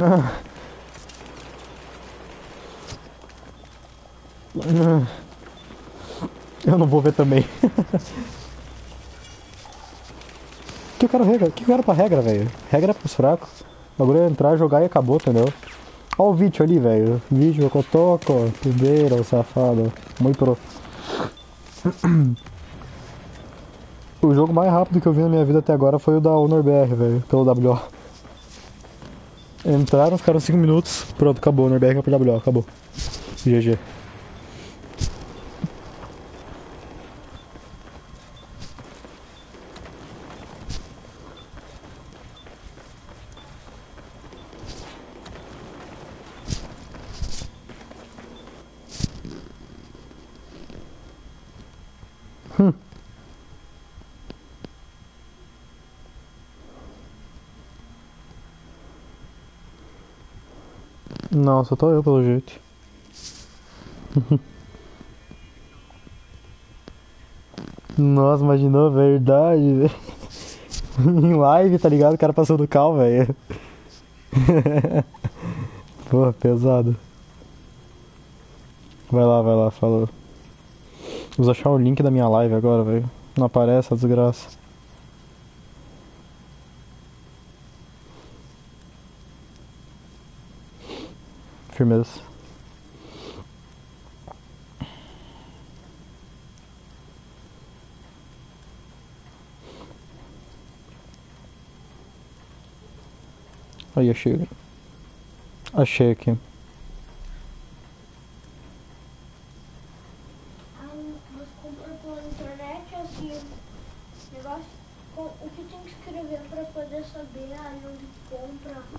Ah. Eu não vou ver também. que eu quero regra? que eu quero pra regra, velho? Regra é pros fracos. O bagulho é entrar, jogar e acabou, entendeu? Olha o vídeo ali, velho. Vídeo cotoco, tubeira, safado. Muito pro. O jogo mais rápido que eu vi na minha vida até agora foi o da Honor BR, velho, pelo WO. Entraram, ficaram 5 minutos, pronto, acabou. BR é pro WO, acabou. GG. Não, só tô eu pelo jeito. Nossa, imaginou, verdade, velho. em live, tá ligado? O cara passou do cal, velho. Porra, pesado. Vai lá, vai lá, falou. Vou achar o link da minha live agora, velho. Não aparece a desgraça. Firmeza. Aí, achei. Achei aqui. Ah,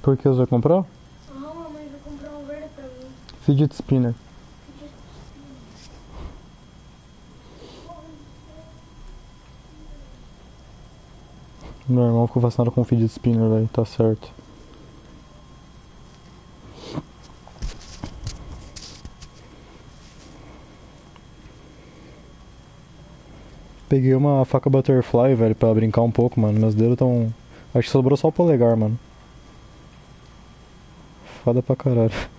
você comprou Fidget spinner. Meu irmão ficou fascinado com fidget spinner, velho. Tá certo. Peguei uma faca butterfly, velho, pra brincar um pouco, mano. Meus dedos tão. Acho que sobrou só o polegar, mano. Foda pra caralho.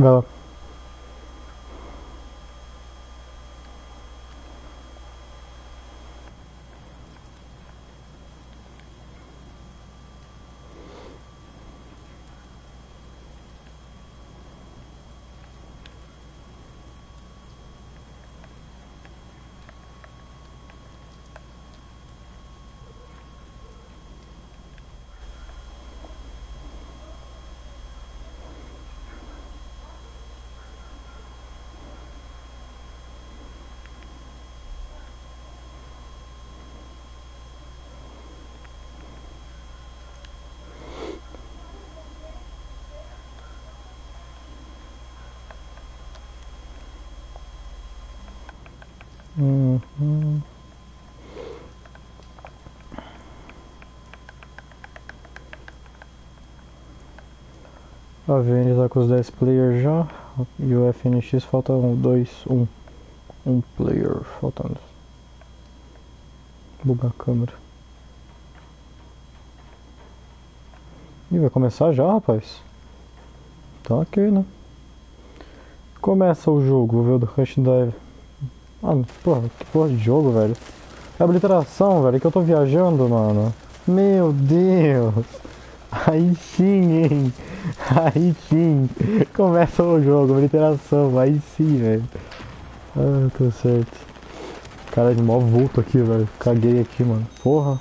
Vai A VN tá com os 10 players já. E o FNX falta um, dois, um. Um player faltando. Bugar a câmera. Ih, vai começar já, rapaz? Tá ok, né? Começa o jogo, o do Rush Dive. Ah, porra, que porra de jogo, velho. É obliteração, velho, que eu tô viajando, mano. Meu Deus. Aí sim, hein? Aí sim. Começa o jogo, uma interação. Aí sim, velho. Ah, tá certo. Cara, de mó vulto aqui, velho. Caguei aqui, mano. Porra.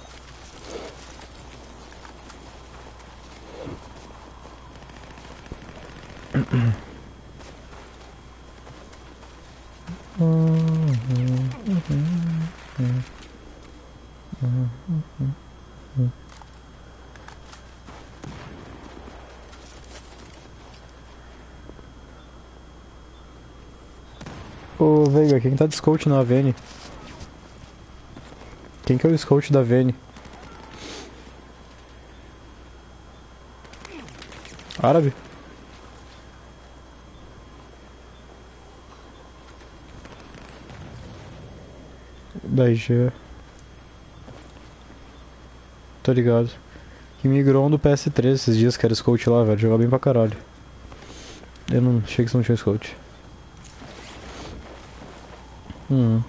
Ô Veiga, quem tá de scout na Vene? Quem que é o scout da Vene? Árabe? Da IG. Tô ligado. Que migrou um do PS3 esses dias que era scout lá, velho. Jogava bem pra caralho. Eu não achei que você não tinha scout. Hum.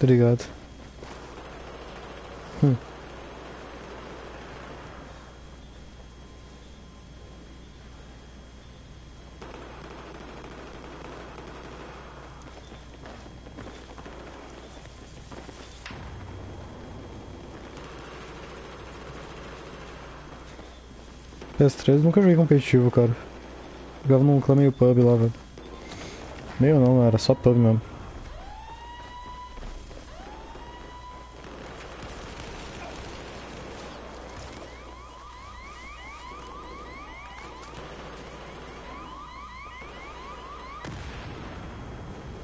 Obrigado. PS3 nunca joguei competitivo, cara. Jogava num clã meio pub lá, velho. Meio não, era só pub mesmo.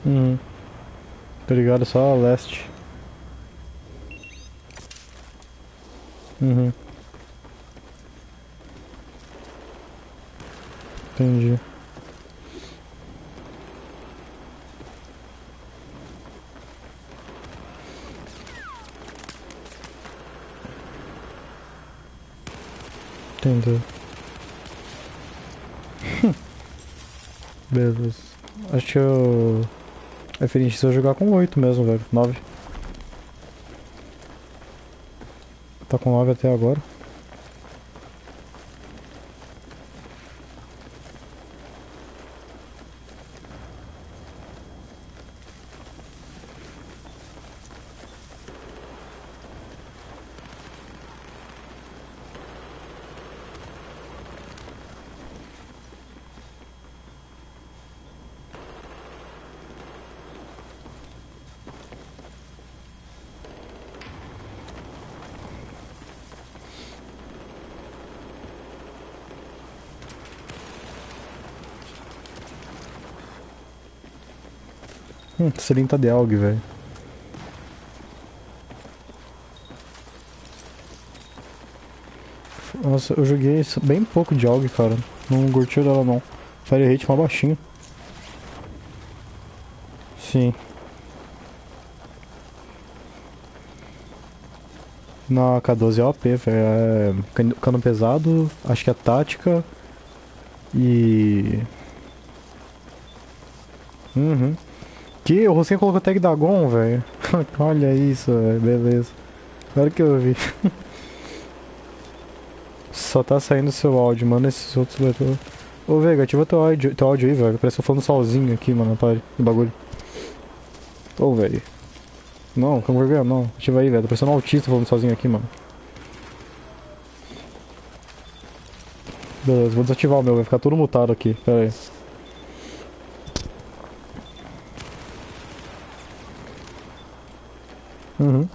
Uhum. Tá ligado? Só a leste. Uhum. Entendi. Entendi. Beleza. Acho que eu. É referente se eu jogar com 8 mesmo, velho. 9. Tá com 9 até agora. Hum, Selinta de Alg, velho. Nossa, eu joguei bem pouco de Alg, cara. Não curti dela não. Fire rate mó baixinho. Sim. Na K12 é OP. É cano pesado, acho que é tática. E. Uhum. Que? O Rocinha colocou tag da Gon, velho. Olha isso, velho. Beleza. Agora que eu vi. Só tá saindo seu áudio, manda esses outros leitores. Ô Vega, ativa teu áudio, teu áudio aí, velho. Parece que eu falando sozinho aqui, mano, pare. No bagulho. Ô, velho. Não, com vergonha não. Ativa aí, velho. Tô parecendo um autista falando sozinho aqui, mano. Beleza, vou desativar o meu, vai ficar tudo mutado aqui. Pera aí. Uhum.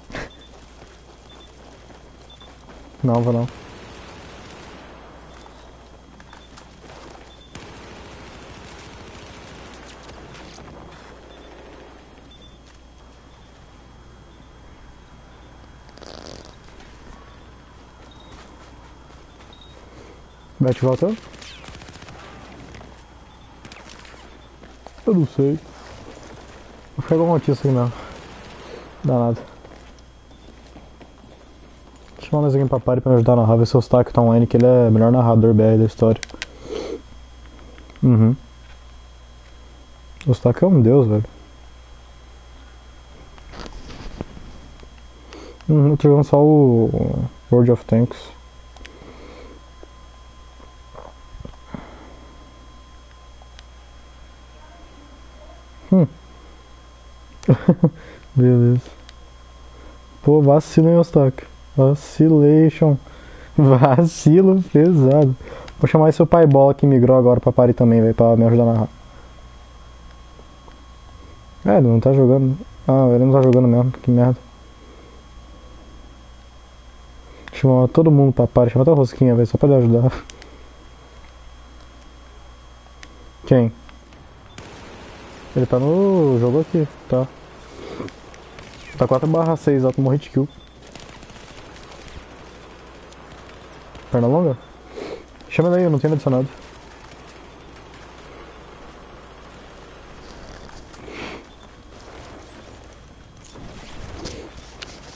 Não, vou não. O teu? Eu não sei. Vou pegar uma notícia aqui não. Danado. Chamar mais alguém pra party pra me ajudar a narrar, ver se o Stack tá online, que ele é o melhor narrador BR da história. Uhum. O Stack é um deus, velho. Uhum, eu tô jogando só o World of Tanks. Hum. Beleza. Pô, vacilo, hein, Eustáquio? Vacilation. Vacilo pesado. Vou chamar esse pai bola que migrou agora pra Paris também, velho, pra me ajudar a narrar. É, ele não tá jogando. Ah, ele não tá jogando mesmo, que merda. Chama todo mundo pra Paris, chama até o Rosquinha, velho, só pra ele ajudar. Quem? Ele tá no jogo aqui, tá. Tá 4 barra 6, alto morri de kill. Perna longa? Chama ele aí, eu não tenho adicionado.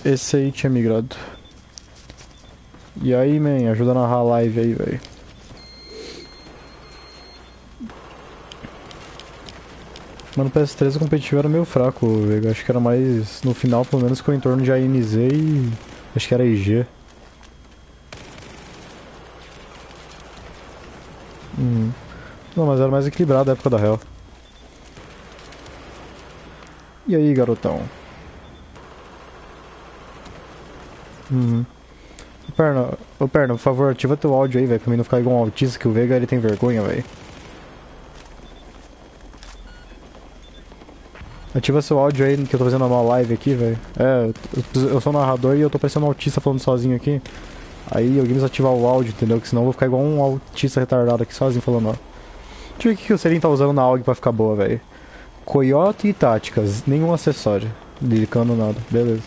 Esse aí tinha migrado. E aí, man, ajuda a narrar a live aí, velho. Mano, o PS3 o competitivo era meio fraco, velho. Acho que era mais no final, pelo menos, com o entorno de ANZ e. Acho que era IG. Uhum. Mais equilibrado época da Hell. E aí, garotão? Uhum. Ô, Perna, ô Perna, por favor, ativa teu áudio aí, velho, pra mim não ficar igual um autista que o Vega ele tem vergonha, velho. Ativa seu áudio aí que eu tô fazendo uma live aqui, velho. É, eu, eu sou narrador e eu tô parecendo um autista falando sozinho aqui. Aí alguém precisa ativar o áudio, entendeu? Que senão eu vou ficar igual um autista retardado aqui sozinho falando, ó. Deixa eu ver o que o Serin tá usando na AUG pra ficar boa, velho. Coyote e táticas, nenhum acessório. Liricando nada, beleza.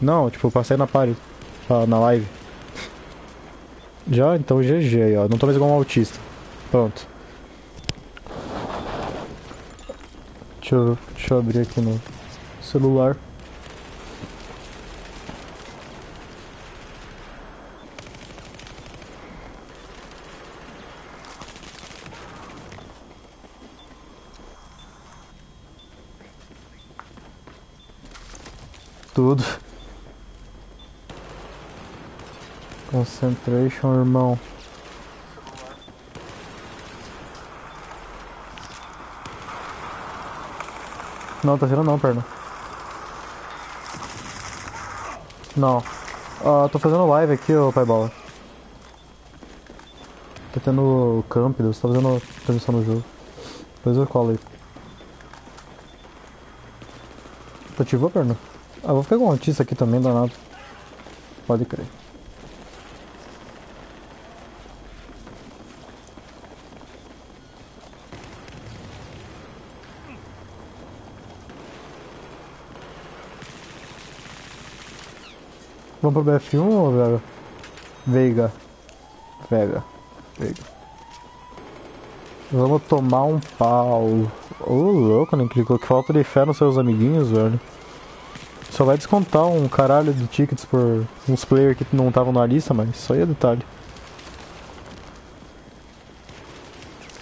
Não, tipo, passei na party, na live. Já? Então GG aí, ó. Não tô mais igual um autista. Pronto. Deixa eu, deixa eu abrir aqui no celular. Tudo. Concentration, irmão. Não, tá sendo não, perna. Não. Ah, tô fazendo live aqui, ô pai bola. Tá tendo camp, você tá fazendo transmissão no jogo. Depois eu colo aí. Tu ativou, perna? Ah, vou ficar com um notícia aqui também, danado. Pode crer. Vamos pro BF1 ou Vega? Veiga. Vega. Veiga. Vamos tomar um pau. Ô, oh, louco, nem clicou. Que falta de fé nos seus amiguinhos, velho. Só vai descontar um caralho de tickets por uns players que não estavam na lista, mas isso aí é detalhe.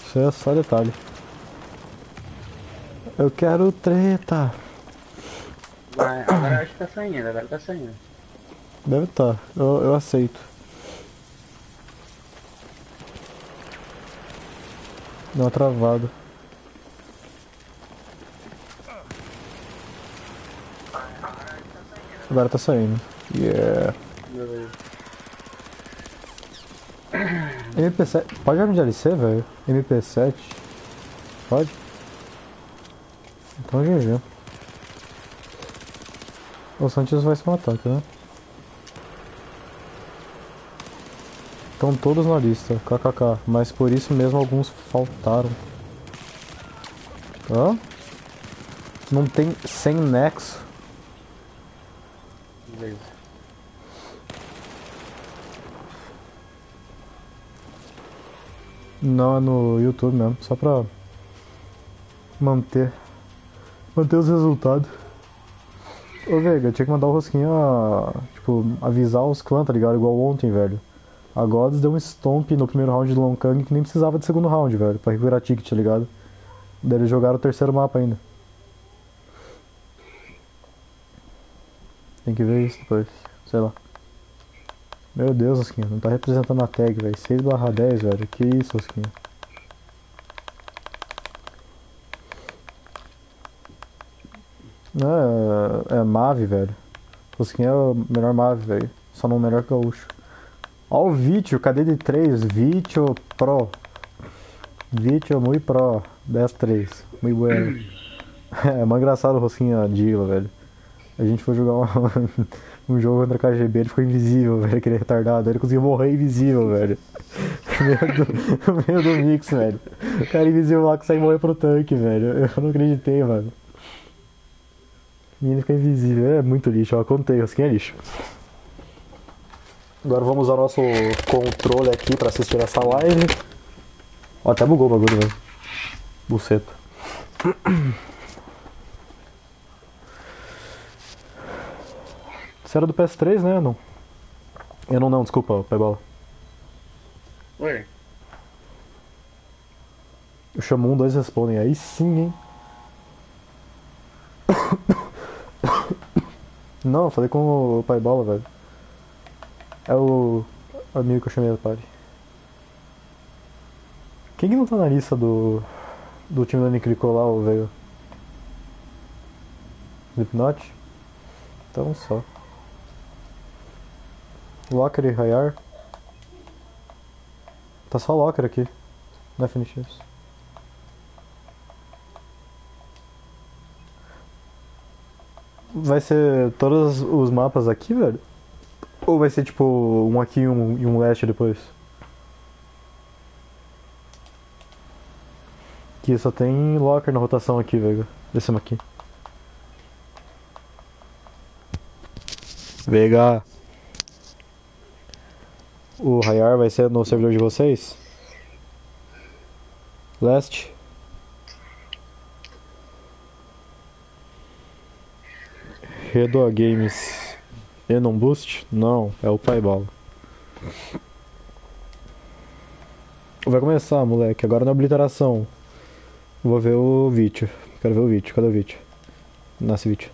Isso é só detalhe. Eu quero treta. Mas agora acho que tá saindo, agora tá saindo. Deve estar, tá. eu, eu aceito. Deu uma travada. Agora tá saindo. Yeah. MP7. Pode jogar no DLC, velho? MP7. Pode? Então GG. O Santos vai se matar, né? Estão todos na lista, kkk, mas por isso mesmo alguns faltaram. Hã? Não tem sem nexo. Não, é no YouTube mesmo, só pra manter manter os resultados. Ô Veiga, tinha que mandar o Rosquinha, tipo, avisar os clãs, tá ligado? Igual ontem, velho. A Gods deu um stomp no primeiro round do Long Kang que nem precisava de segundo round, velho, pra recuperar ticket, tá ligado? Daí eles jogaram o terceiro mapa ainda. Tem que ver isso depois, sei lá. Meu Deus, Rosquinha, não tá representando a tag, velho. 6 barra 10, velho. Que isso, Rosquinha. Não, é, é Mave, velho. Rosquinha é o melhor Mave, velho. Só não o melhor gaúcho. Ó o Vitio, cadê de 3? Vitio Pro. Vitio muito Pro. 10-3. Muito bueno. É mais engraçado o Rosquinha Dila, velho. A gente foi jogar um, jogo contra a KGB, ele ficou invisível, velho, aquele retardado. Ele conseguiu morrer invisível, velho. No meio do, no meio do mix, velho. O cara invisível lá consegue morrer pro tanque, velho. Eu não acreditei, mano. Menino fica invisível. É muito lixo, ó. Contei, Rosquinha é lixo. Agora vamos usar nosso controle aqui pra assistir essa live. Ó, até bugou o bagulho, velho. Buceta. Você era do PS3, né? Não. Eu não, não, desculpa, pai bola. Oi. Eu chamo um, dois respondem. Aí sim, hein? Não, eu falei com o pai bola, velho. É o amigo que eu chamei da party. Quem que não tá na lista do. do time da Niclicou lá, velho? Slipknot? Então só. Locker e Rayar. Tá só Locker aqui. Na Finishes. Vai ser todos os mapas aqui, velho? Ou vai ser tipo um aqui e um, e um leste depois? Que só tem locker na rotação aqui, velho. Descemos aqui. Vega. O Rayar vai ser no servidor de vocês? Leste? Redoa Games. E não boost? Não, é o pai bala. Vai começar, moleque. Agora na obliteração. Vou ver o vídeo. Quero ver o vídeo. Cadê o vídeo? Nasce vídeo.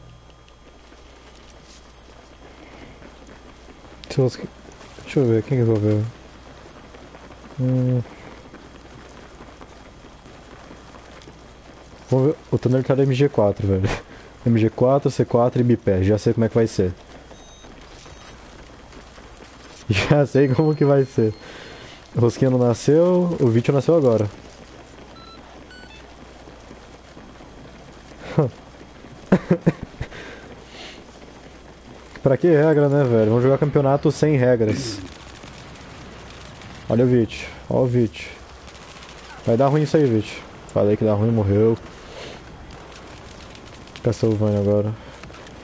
Se você... Deixa eu ver, quem que eu vou ver? Hum... Vamos ver. O Thunder tá no MG4, velho. MG4, C4 e bipé. Já sei como é que vai ser. Já sei como que vai ser. Rosquinha não nasceu, o Vídeo nasceu agora. pra que regra, né, velho? Vamos jogar campeonato sem regras. Olha o Vit, olha o Vit. Vai dar ruim isso aí, Vit. Falei que dá ruim, morreu. Castlevania agora.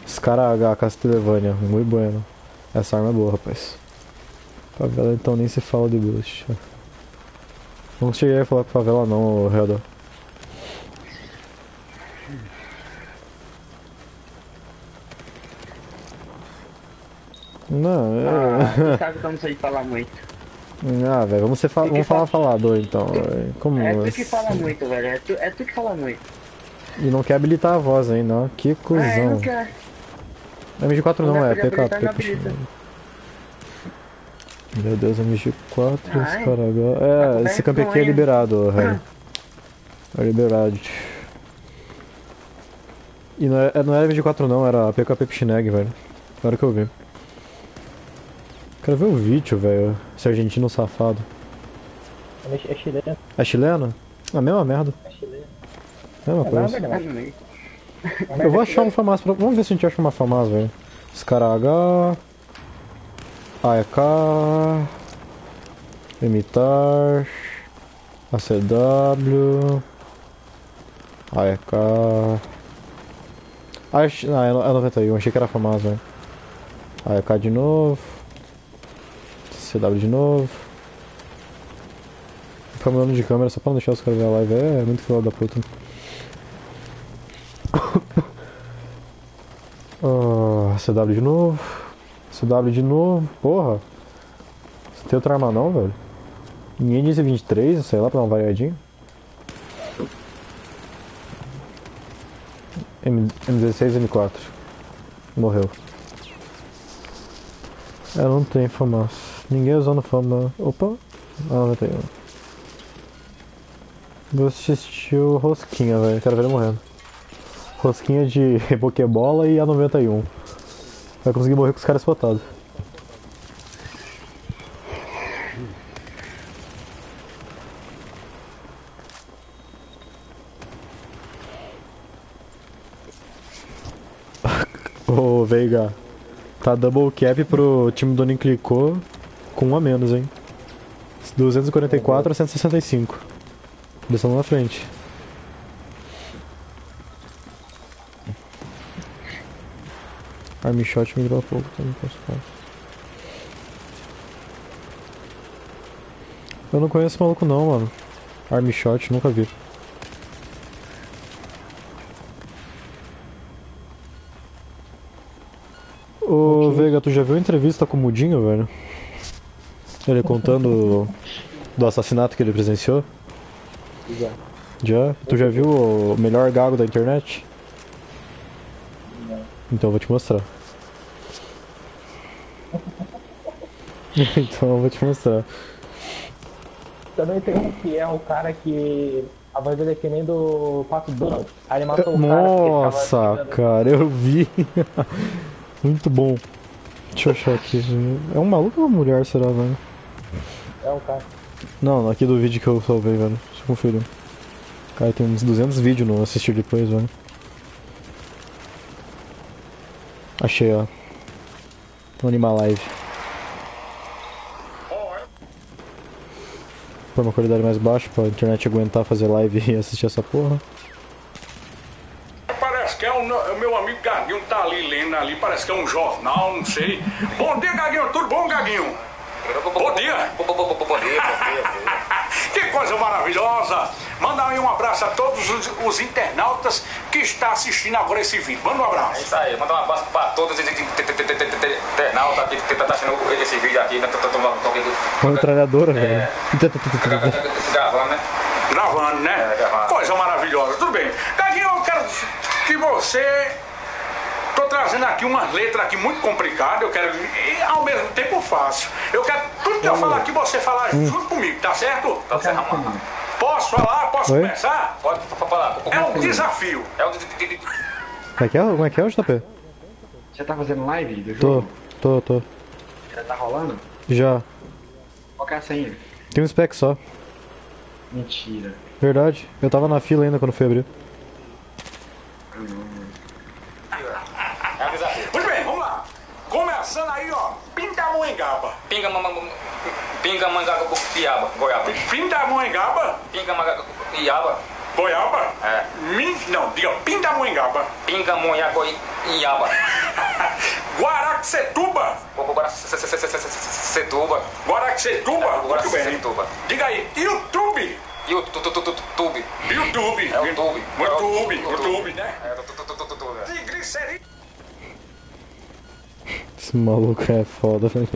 Scara H, Castlevania, muito bueno. Essa arma é boa, rapaz. Favela então nem se fala de boost. Não cheguei a falar com favela não, Redor. Não, é. Ah, eu não sei falar muito. Ah, velho, vamos, ser fa... vamos falar falador então. Como É tu que fala muito, velho. É tu, é tu que fala muito. E não quer habilitar a voz ainda, ó. Que Ah, eu cuzão. não quero. MG4 não, Não é PK. Meu Deus, MG4, Ai. os caras agora. É, esse campo aqui é liberado, velho. É liberado. E não, é, não era MG4 não, era PKP Pichineg, velho. Agora que eu vi. Quero ver o vídeo, velho. Esse argentino safado. É chileno, É chileno? A mesma merda. é chileno. Mesma É coisa. nada, Ah, não. não é. Eu vou achar um FAMAS pra... Vamos ver se a gente acha uma FAMAS, velho. Scara H... AEK... Imitar... ACW... AEK... Ah, é no- é 91, achei que era FAMAS, velho. AEK de novo... CW de novo... Ficar mudando de câmera só pra não deixar os caras ver a live é muito filho da puta. Ah, CW de novo. CW de novo. Porra. Você tem outra arma não, velho? Em 23, sei lá, pra dar uma variadinha. M M16 M4. Morreu. É, não tem fumaça. Ninguém usando fama. Opa! Ah, 91. Vou assistir o Rosquinha, velho. Quero ver ele morrendo. Rosquinha de Pokébola e a 91. Vai conseguir morrer com os caras spotados. Ô Veiga, tá double cap pro time do Clicou com um a menos, hein? 244 a 165. Eles estão na frente. Arm shot me deu pouco, então não posso falar. Eu não conheço esse maluco não, mano. Arm shot, nunca vi. Ô Veiga, tu já viu a entrevista com o Mudinho, velho? Ele contando do assassinato que ele presenciou? Já. Já? Tu já viu o melhor gago da internet? Então eu vou te mostrar. então eu vou te mostrar. Também tem um que é um cara que a voz dele é que nem do Pato Donald. Aí ele matou o cara. Nossa, cara, eu vi. Muito bom. Deixa eu achar aqui. É um maluco ou uma mulher, será, velho? É um cara. Não, aqui do vídeo que eu salvei, velho. Deixa eu conferir. Cara, tem uns 200 vídeos no assistir depois, velho. Achei, ó. No Animal Live. Põe uma qualidade mais baixa pra internet aguentar fazer live e assistir essa porra. Parece que é um, o meu amigo Gaguinho tá ali lendo ali, parece que é um jornal, não sei. Bom dia, Gaguinho, tudo bom, Gaguinho? Bom dia. Bom, dia. Que coisa maravilhosa! Manda aí um abraço a todos os, os internautas que estão assistindo agora esse vídeo. Manda um É abraço. isso aí, mandar um abraço pra todos os internautas que estão assistindo esse vídeo aqui. né? Tô- tô- tô- tô- tô- Uma metralhadora, velho. Gravando, né? Gravando, né? É. Coisa maravilhosa. Tudo bem. Gaguinho, eu quero que você. Tô trazendo aqui umas letras aqui muito complicadas, eu quero. E ao mesmo tempo fácil. Eu quero tudo que eu falar aqui você falar junto comigo, tá certo? Tá certo, mano. Posso falar? Posso Oi? começar? Pode falar. É um desafio. É o de- Como é que é? Como é que é, JP? Já tá fazendo live do Tô, jogo? tô, tô. Já tá rolando? Já. Qual que é a senha? Tem um spec só. Mentira. Verdade. Eu tava na fila ainda quando fui abrir. É um desafio. Muito bem, vamos lá. Começando aí, ó. Pindamonhangaba. Pinga, mama, pinga, manga, piaba, goiaba. Pindamonhangaba, Pinga, manga, piaba. goiaba. É. Min... Não, diga Pindamonhangaba. Pinga, monha, goiaba. Guaraxetuba. Guaraxetuba. É, Muito bem. Guaraxetuba. Diga aí, YouTube. E. YouTube. É. YouTube, É o YouTube, né? É, tu- tu- Esse maluco é foda, velho.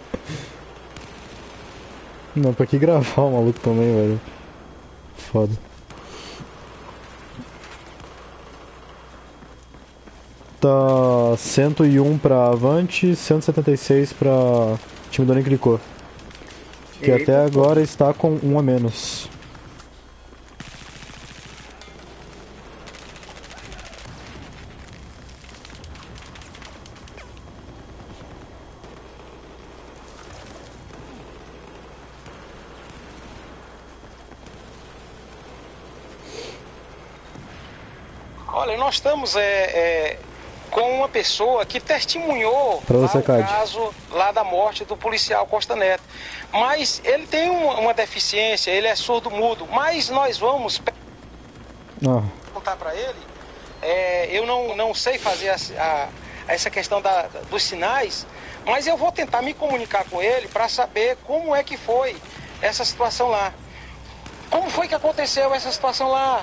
Não, pra que gravar o maluco também, velho? Foda. Tá 101 pra Avante, 176 pra time do Nem Clicou. Que Eita, até agora está com um a menos. Olha, nós estamos é, é, com uma pessoa que testemunhou o caso lá da morte do policial Costa Neto. Mas ele tem uma, uma deficiência, ele é surdo-mudo. Mas nós vamos perguntar para ele. é, eu não, não sei fazer a- a- essa questão da- dos sinais, mas eu vou tentar me comunicar com ele para saber como é que foi essa situação lá. Como foi que aconteceu essa situação lá?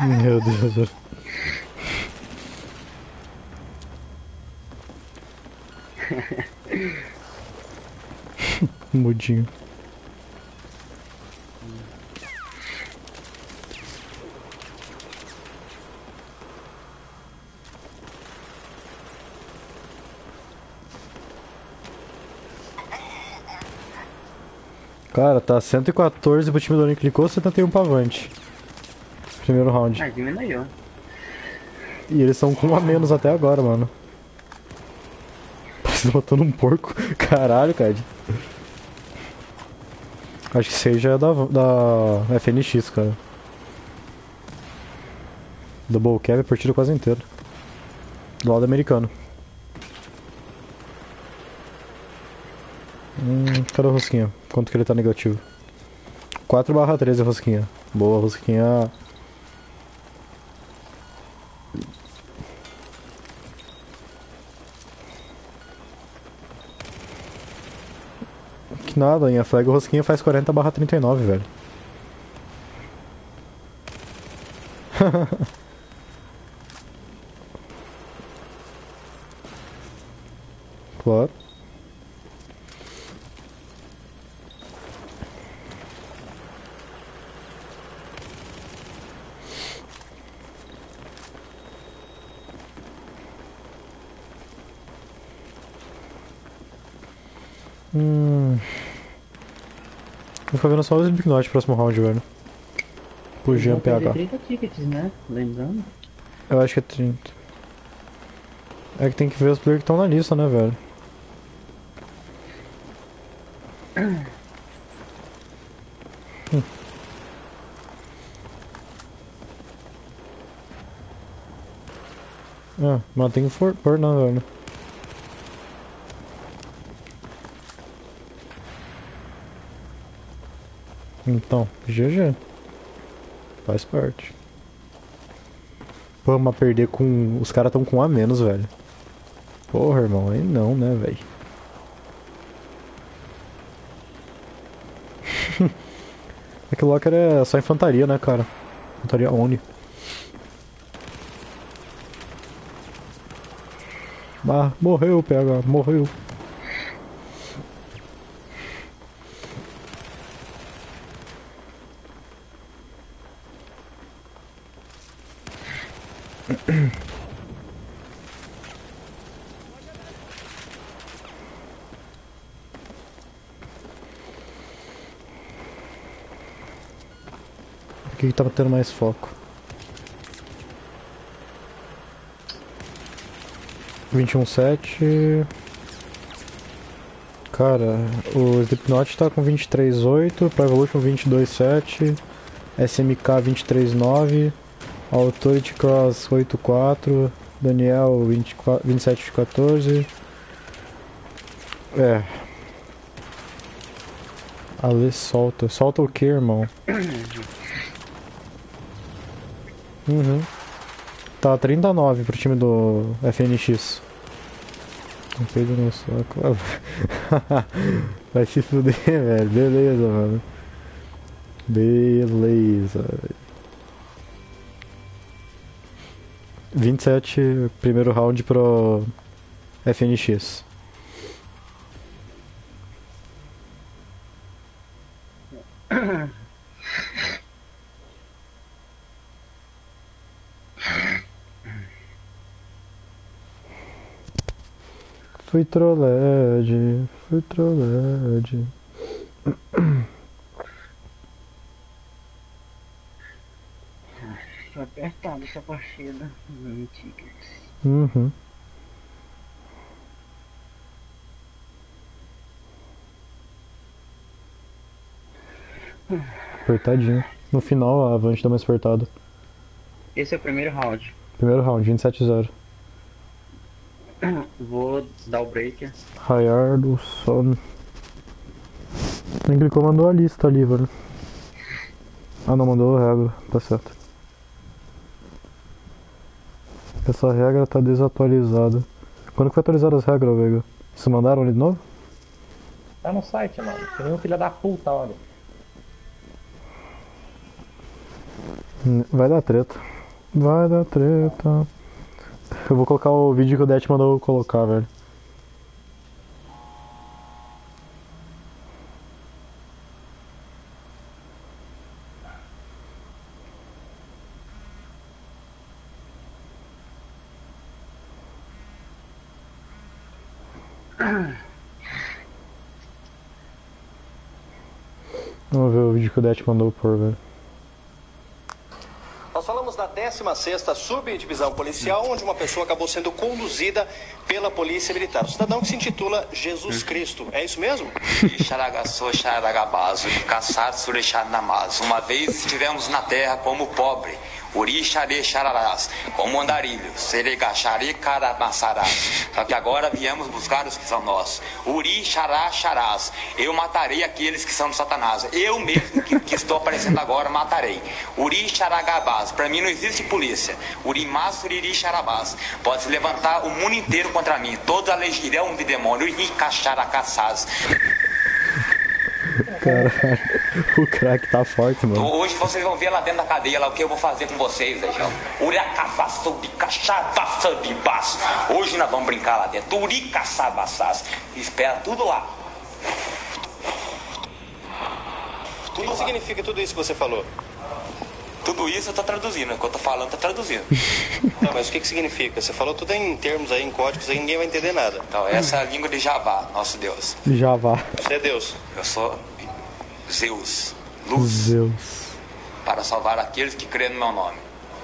Meu Deus. Mudinho. Cara, tá 114 pro time do Link clicou, 71 pra Avante. Primeiro round. Ah, diminuiu. E eles são com um a menos até agora, mano. Matando um porco. Caralho, cara. Acho que seja é da, da FNX, cara. Double cap a partida quase inteira. Do lado americano. Hum, cadê o Rosquinha? Quanto que ele tá negativo? 4 barra 13 Rosquinha. Boa, Rosquinha. Que nada, em a o Rosquinha faz 40 barra 39, velho. claro. Hum. Vou ficar vendo só os Slipknot próximo round, velho. Vão perder PH. 30 tickets, né? Lembrando. Eu acho que é 30. É que tem que ver os players que estão na lista, né, velho? Hum. Ah, mas tem que for, pôr não, velho. Então, GG. Faz parte. Mas perder com. Os caras tão com um a menos, velho. Porra, irmão, aí não, né, velho? é que o Locker é só infantaria, né, cara? Infantaria Oni. Ah, morreu, PH, morreu. Que tava tendo mais foco. Vinte e um sete. Cara, o Slipknot tá com 23.8, Pro Evolution 22.7, SMK 23.9, Authority Cross 8.4, Daniel 24 27.14. É. Ale solta. Solta o que, irmão? Uhum. Tá 39 pro time do FNX. Um peido no saco. Vai se fuder, velho. Beleza, mano. Beleza. velho. 27, primeiro round pro FNX. Fui trolled, fui trolled. Foi apertado, essa partida. Uhum. Apertadinho. No final a Avante dá uma espertada. Esse é o primeiro round. Primeiro round, 27-0. Vou dar o break. Raiardo, Son. Nem clicou, mandou a lista ali, velho. Ah não, mandou a regra, tá certo. Essa regra tá desatualizada. Quando que foi atualizada as regras, Veiga? Vocês mandaram ali de novo? Tá no site, mano. Tem nenhum filho da puta, olha. Vai dar treta. Vai dar treta. Eu vou colocar o vídeo que o Det mandou colocar, velho. Vamos ver o vídeo que o Det mandou por, velho. Nós falamos da 16ª Subdivisão Policial, onde uma pessoa acabou sendo conduzida pela Polícia Militar. O cidadão que se intitula Jesus Cristo. É isso mesmo? Uma vez estivemos na terra como pobre. Uri, xare, xararás, como andarilho, seregaxare, caramassarás. Só que agora viemos buscar os que são nossos. Uri, xará, xarás. Eu matarei aqueles que são de Satanás. Eu mesmo que, que estou aparecendo agora, matarei. Uri, xaragabás. Para mim não existe polícia. Uri, mas, uriri, xarabás. Pode se levantar o mundo inteiro contra mim. Toda a legião de demônio. Uri, caxaracaçás. Caralho, o crack tá forte, mano. Hoje vocês vão ver lá dentro da cadeia lá o que eu vou fazer com vocês, Legião. Uriacafaçubicachabasabibás. Hoje nós vamos brincar lá dentro. Uricaçabassás. Espera tudo lá. O que significa tudo isso que você falou? Tudo isso eu tô traduzindo. O que eu tô falando, tô traduzindo. Não, mas o que, que significa? Você falou tudo em termos aí, em códigos aí, ninguém vai entender nada. Então, essa é a língua de Javá, nosso Deus. Javá. Você é Deus. Eu sou Zeus, luz, Zeus. para salvar aqueles que creem no meu nome.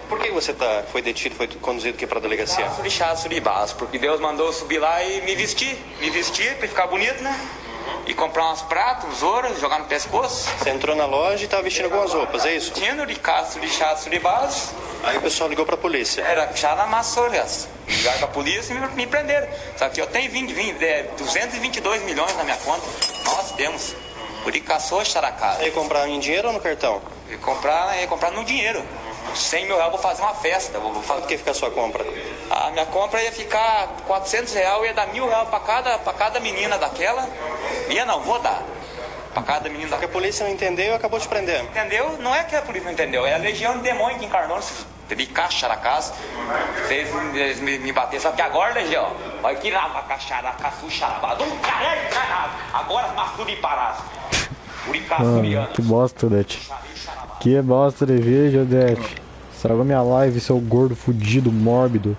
Por que você tá, foi detido, foi conduzido aqui para a delegacia? Suribás, porque Deus mandou eu subir lá e me vestir. Me vestir pra ficar bonito, né? E comprar umas pratas, uns ouros, jogar no pescoço. Você entrou na loja e estava vestindo algumas roupas, é isso? Tinha uricá, surixá, suribás. Aí o pessoal ligou para a polícia. Era xaramassoras. Ligaram pra polícia e me, me prenderam. Só que eu tenho 20, 20, é, 222 milhões na minha conta. Nós temos. Uricaçô, xaracá. Ia comprar em dinheiro ou no cartão? E comprar, ia comprar no dinheiro. 100 mil reais, eu vou fazer uma festa. Vou, vou fazer... Quanto que fica a sua compra? A minha compra ia ficar 400 reais, ia dar mil reais pra cada, pra cada menina daquela. Ia não, vou dar. Pra cada menina Porque a daquela. polícia não entendeu e acabou te prendendo. Entendeu? Não é que a polícia não entendeu, é a legião de demônio que encarnou de caixa na casa. Eles me, me bater, só que agora, legião, vai que lava caixara, caçu, xarabado, um caralho, caralho. Agora maçuri parás. Uricaçuriano. Mano, que bosta, Det. Que bosta de vídeo, Det. Estragou minha live, seu gordo fudido, mórbido.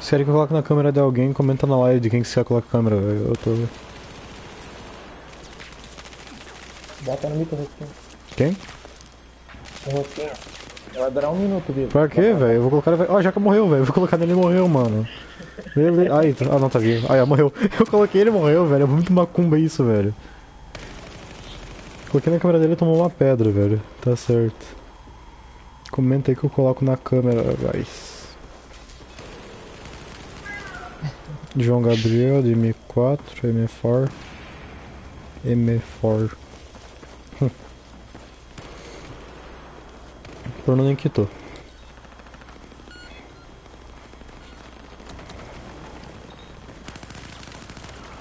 Se querem que eu coloque na câmera de alguém, comenta na live de quem que você quer colocar a câmera, velho. Eu tô. Bota no mito o rostinho. Quem? O rostinho. Vai durar um minuto, viu? Pra quê, velho? Eu vou colocar. Ó, já que morreu, velho. Eu vou colocar nele e morreu, mano. Beleza. Ai, ah, não, tá vivo. Ai, ah, morreu. Eu coloquei ele e morreu, velho. É muito macumba isso, velho. Coloquei na câmera dele e tomou uma pedra, velho. Tá certo. Comenta aí que eu coloco na câmera, guys. João Gabriel, de M4, M4. M4. Bruno nem quitou.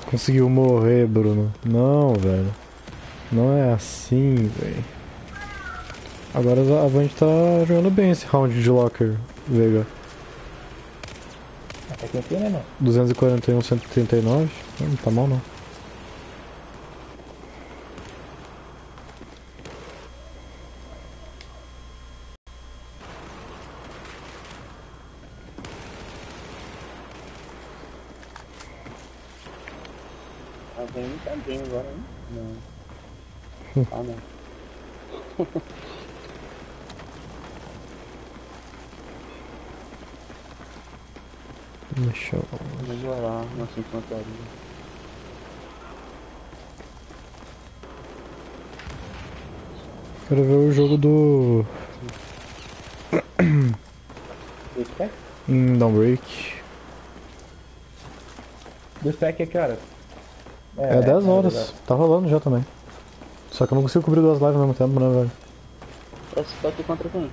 Conseguiu morrer, Bruno. Não, velho. Não é assim, velho. Agora a Vant tá jogando bem esse round de locker, Veiga. Até que enfim, né, mano? 241, 139. Não, não tá mal não. Alguém não tá bem agora, né? Não. Ah, não. Deixa eu... Melhorar nossa infantaria. Quero ver o jogo do... Em Downbreak. Do spec é que horas? É, 10 horas. Tá rolando já também. Só que eu não consigo cobrir duas lives ao mesmo tempo, né, velho? Esse aqui contra quem?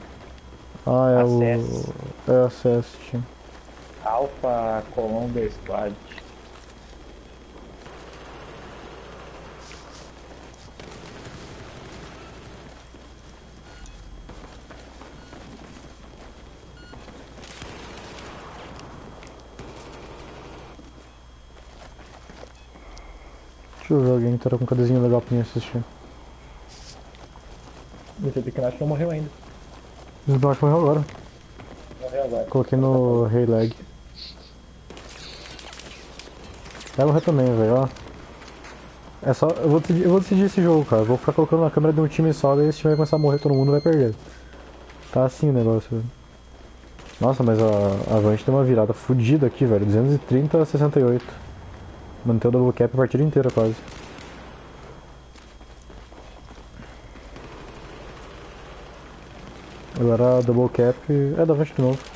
Ah, é Acesso. o... É acesso, time. Alpha Columbia Squad. Deixa eu ver alguém que tá com um cadezinho legal pra mim assistir. Esse Pequenacho não morreu ainda. O Smash morreu agora. Morreu agora. Coloquei no Hey Lag. Morrer também, velho, ó. É só. Eu vou, decidir, eu vou decidir esse jogo, cara. Vou ficar colocando na câmera de um time só, daí esse time vai começar a morrer, todo mundo vai perder. Tá assim o negócio, velho. Nossa, mas a, a deu uma virada fodida aqui, velho. 230 a 68. Manteve o double cap a partida inteira quase. Agora double cap é da Vant de novo.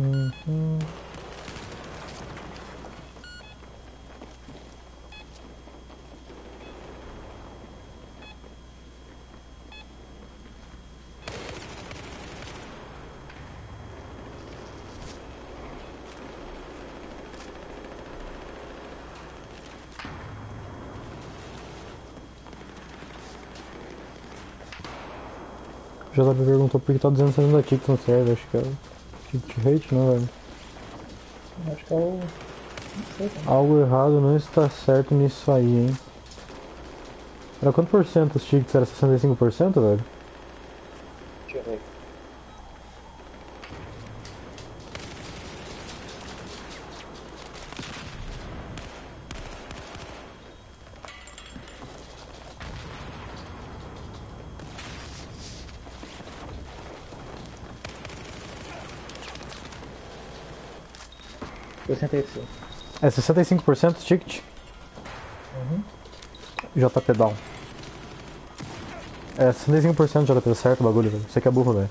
Uhum. O JP perguntou por que tá 260 kicks no server, acho que é o kick rate, né, velho? Acho que é o. Não sei. Algo errado não está certo nisso aí, hein? Era quanto por cento os tickets? Era 65%, velho? É 65% os ticket? Uhum. JP down. É 65% JP, certo o bagulho, velho. Você que é burro, velho.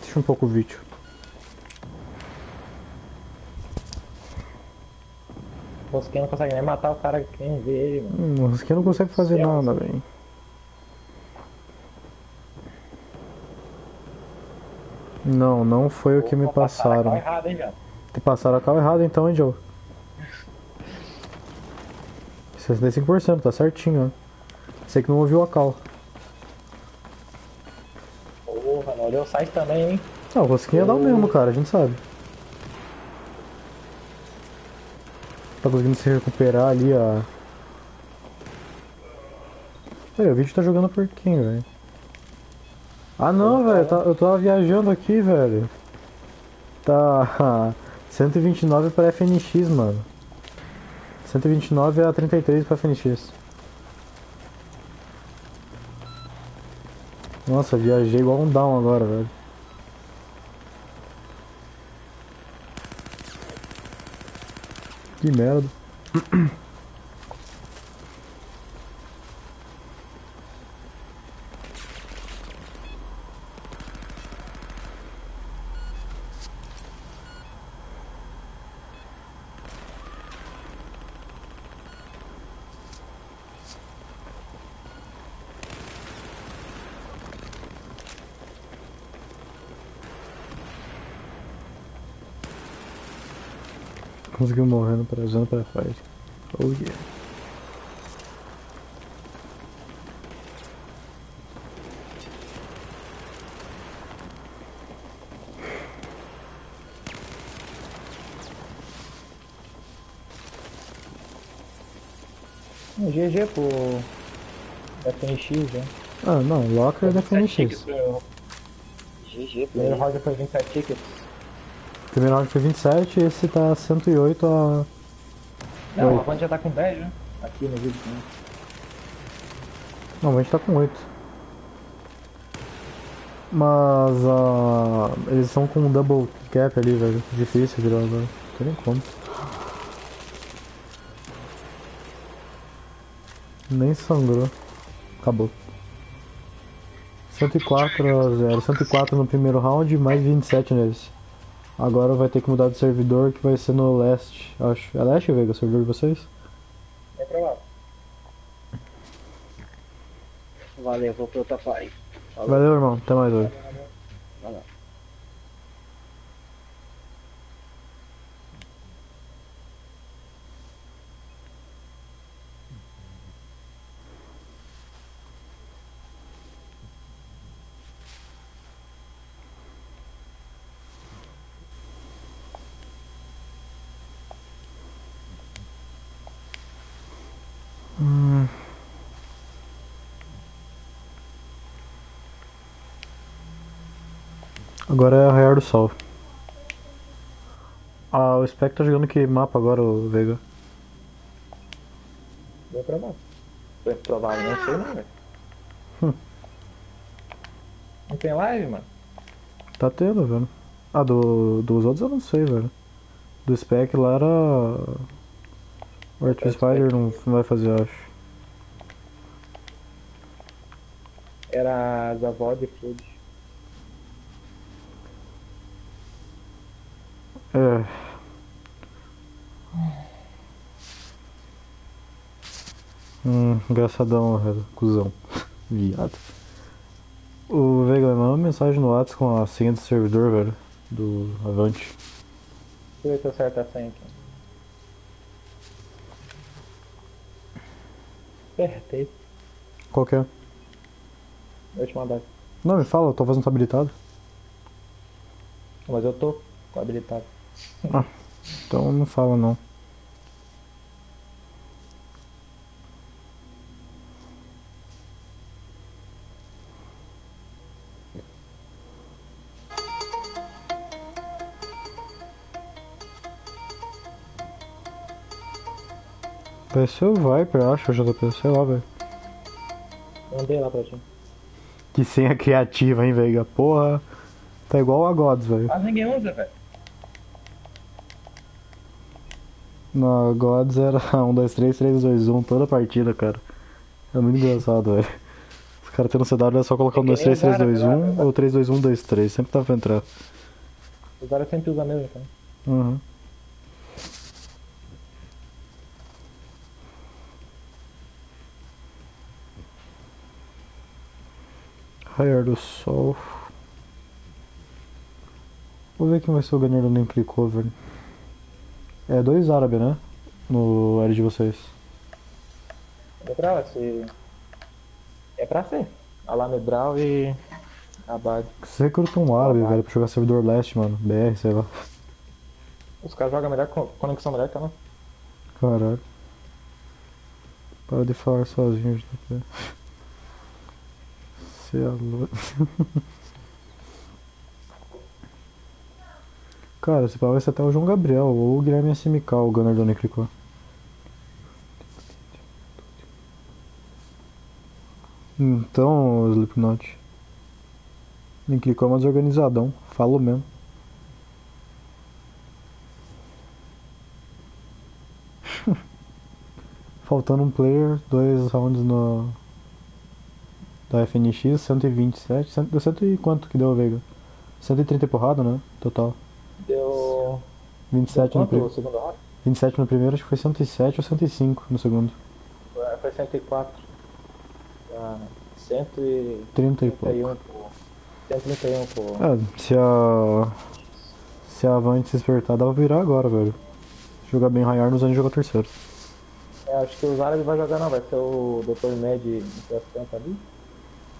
Deixa um pouco o vídeo. O Rosquinha não consegue nem matar o cara que nem vê ele, mano. Hum, o Rosquinha não consegue fazer nada, velho. Não, não foi o que me Opa, passaram a cal passaram. errado, hein, já. Te passaram a cal errada então, hein, Joe? 65%, tá certinho, ó. Sei que não ouviu a cal. Porra, não olhou o site também, hein? Não, o Rosquinha dá o mesmo, cara, a gente sabe. Tá conseguindo se recuperar ali, ó. Aí, o vídeo tá jogando por quem, velho? Ah não, velho, tá, eu tava viajando aqui, velho. Tá 129 pra FNX, mano. 129 a 33 pra FNX. Nossa, viajei igual um down agora, velho. Que merda. Conseguiu morrer no pra- usando pra fight. Oh yeah. Um GG pro FNX já. Ah, não, Locker é da FNX. GG, Primeiro round foi 27 tickets. Primeiro round foi 27 e esse tá 108 a. Não, a Avante já tá com 10 já. Aqui no vídeo também. Não, a gente tá com 8. Mas ah, eles estão com um double cap ali, velho. Difícil virar agora. Não tem nem como. Nem sangrou. Acabou. 104 a 0. 104 no primeiro round, mais 27 neles. Agora vai ter que mudar de servidor que vai ser no leste, acho. É leste, Vega, o servidor de vocês? É pra lá. Valeu, vou pro. Falou. Valeu, irmão. Até mais hoje. Vai lá. Hum. Agora é Arraiar do Sol. Ah, o Spec tá jogando que mapa agora, o Vega? Deu pra. Foi provável, não sei não, velho. Hum. Não tem live, mano? Tá tendo, velho. Ah, do, dos outros eu não sei, velho. Do Spec lá era. O Art Spider não, não vai fazer, eu acho. Era as avó de Flood. É. Hum, engraçadão. Cusão. Viado. O Vega me mandou uma mensagem no WhatsApp com a senha do servidor, velho. Do Avante. Deixa eu ver se eu acerto a senha aqui. Acertei. Qual que é? Vou te mandar. Não, me fala, talvez não tá habilitado. Mas eu tô habilitado. Então não fala não. Vai ser o Viper, acho, o JP, sei lá, velho. Mandei lá pra ti. Que senha criativa, hein, Veiga? Porra. Tá igual a Gods, velho. Mas ninguém usa, velho. Na Gods era 1, 2, 3, 3, 2, 1 toda a partida, cara. É muito engraçado, velho. Os caras tendo CW é só colocar um 2, 3, 3, 2, 1 ou 3, 2, 1, 2, 3. Sempre dá pra entrar. Os caras sempre usam mesmo, então. Uhum. Raiar do Sol. Vou ver quem vai ser o ganhador do Clicou, velho. É dois árabes, né? No área de vocês. É pra ser. É pra ser. Alamedral e. Abad. Você recruta um árabe, velho, pra jogar servidor leste, mano. BR, sei lá. Os caras jogam melhor com conexão melhor que não. Caralho. Para de falar sozinho, JP. Você é louco. Cara, pau vai ser até o João Gabriel ou o Guilherme SMK, o gunner do Neclicó. Então, Slipknot. Neclicó é mais organizadão, falo mesmo. Faltando um player, dois rounds no. Da FNX, 127. Cento, deu cento e quanto que deu, Veiga? 130 e porrada, né? Total. Deu. 27 no, Quanto pri... o segundo round? 27 no primeiro, acho que foi 107 ou 105 no segundo. Foi- Foi 104. Ah, 131 30 e pouco. pô. 131 pô. É, se a. Se a Avante se despertar, dá pra virar agora, velho. Jogar bem Rayar nos anos jogar terceiro. É, acho que os árabes vai jogar não, vai ser o Dr. Med de assistente ali.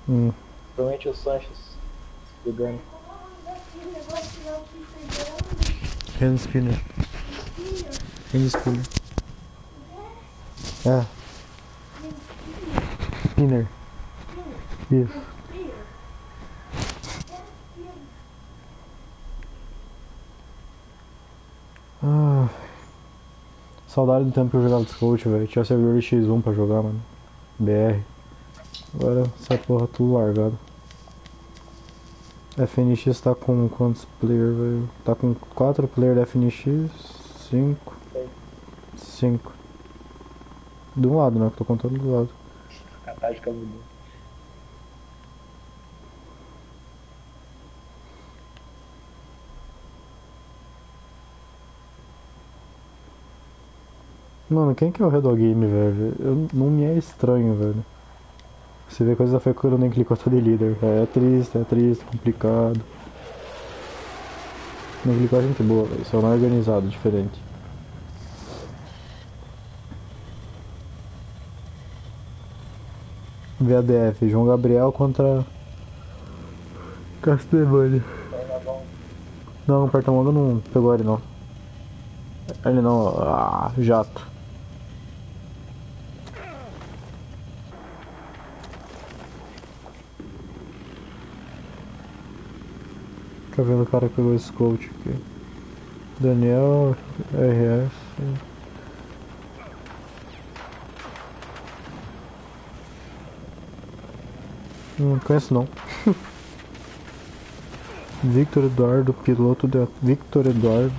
Hum. Provavelmente o Sanches fez Hand spinner. Hand spinner. É. Spinner. Isso. Ah. Saudade do tempo que eu jogava Scout, velho. Tinha servidor de X1 pra jogar, mano. BR. Agora essa porra tudo largado. FNX tá com quantos players, velho? Tá com 4 players da FNX, 5. 5. De um lado, né? Que tô contando do lado. A tática mudou. Mano, quem que é o Redog Game, velho? Eu, não me é estranho, velho. Você vê coisa foi quando nem clicou tô de líder. É, é triste, é triste, complicado. Nem clicou é gente boa, não é organizado, diferente. VADF, João Gabriel contra Castelvani. Não, o Portamundo não pegou ele não. Ele não, ah, jato. Tá vendo o cara que pegou esse coach aqui. Daniel RS. Não conheço não. Victor Eduardo, piloto de Victor Eduardo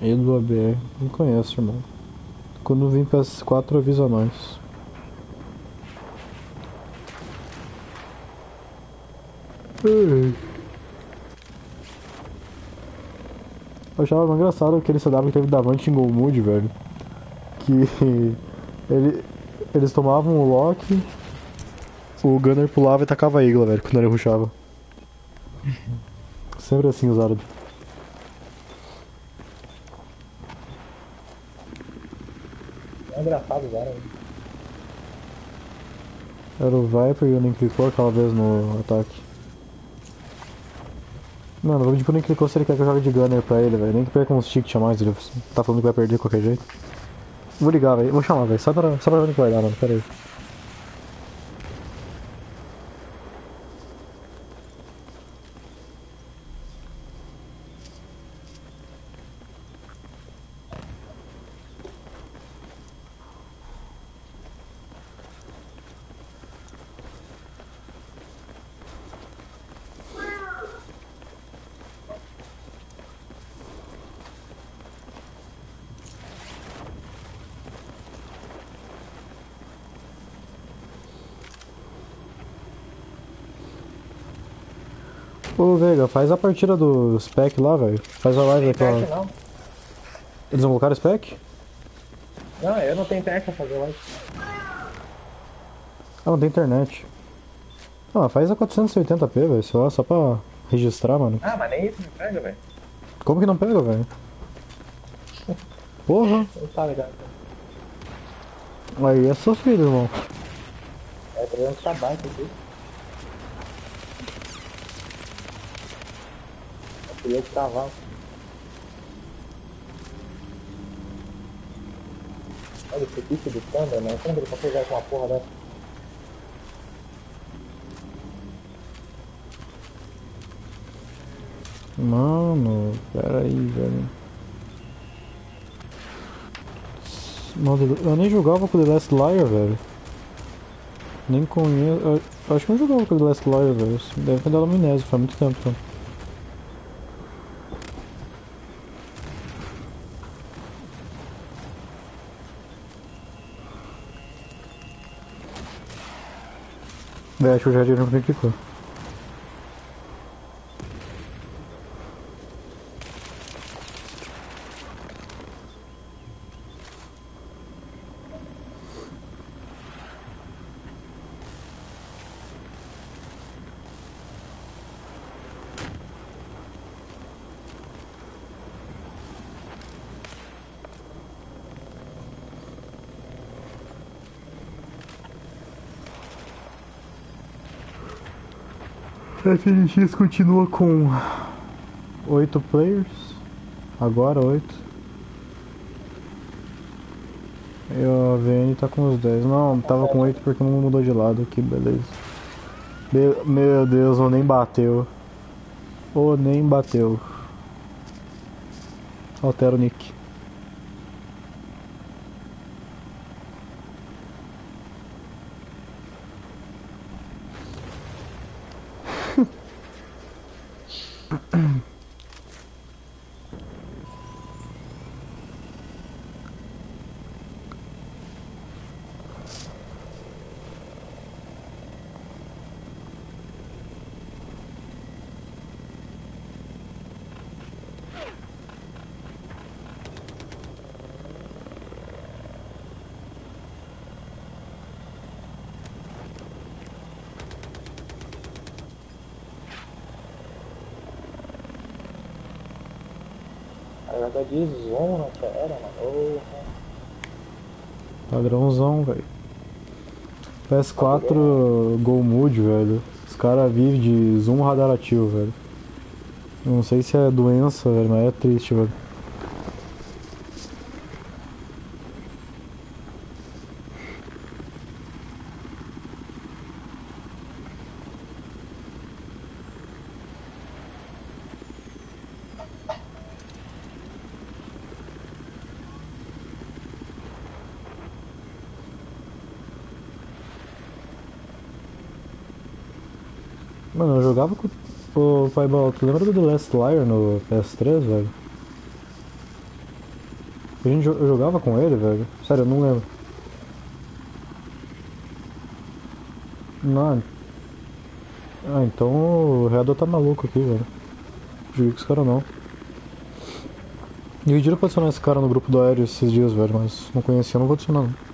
Edu ABR. Não conheço, irmão. Quando vim PS4 avisa nós. Ai. Eu achava mais engraçado aquele CW que teve Davante em Go Mood, velho. Que ele, eles tomavam o lock, o Gunner pulava e tacava a igla, velho, quando ele rushava. Sempre assim os árabes. É engraçado os árabes. Era o Viper e o nem clicou aquela vez no ataque. Mano, o tipo nem clicou se ele quer que eu jogue de Gunner pra ele, velho. Nem que perca uns tickets a mais, ele tá falando que vai perder de qualquer jeito. Vou ligar, velho. Vou chamar, velho. Só pra, só pra ver o que vai dar, mano. Pera aí. Ô, Veiga, faz a partida do spec lá, velho. Faz a live aqui, ó. não. Eles colocar o spec? Não, eu não tenho internet pra fazer live. Ah, não tem internet. Ah, faz a 480p, velho. Só, só pra registrar, mano. Ah, mas nem isso me pega, velho. Como que não pega, velho? Porra. Não tá ligado. Aí é sofrido, irmão. É 300 KB aqui. É piloto de cavalo. Olha esse bicho do Thunder, né? Que ele consegue jogar com uma porra dessa? Mano, pera aí, velho. Mano, eu nem jogava com The Last Liar, velho. Nem conheço. eu- eu Acho que eu não jogava com The Last Liar, velho. Deve ter dado amnésia, faz muito tempo. Então. Acho que o Jardim não FNX continua com 8 players. Agora 8. E a VN tá com os 10. Não, tava com 8 porque não mudou de lado aqui, beleza. Meu, meu Deus, ou nem bateu. Ou nem bateu. Altera o nick. Joga de zona, cara, mano. Porra. Padrãozão, velho. PS4 Go Mood, velho. Os caras vivem de zoom radar ativo, velho. Não sei se é doença, velho, mas é triste, velho. Mano, eu jogava com o Paibal. Tu lembra do Last Liar no PS3, velho? A gente, jogava com ele, velho. Sério, eu não lembro. Não. Ah, então o Reador tá maluco aqui, velho. Joguei com esse cara não. Dividiram pra adicionar esse cara no grupo do Aéreo esses dias, velho, mas não conhecia, não vou adicionar não.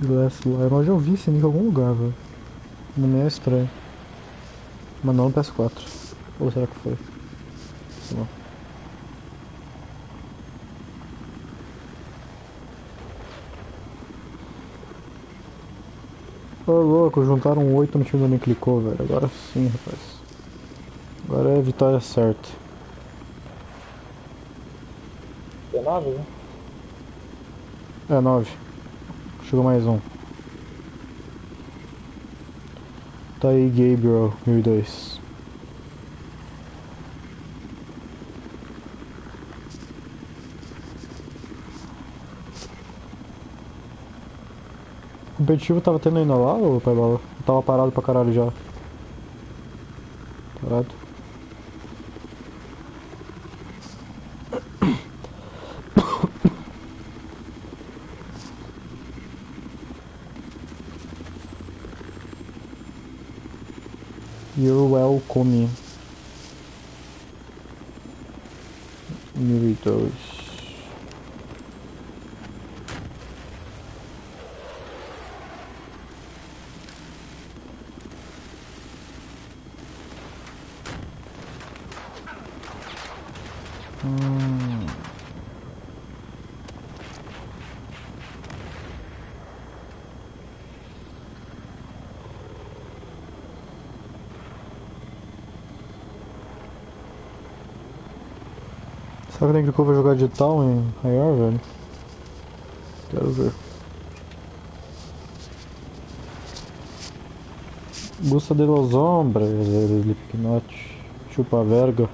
Glass Lion, eu já ouvi esse nick em algum lugar, velho. Não me é estranho. Mas não no PS4. Ou será que foi? Sei lá. Ô louco, juntaram 8 no time da me clicou, velho. Agora sim, rapaz. Agora é a vitória certa. 19, né? É, 9. Chegou mais um. Tá aí, Gabriel, 1002. O competitivo tava tendo ainda lá, ou pai bala? Tava parado pra caralho já. Parado. You're welcome. Mil e dois. Hum. Será que tem que vai jogar digital em maior, velho? Quero ver. Gusta de los hombres, Slipknot. Chupa verga.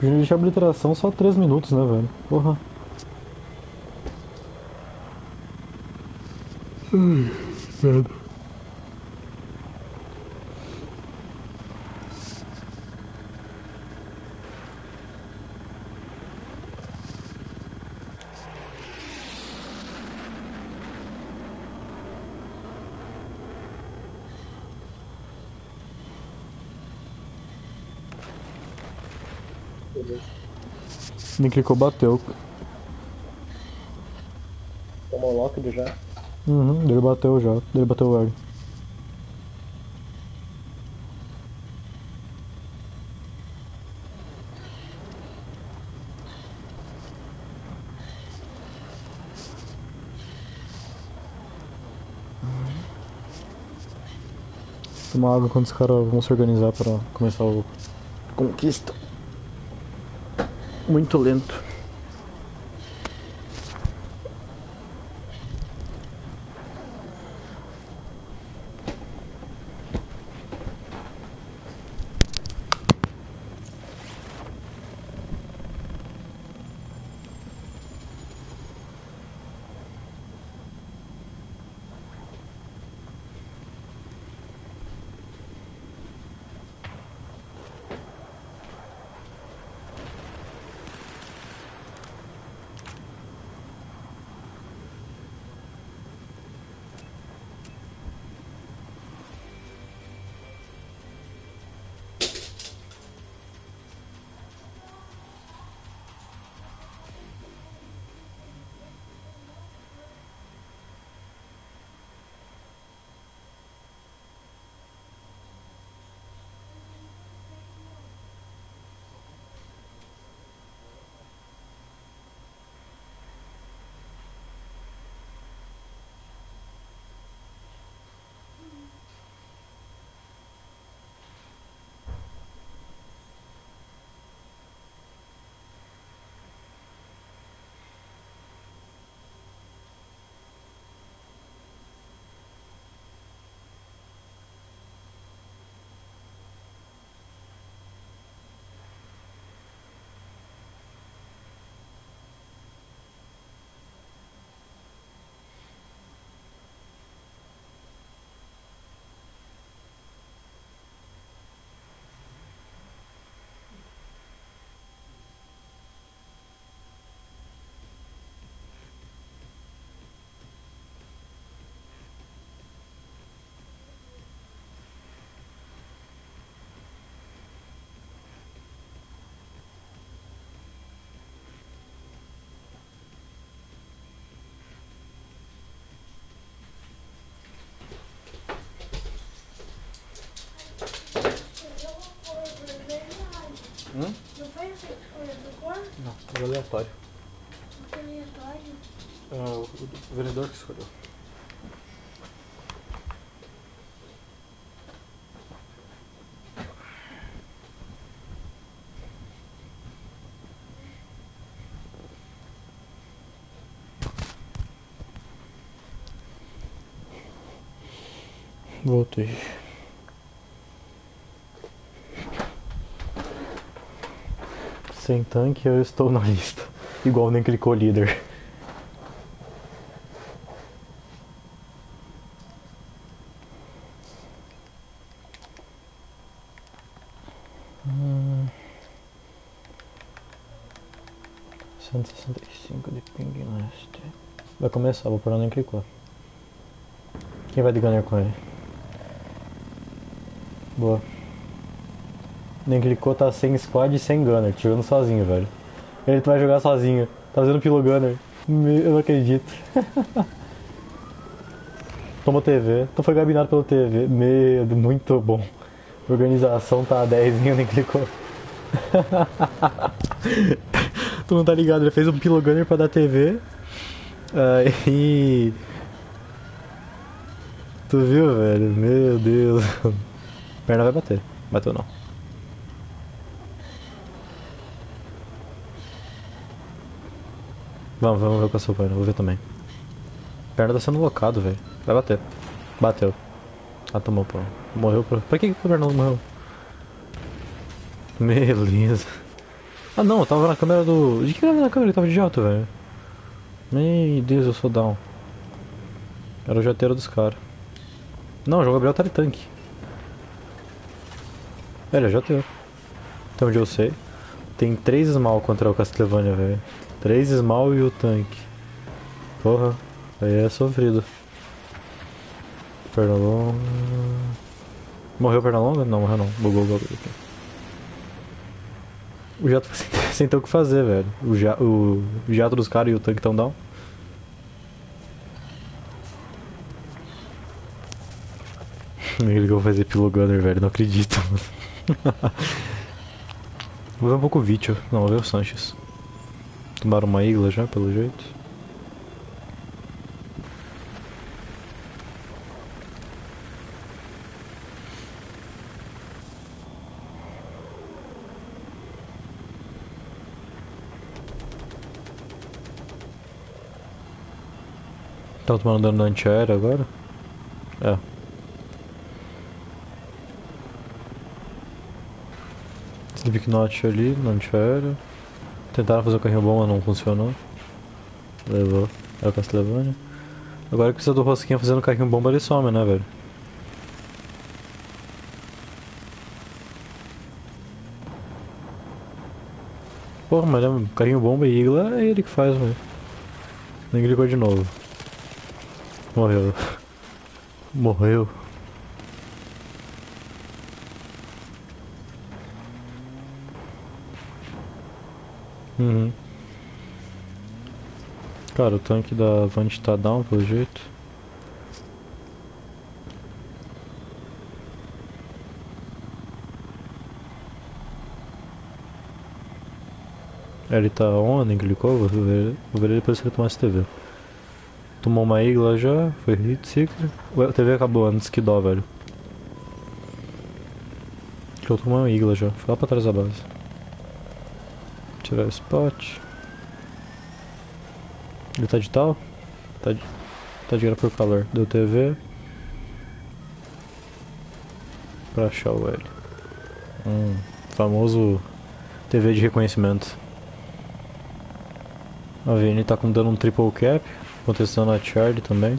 Deixar a obliteração só 3 minutos, né, velho? Porra. Ai, merda. Nem clicou, bateu. Tomou lock do já. Uhum, ele bateu já. Ele bateu o L. Tomar água quando os caras vão se organizar para começar o conquista. Muito lento. Não foi essa escolha do cor? Não, é aleatório. Foi aleatório? É o, o vendedor que escolheu. Voltei. Sem tanque eu estou na lista. Igual nem clicou líder. Hum. 165 de ping leste. Vai começar, vou parar nem clicou. Quem vai de gunner com ele? Boa. Nem clicou, tá sem squad e sem gunner, tirando sozinho, velho. Ele vai jogar sozinho, tá fazendo pilo gunner. Eu não acredito. Tomou TV, então foi gabinado pelo TV. Deus, muito bom. Organização tá a 10 e nem clicou. tu não tá ligado, ele fez um pilo gunner pra dar TV. Aí. Tu viu, velho? Meu Deus. Perna vai bater. Bateu não. Vamos, vamos ver a sua perna, vou ver também. Perna tá sendo locado, velho. Vai bater. Bateu. Ah, tomou, pô. Morreu por. Pra que que o perna não morreu? Beleza. Ah não, eu tava na câmera do. De que tava na câmera? Ele tava de alto, velho. Meu Deus, eu sou down. Era o jateiro dos caras. Não, o João Gabriel tá de tanque. Ele é jateiro. Até onde eu sei. Tem três Small contra o Castlevania, velho. Três Small e o tanque. Porra, aí é sofrido. Pernalonga. Morreu Pernalonga? Não, morreu não. Bugou o bagulho aqui. O jato sem, ter o que fazer, velho. O, ja, o jato dos caras e o tanque tão down. Ele vou fazer pelo Gunner, velho. Não acredito, mano. vou ver um pouco o Vitio. Não, vou ver o Sanches. Tomaram uma igla já, pelo jeito. Tá tomando dano na antiaérea agora? É. Slipknot ali, na antiaérea. Tentaram fazer o carrinho bom, mas não funcionou. Levou. É o Castlevania. Agora que precisa do Rosquinha fazendo carrinho bomba, ele some, né, velho? Porra, mas é carrinho bomba e igla é ele que faz, velho. Nem glicou de novo. Morreu. Morreu. Uhum. Cara, o tanque da Vant tá down pelo jeito. Ele tá on, nem clicou, vou ver, vou ver ele depois que ele tomar esse TV. Tomou uma igla já, foi hit. Ué, a TV acabou antes que dó, velho. Acho que eu tomei uma igla já, foi lá pra trás da base. Tirar spot. Ele tá de tal? Tá de, tá de por calor. Deu TV. Pra achar o L. Hum, famoso TV de reconhecimento. A Vini tá com dando um triple cap. Contestando a Charlie também.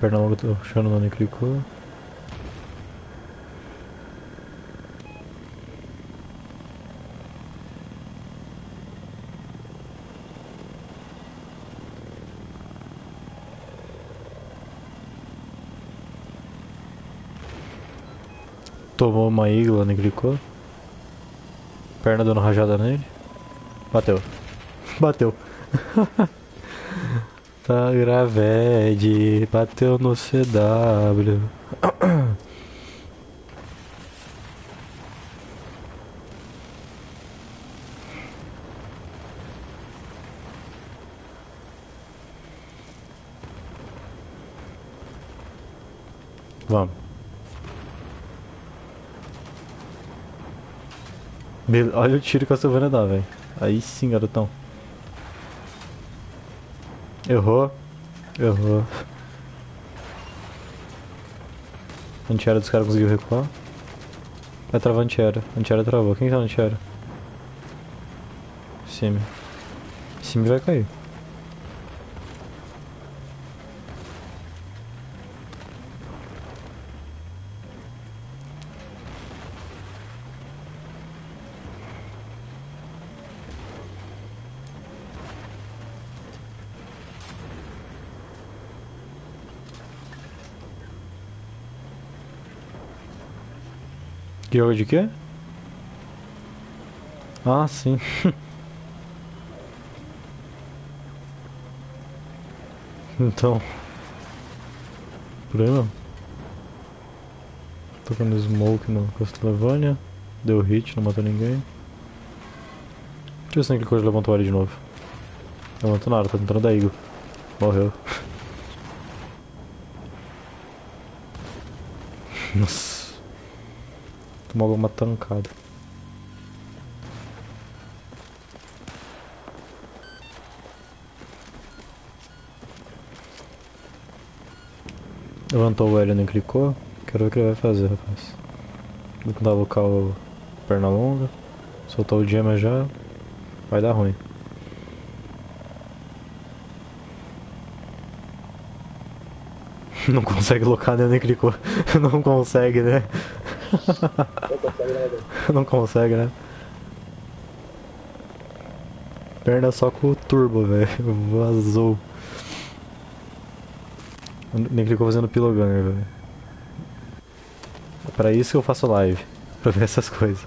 Pernambuco tô achando não clicou. Tomou uma igla, neglicou. Perna dando rajada nele. Bateu. Bateu. tá gravede. Bateu no CW. Vamos. Bele- Olha o tiro que a Silvana dá, velho. Aí sim, garotão. Errou. Errou. A antiera dos caras conseguiu recuar. Vai travar a antiera. A antiera travou. Quem tá na antiera? Simi. Simi vai cair. Jogo de quê? Ah, sim. então. Não. Tocando smoke no Castlevania. Deu hit, não matou ninguém. Deixa eu ver se coisa levantou ele de novo. Não levantou nada, tá tentando dar Eagle. Morreu. Nossa. Tomou alguma tancada. Levantou o L e nem clicou. Quero ver o que ele vai fazer, rapaz. Vou tentar alocar perna longa. Soltou o gema já. Vai dar ruim. Não consegue locar, né? Nem clicou. Não consegue, né? Não consegue, né? Perna só com o turbo, velho. Vazou. Nem clicou fazendo pilogunner, velho. É pra isso que eu faço live. Pra ver essas coisas.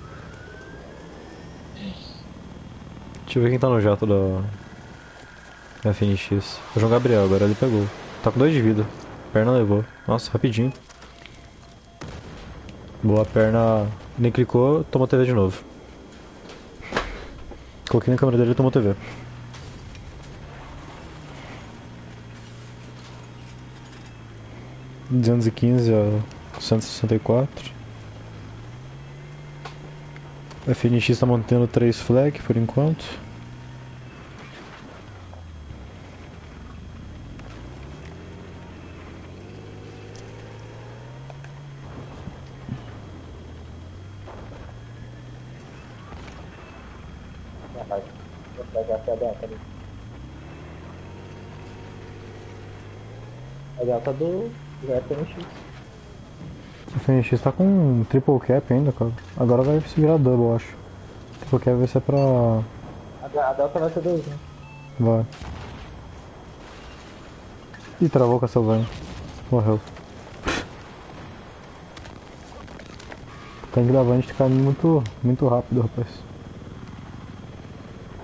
Deixa eu ver quem tá no jato da FNX. O João Gabriel, agora ele pegou. Tá com dois de vida. Perna levou. Nossa, rapidinho. Boa perna. Nem clicou, tomou TV de novo. Coloquei na câmera dele e tomou TV. Duzentos e quinze a cento e e quatro. FNX está mantendo 3 flag por enquanto. Vai, vou pegar até a delta ali. A delta FNX. O FNX tá com um triple cap ainda, cara. Agora vai se virar double, eu acho. Triple cap vai ser pra. A, de- a delta vai ser 2, né? Vai. Ih, travou o Castlevania. Morreu. O tanque da Vant tá muito, muito rápido, rapaz.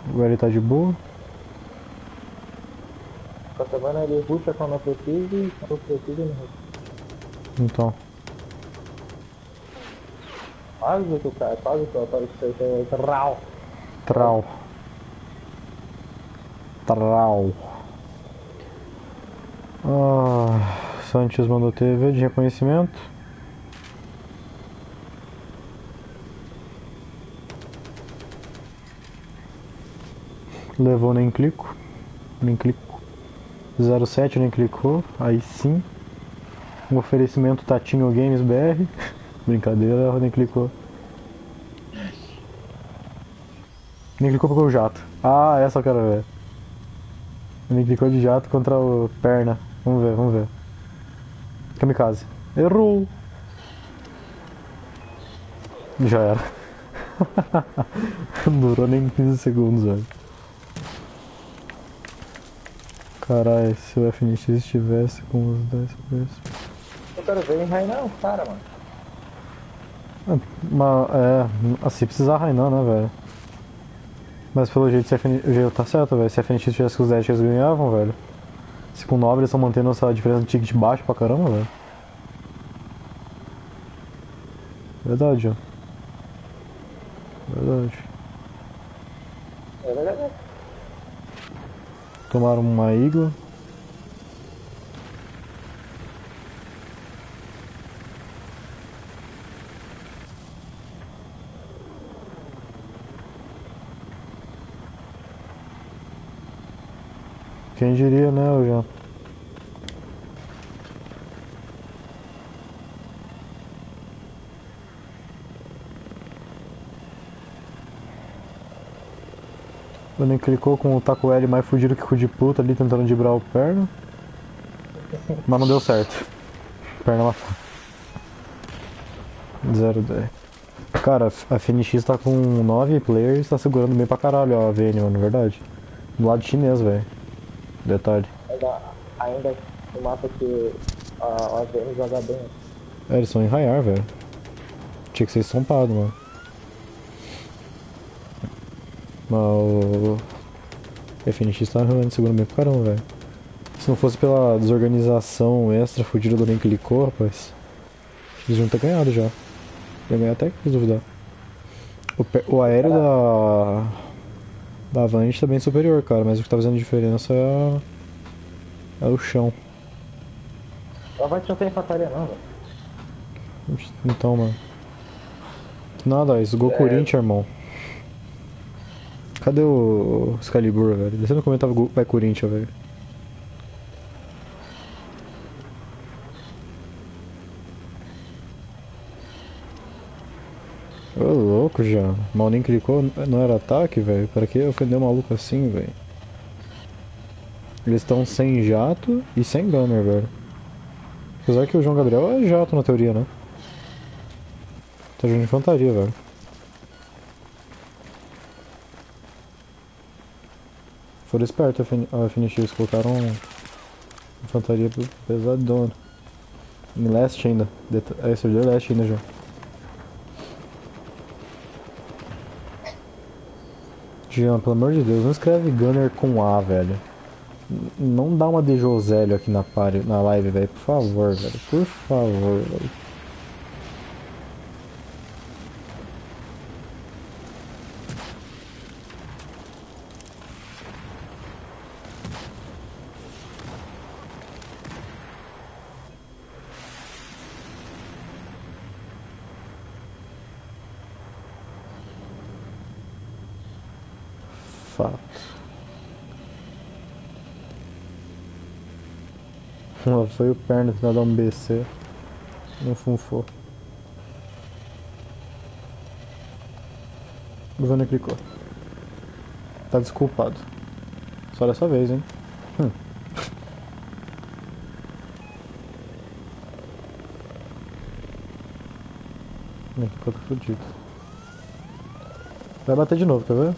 Agora ele tá de boa. Castlevania ele rusha quando precisa e quando precisa ele rusha. Então. Quase que o cara, quase que o autor fez rau. Trau. Trau. Ah, Santos mandou TV de reconhecimento. Levou nem clico. Nem clico. 07 nem clicou. Aí sim. Um oferecimento Tatinho Games BR. Brincadeira, nem clicou. Nem clicou porque o jato. Ah, essa eu quero ver. Nem clicou de jato contra o perna. Vamos ver, vamos ver. Kamikaze. Errou! Já era. Não durou nem 15 segundos, velho. Caralho, se o FNX estivesse com os 10 players. Quero ver em os caras, mano. Mas, é, assim, precisar Rainan, né, velho? Mas pelo jeito, se o jeito tá certo, velho. Se a FNX tivesse com os 10 eles ganhavam, velho. Se com 9 eles estão mantendo essa diferença de ticket baixo pra caramba, velho. Verdade, ó. Verdade. É verdade. Tomaram uma igla. Quem diria, né, ô Jean? O nem clicou com o taco L mais fudido que cu de puta ali tentando dibrar o perna. Mas não deu certo. Perna matou. 0 10. Cara, a FNX tá com 9 players tá segurando bem pra caralho ó, a VN, mano, verdade. Do lado chinês, velho. Detalhe. Ainda, ainda no mapa que a, AVM joga bem. É, eles são em raiar, velho. Tinha que ser estompado, mano. Mas o FNX tá realmente segurando bem pra caramba, velho. Se não fosse pela desorganização extra fodida do nem clicou, rapaz. Eles iam ter ganhado já. Ia ganhar até que duvidar. O, pe- o aéreo da. Da Avante tá bem superior, cara, mas o que tá fazendo diferença é. a- É o chão. O Avante não tem infantaria não, velho. Então, mano. Nada, isso Go Corinthians, irmão. Cadê o Excalibur, velho? Descendo no comentário vai Corinthians, velho. Ô louco já. Mal nem clicou, não era ataque, velho. Pra que ofender o maluco assim, velho? Eles estão sem jato e sem gunner, velho. Apesar que o João Gabriel é jato na teoria, né? Tá jogando infantaria, velho. Foram espertos a a FNX, colocaram infantaria pesadona. Em leste ainda. Det- É, servidor leste ainda já. Jean, pelo amor de Deus, não escreve Gunner com A, velho. Não dá uma de Josélio aqui na, na live, velho. Por favor, velho. Por favor, velho. O perna tentar dar um BC. Não funfou. Vânia clicou. Tá desculpado. Só dessa vez, hein? Hum. Ih, Ficou fudido. Vai bater de novo, quer ver?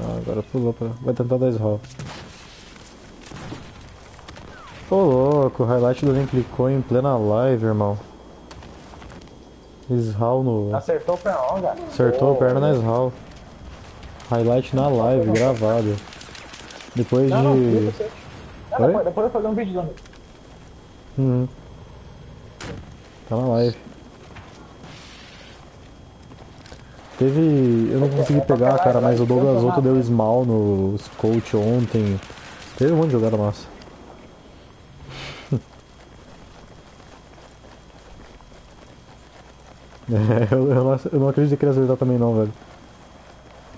Ah, agora pulou pra. Vai tentar dar roll. Ô louco, o highlight do Link clicou em plena live, irmão. Israel no. Acertou o perna, cara. Acertou a perna na Israel. Highlight na live, gravado. Depois Não, não, de. não, Oi? depois, depois eu vou fazer um vídeo dando. Uhum. Tá na live. Teve. Eu não consegui pegar, cara, mas o Douglas Otto deu small no Scout ontem. Teve um monte de jogada massa. Eu, eu, não, eu não acredito que ele acertar também não, velho.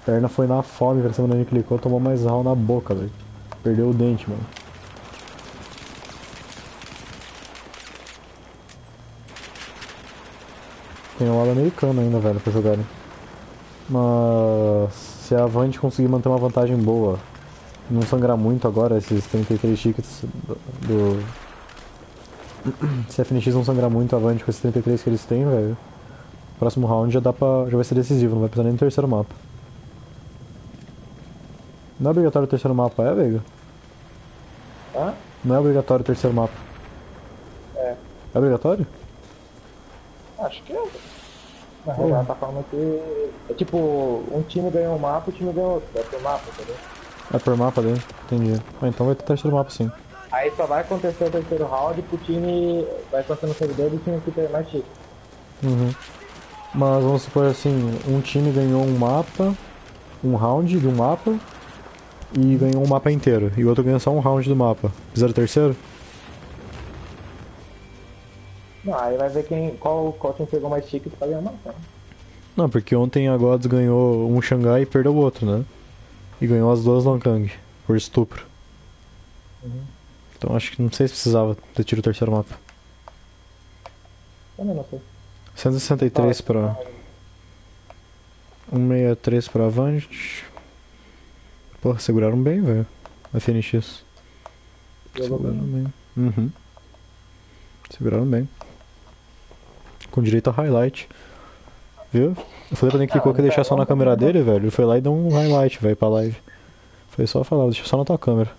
A perna foi na fome, cima da gente clicou, tomou mais raul na boca, velho. Perdeu o dente, mano. Tem um lado americano ainda, velho, pra jogarem. Mas se a Avante conseguir manter uma vantagem boa, não sangrar muito agora esses 33 tickets do- Se a FNX não sangrar muito a Avante com esses 33 que eles têm, velho. Próximo round já dá pra. já vai ser decisivo, não vai precisar nem do terceiro mapa. Não é obrigatório o terceiro mapa, é, Veiga? Hã? Não é obrigatório o terceiro mapa. É. É obrigatório? Acho que é. Na realidade, tá falando que. É tipo, um time ganhou um mapa, o time ganhou outro. É por mapa, entendeu? É por mapa dele, entendi. Ah, então vai ter terceiro mapa sim. Aí só vai acontecer o terceiro round pro time. Vai acontecer no servidor do time que tem mais X. Uhum. Mas vamos supor assim, um time ganhou um mapa, um round de um mapa, e ganhou um mapa inteiro, e o outro ganhou só um round do mapa. Precisa do terceiro? Não, aí vai ver quem, qual, qual time pegou mais tickets pra ganhar mapa. Não, porque ontem a Gods ganhou um Xangai e perdeu o outro, né? E ganhou as duas Lankang, por estupro. Então acho que não sei se precisava ter tido o terceiro mapa. Também não sei. 163 pra. 163 pra Avante. Porra, seguraram bem, velho. A FNX. Seguraram bem. Uhum. Seguraram bem. Com direito a highlight. Viu? Eu falei pra ele que clicou que ia deixar só na câmera dele, velho. Ele foi lá e deu um highlight, velho, pra live. Foi só falar, deixa só na tua câmera.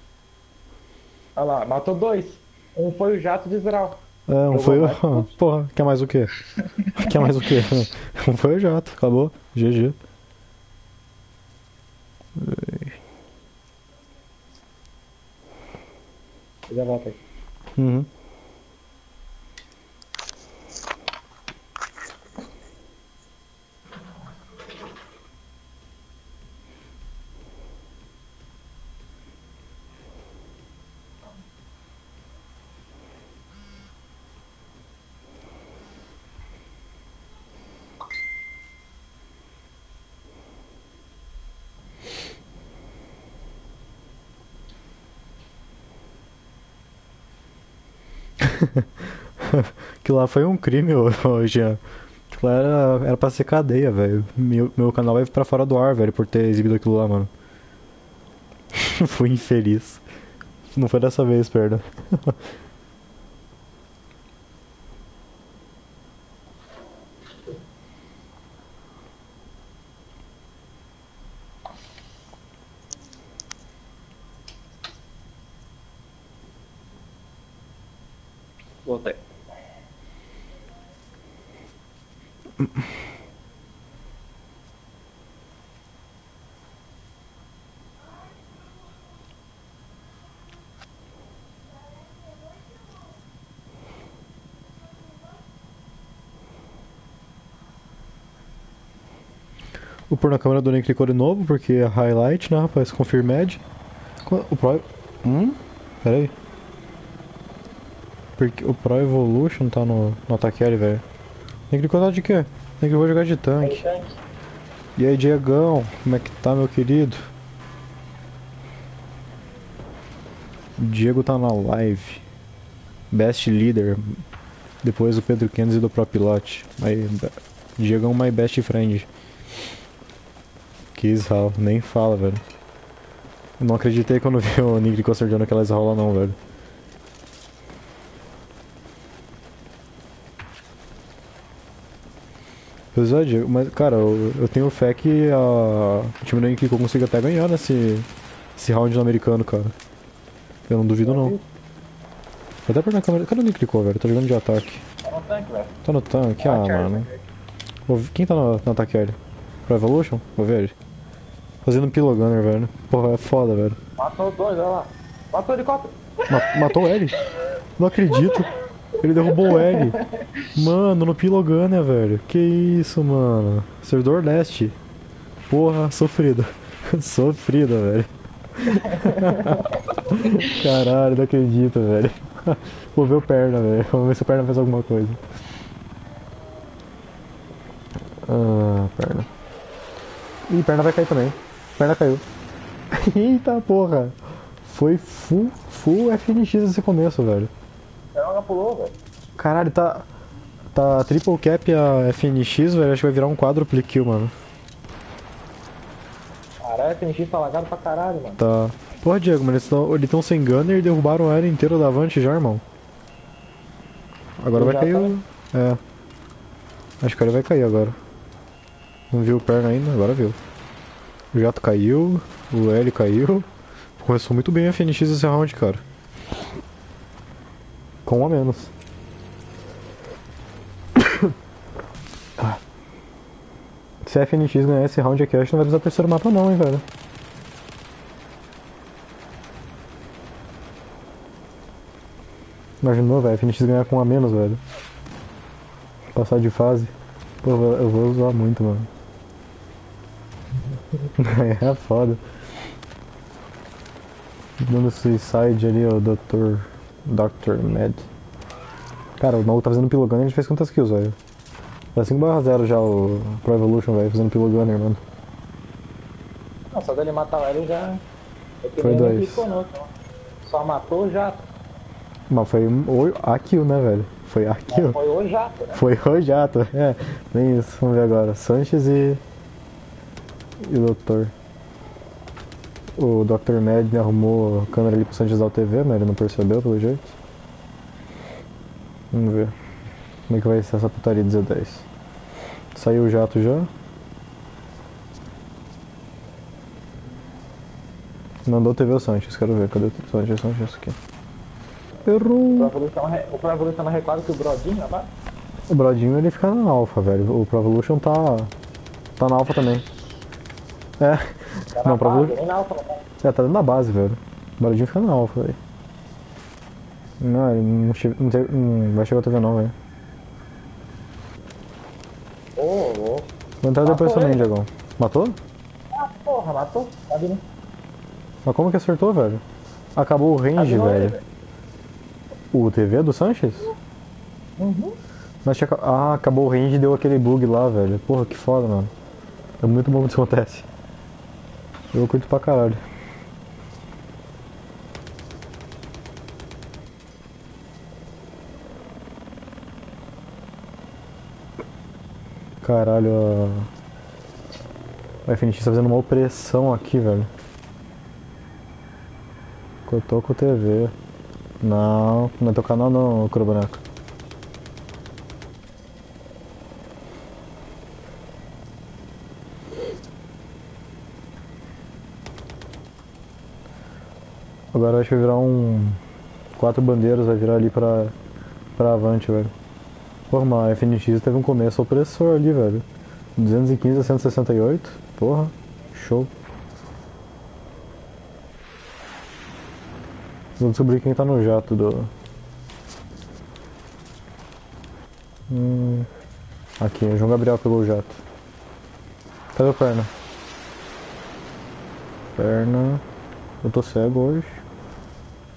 Olha lá, matou dois. Um foi o jato de Zral. É, um foi o. Porra, quer mais o quê? quer mais o quê? Um foi o jato, acabou. GG. Já volto aí. Uhum. Aquilo lá foi um crime, ô, Jean. Aquilo lá era, era pra ser cadeia, velho. Meu, meu canal vai pra fora do ar, velho, por ter exibido aquilo lá, mano. Fui infeliz. Não foi dessa vez, perda. pôr na câmera do clicou de novo, porque é highlight, né, rapaz? Confirmed. O Pro. Hum? Pera aí. Porque o Pro Evolution tá no, no ataque L, velho. Nem clicou tá de quê? Nem clicou jogar de tanque. E aí, Diegão, como é que tá, meu querido? Diego tá na live. Best Leader. Depois o Pedro Kenzie do Pro Pilot. Aí, be- Diegão, my best friend. Que Israel, nem fala, velho. Eu não acreditei quando vi o Nick consertando aquela Israel lá, não, velho. Pois é, Diego, mas cara, eu, eu tenho fé que a, o time do Nick consiga até ganhar nesse esse round no americano, cara. Eu não duvido, não. Vou até pôr na câmera. Cadê o Nick clicou, velho? Tá jogando de ataque. Tá no tanque, velho. Tá no tanque, ah, Charlie, mano. Quem tá no, no ataque aéreo? Pro Evolution? Vou ver ele. Fazendo Pilogunner, velho. Porra, é foda, velho. Matou dois, olha lá. Matou o helicóptero. Ma- matou o L? Não acredito. Ele derrubou o L. Mano, no Pilogunner, velho. Que isso, mano. Servidor leste. Porra, sofrido. Sofrido, velho. Caralho, não acredito, velho. Vou ver o perna, velho. Vamos ver se o perna fez alguma coisa. Ah, perna. Ih, perna vai cair também. Perna caiu. Eita porra. Foi full, full FNX esse começo, velho. Ela pulou, velho. Caralho, tá. Tá triple cap a FNX, velho. Acho que vai virar um quádruple kill, mano. Caralho, FNX tá lagado pra caralho, mano. Tá. Porra, Diego, mas eles tão, sem gunner e derrubaram o aéreo inteiro da Avante já, irmão. Agora vai cair tá. o. É. Acho que ele vai cair agora. Não viu o perna ainda, agora viu. O jato caiu, o L caiu. Começou muito bem a FNX esse round, cara. Com um a menos. Ah. Se a FNX ganhar esse round aqui, eu acho que não vai precisar terceiro mapa não, hein, velho. Imaginou, velho, a FNX ganhar com um a menos, velho. Passar de fase. Pô, eu vou usar muito, mano. é foda. Dando suicide ali, o Dr. Dr. Med. Cara, o maluco tá fazendo gente fez quantas kills, velho? Tá 5 barra 0 já o Pro Evolution, velho, fazendo pilogunner, mano. Não, só dele matar ele já. É Foi dois. ele clicou ó. Só matou o jato. Mas foi o- a kill, né, velho? Foi a kill. Foi o jato, né? Foi o jato, é. Nem isso, vamos ver agora. Sanches e. E o doutor. O Dr. Med arrumou a câmera ali pro Sanches dar o TV, mas ele não percebeu pelo jeito. Vamos ver. Como é que vai ser essa putaria de Z10. Saiu o jato já. Mandou TV o Sanches, quero ver. Cadê o Sanches? Sanches aqui. Errou! O Pro Evolution tá mais recuado que o Brodinho, rapaz. O Brodinho ele fica na alfa, velho. O Pro Evolution tá. tá na alfa também. É. Tá Não, na Pro base, nem na alfa, não. É, tá dentro da base, velho. O Brodinho fica na alfa, velho. Não, ele não, che- não, te- não vai chegar a TV não, velho. Ô, louco. Vou entrar depois Matou também, ele. Diegão. Matou? Ah, porra, matou. Tá vindo. Mas como que acertou, velho? Acabou o range, Aviou ele, velho. O TV do Sanches? Uhum. Mas tinha... Ah, acabou o range e deu aquele bug lá, velho. Porra, que foda, mano. É muito bom quando isso acontece. Eu curto pra caralho. Caralho, a... a FNX tá fazendo uma opressão aqui, velho. Cortou com o TV. Não, não é teu canal não, cura Agora acho que vai virar um. Quatro bandeiras, vai virar ali pra. pra avante, velho. Porra, mas a FNX teve um começo opressor ali, velho. 215 a 168. Porra, show. Vou descobrir quem tá no jato do. Hum. Aqui, o João Gabriel pegou o jato. Cadê o perna? Perna. Eu tô cego hoje.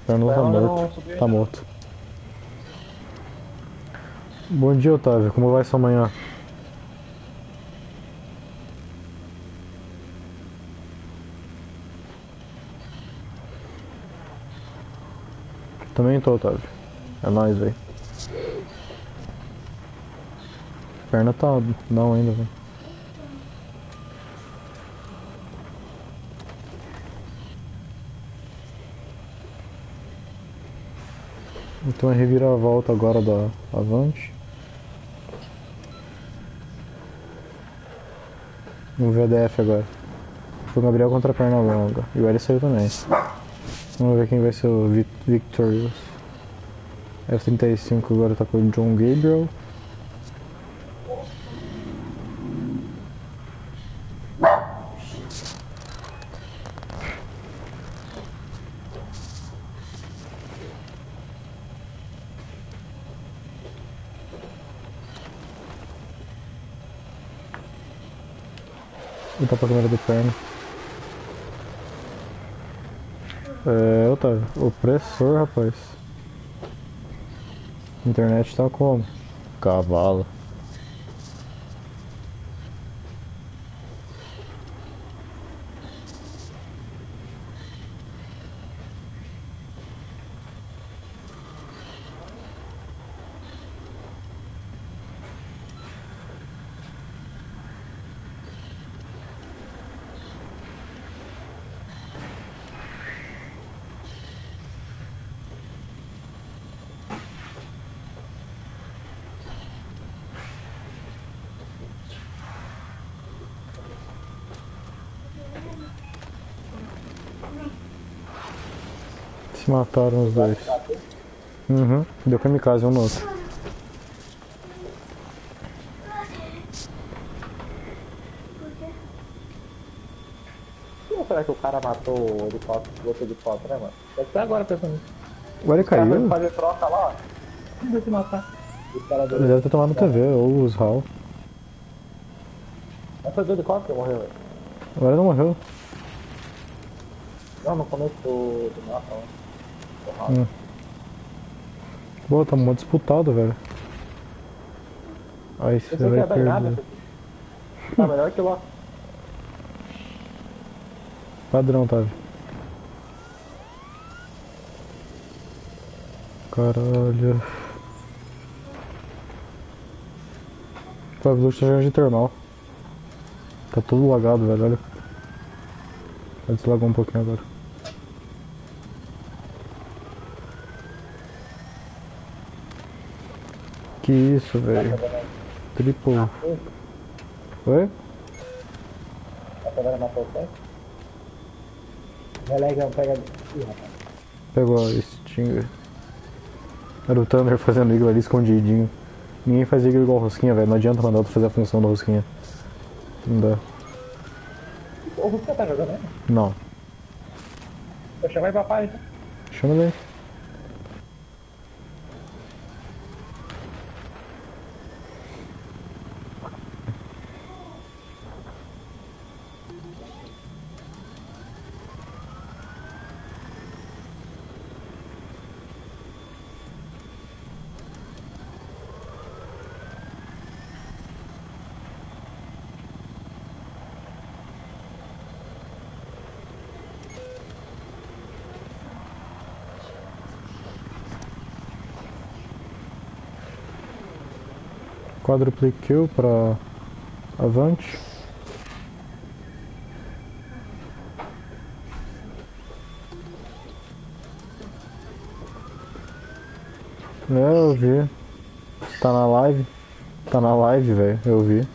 Perna tá não morto. subiu Tá ainda. morto. Bom dia, Otávio. Como vai sua manhã? Também tô, Otávio. É nóis, velho. Perna tá não ainda, velho. Então é reviravolta agora da Avante. Um VDF agora. Foi o Gabriel contra a perna longa. E o L saiu também. Vamos ver quem vai ser o vi- Victorious. F35 agora tá com o John Gabriel. E tá pra câmera do perna. É, Otávio, opressor, rapaz. Internet tá como? Cavalo. Se mataram os dois. Uhum. Deu kamikaze um no outro. Que será que o cara matou o helicóptero, o outro helicóptero, né, mano? Eu até agora pensando nisso. Agora ele caiu. fazer troca lá, ó. Não vai se matar. Ele deve ter tomado no TV, ou os HAL. Mas foi do helicóptero morreu, velho? Agora não morreu. Não, no começo do, do mapa, ó. Porra. Hum. Pô, tá muito disputado, velho. Aí você vai é nada. perder. aqui. Tá melhor que lá. Padrão, Otávio. Caralho. Pô, o Blue tá jogando de termal. Tá tudo lagado, velho, olha. Vai deslagar um pouquinho agora. Que isso, velho. Triple. Oi? A galera matou o tanque. Relega, pega. Ih, rapaz. Pegou a Stinger. Era o Thunder fazendo iglo ali escondidinho. Ninguém faz iglo igual rosquinha, velho. Não adianta mandar outro fazer a função da rosquinha. Não dá. O Rusca tá jogando ainda? Não. Eu chamei papai, então. Chama daí. Quadruple kill pra Avante. É, eu vi. Tá na live. Tá na live, velho. Eu vi.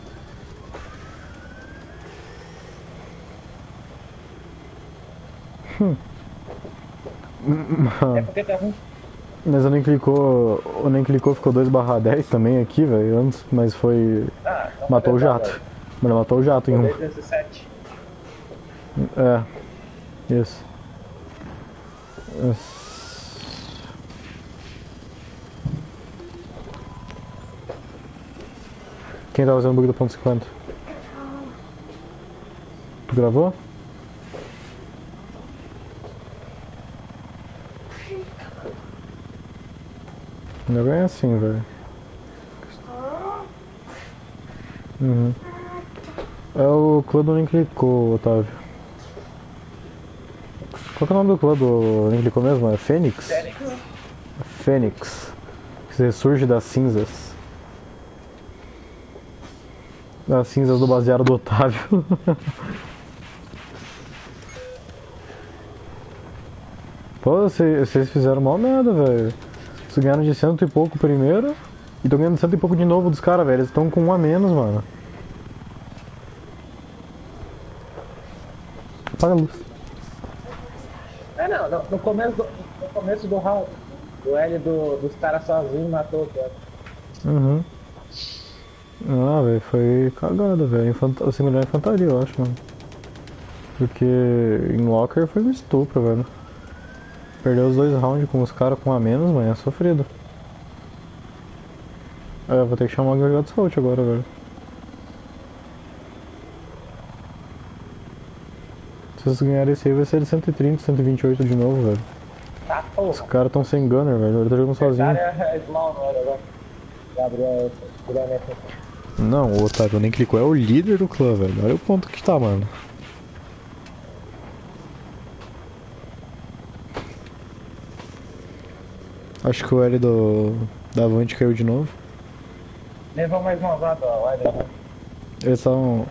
É porque tá ruim. Mas eu nem clicou. Eu nem clicou, ficou 2 barra 10 também aqui, velho, antes, mas foi. Ah, então Matou o jato. velho. Mano, matou o jato em um. 217. É. Isso. Isso. Quem tá usando o bug do ponto 50? gravou? O negócio é assim, velho. Uhum. É o clã do clicou, Otávio. Qual que é o nome do clã do clicou mesmo? É Fênix? Fênix. Que ressurge das cinzas. Das cinzas do baseado do Otávio. Pô, vocês fizeram mal merda, velho. Vocês ganharam de cento e pouco primeiro e estão ganhando cento e pouco de novo dos caras, velho. Eles estão com um a menos, mano. Apaga a luz. É, não, no, no começo do, no começo do round, o L do, dos caras sozinho matou o cara. Uhum. Ah, velho, foi cagada, velho. Infanta... Assim, melhor infantaria, eu acho, mano. Porque em Walker foi um estupro, velho. Perdeu os dois rounds com os caras com a menos, mano, é sofrido. É, vou ter que chamar o Gargado Salt agora, velho. Se vocês ganharem esse aí, vai ser de 130, 128 de novo, velho. Tá, Os porra. caras tão sem gunner, velho. Ele tá jogando sozinho. é, é é Não, o Otávio nem clicou, é o líder do clã, velho. Olha o ponto que tá, mano. Acho que o L do. da Avante caiu de novo. Levou mais uma vada, ó. Olha. Eles estavam.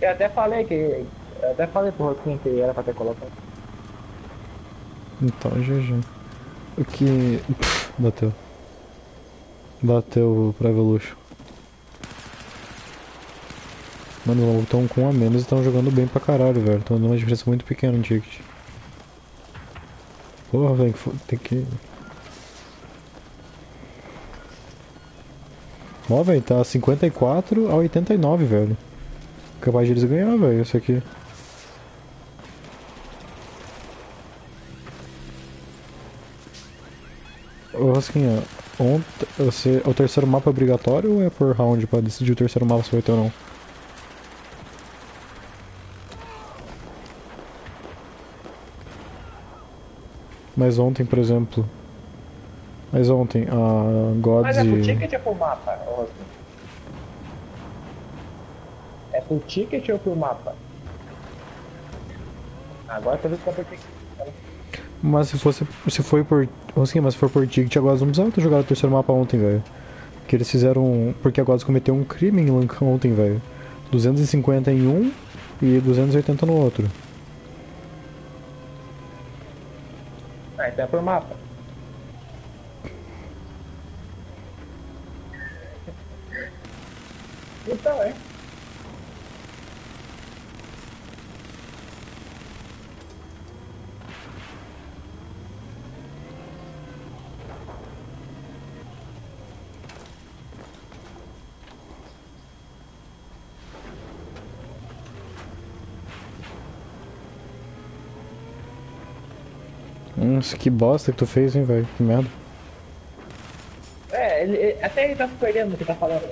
Eu até falei que. Eu até falei pro Roquinho que era pra ter colocado. Então, GG. O que. Pff, bateu. Bateu pra Evolution. Mano, estão com a menos e estão jogando bem pra caralho, velho. Estão dando uma diferença muito pequena no ticket. Porra, velho, tem que. Ó, velho, tá 54 a 89, velho. Capaz de eles ganhar, velho, isso aqui. Ô, Rosquinha, ontem, você, o terceiro mapa é obrigatório ou é por round pra decidir o terceiro mapa se vai ter ou não? Mas ontem, por exemplo. Mas ontem, a Gods Mas é pro e. ticket ou pro mapa? É pro ticket ou pro mapa? Agora que tá pro ticket. Mas se fosse. Se foi por. Rosquinha, mas se for por ticket, a Gods não precisava ter jogado o terceiro mapa ontem, velho. Porque eles fizeram. Porque a Gods cometeu um crime em Lanka ontem, velho. 250 em um e 280 no outro. Ah, então é por mapa. Então é. Nossa, que bosta que tu fez, hein, velho. Que merda. É, ele, até ele tá se perdendo no que tá falando.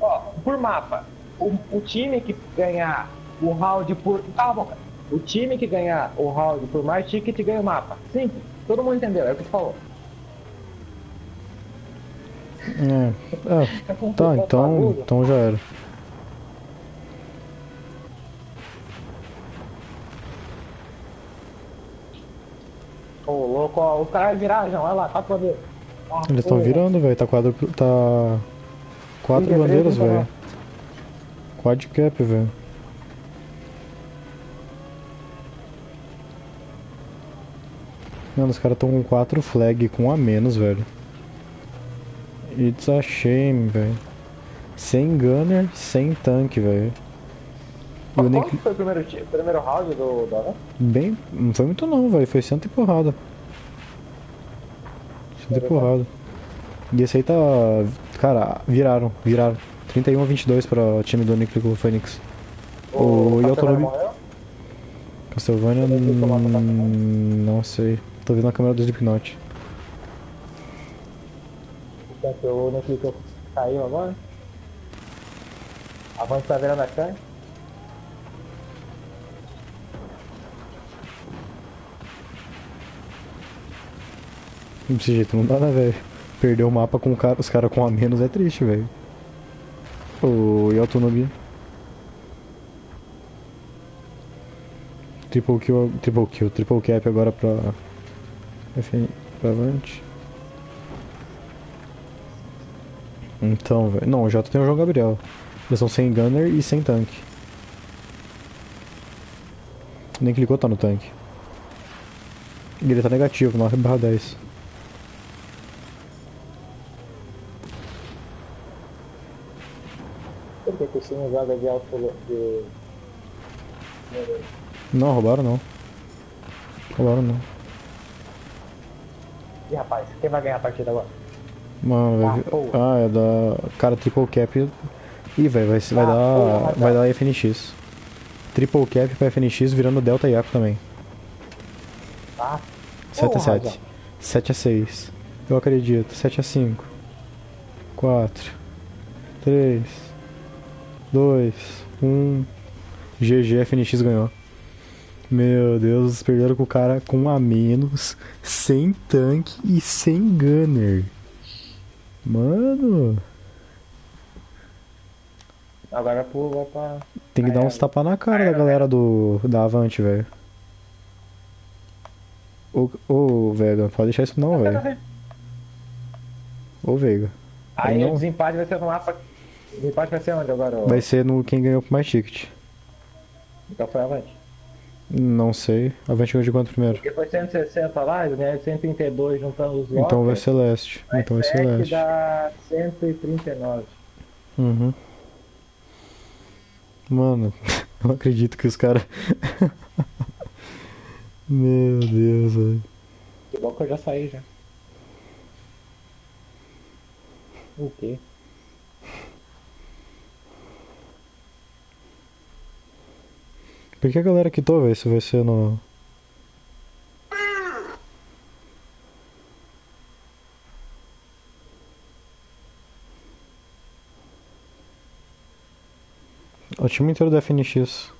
Ó, por mapa, o, o time que ganhar o round por. Calma, cara. O time que ganhar o round por mais ticket ganha o mapa. Simples. Todo mundo entendeu, é o que tu falou. É. É. Tá, então. Então já era. Ô, os caras viraram, olha lá, quatro bandeiras. Ó, Eles estão virando, velho. Tá quadro. Tá. Quatro bandeiras, velho. Quad cap, velho. Mano, os caras estão com quatro flag com um a menos, velho. It's a shame, velho. Sem gunner, sem tanque, velho. O Qual que foi o primeiro, primeiro round do Dona? Bem. Não foi muito não, velho. Foi cento e porrada. Cento e porrada. E esse aí tá. Cara, viraram, viraram. 31 a 22 para o time do Nuclear Phoenix. O morreu? Castlevania. Hum, Não sei. Tô vendo a câmera do Slipknot. Não clicou. Caiu agora. A Vante tá virando a câmera. Desse jeito não dá, né, velho? Perder o mapa com o cara, os caras com a menos é triste, velho. Ô, e autonomia? Triple kill, triple kill, triple cap agora pra. FN, pra Avante. Então, velho. Não, já tem o João Gabriel. Eles são sem gunner e sem tanque. Nem clicou, tá no tanque. E ele tá negativo, 9 barra 10. Que que o Sim joga de alto de. Não, roubaram não. Roubaram não. Ih, rapaz, quem vai ganhar a partida agora? Mano, Ah, porra. ah, é da. Cara, triple cap. Ih, velho, vai, vai Ah, dar. porra, vai dar FNX. Triple cap pra FNX virando Delta Yaku também. Tá? 7 a Porra, 7. Zé. 7 a 6. Eu acredito. 7 a 5. 4. 3. 2. 1. GG, FNX ganhou. Meu Deus, perderam com o cara com a menos, sem tanque e sem gunner. Mano, Agora pro. Vai pra. tem que dar uns tapas na cara da galera do da Avante, velho. Ô, ô, Vega, não pode deixar isso não, velho. Ô, Veiga. Aí não- o desempate vai ser no mapa. O desempate vai ser onde agora? Vai ser no quem ganhou por mais ticket. Então foi avante. Não sei. Avante ganhou de quanto primeiro? Porque foi 160 lá, eu ganhei 132 juntando os Então vai lockers. ser leste. Mais Então vai ser 7 leste. dá 139. Uhum. Mano, eu não acredito que os caras. Meu Deus, velho. Que bom que eu já saí já. O quê? Por que a galera quitou, velho? Se vai ser no. O time inteiro da FNX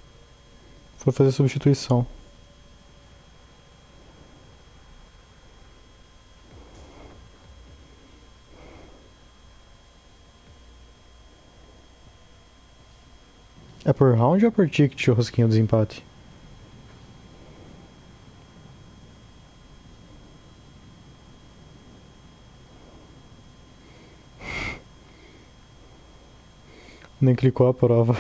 foi fazer substituição. É por round ou por ticket o rosquinho do desempate? Nem clicou a prova.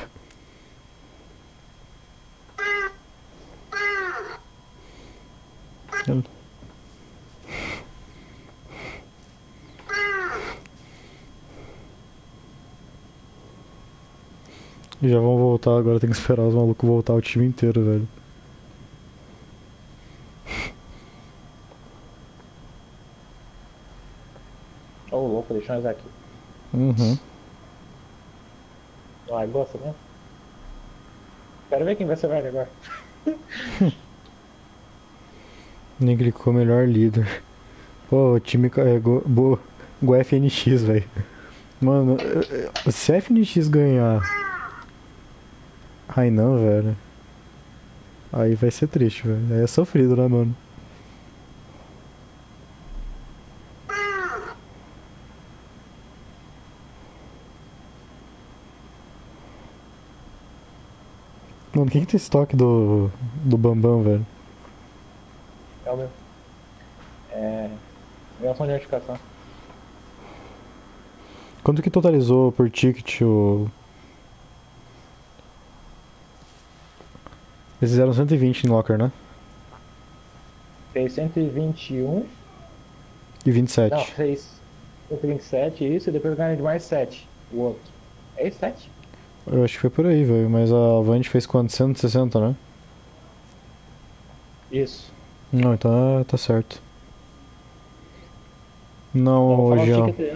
Já vão voltar, agora tem que esperar os malucos voltar o time inteiro, velho. Ô louco, deixa nós aqui. Uhum. Ai, gosta mesmo? Quero ver quem vai ser velho agora. Nem clicou melhor líder. Pô, o time carregou. Boa. Igual FNX, velho. Mano, se a FNX ganhar. Ai não, velho. Aí vai ser triste, velho. Aí é sofrido, né, mano? Mano, quem que tem estoque do. do Bambam, velho? É o meu. É. Ligação de notificação. Quanto que totalizou por ticket o. Eles fizeram 120 em locker, né? Fez 121. E 27. Não, fez 127 isso e depois ganha de mais 7. O outro. É isso, 7? Eu acho que foi por aí, velho. Mas a Avante fez quanto? 160, né? Isso. Não, então é- tá certo. Não, ticket.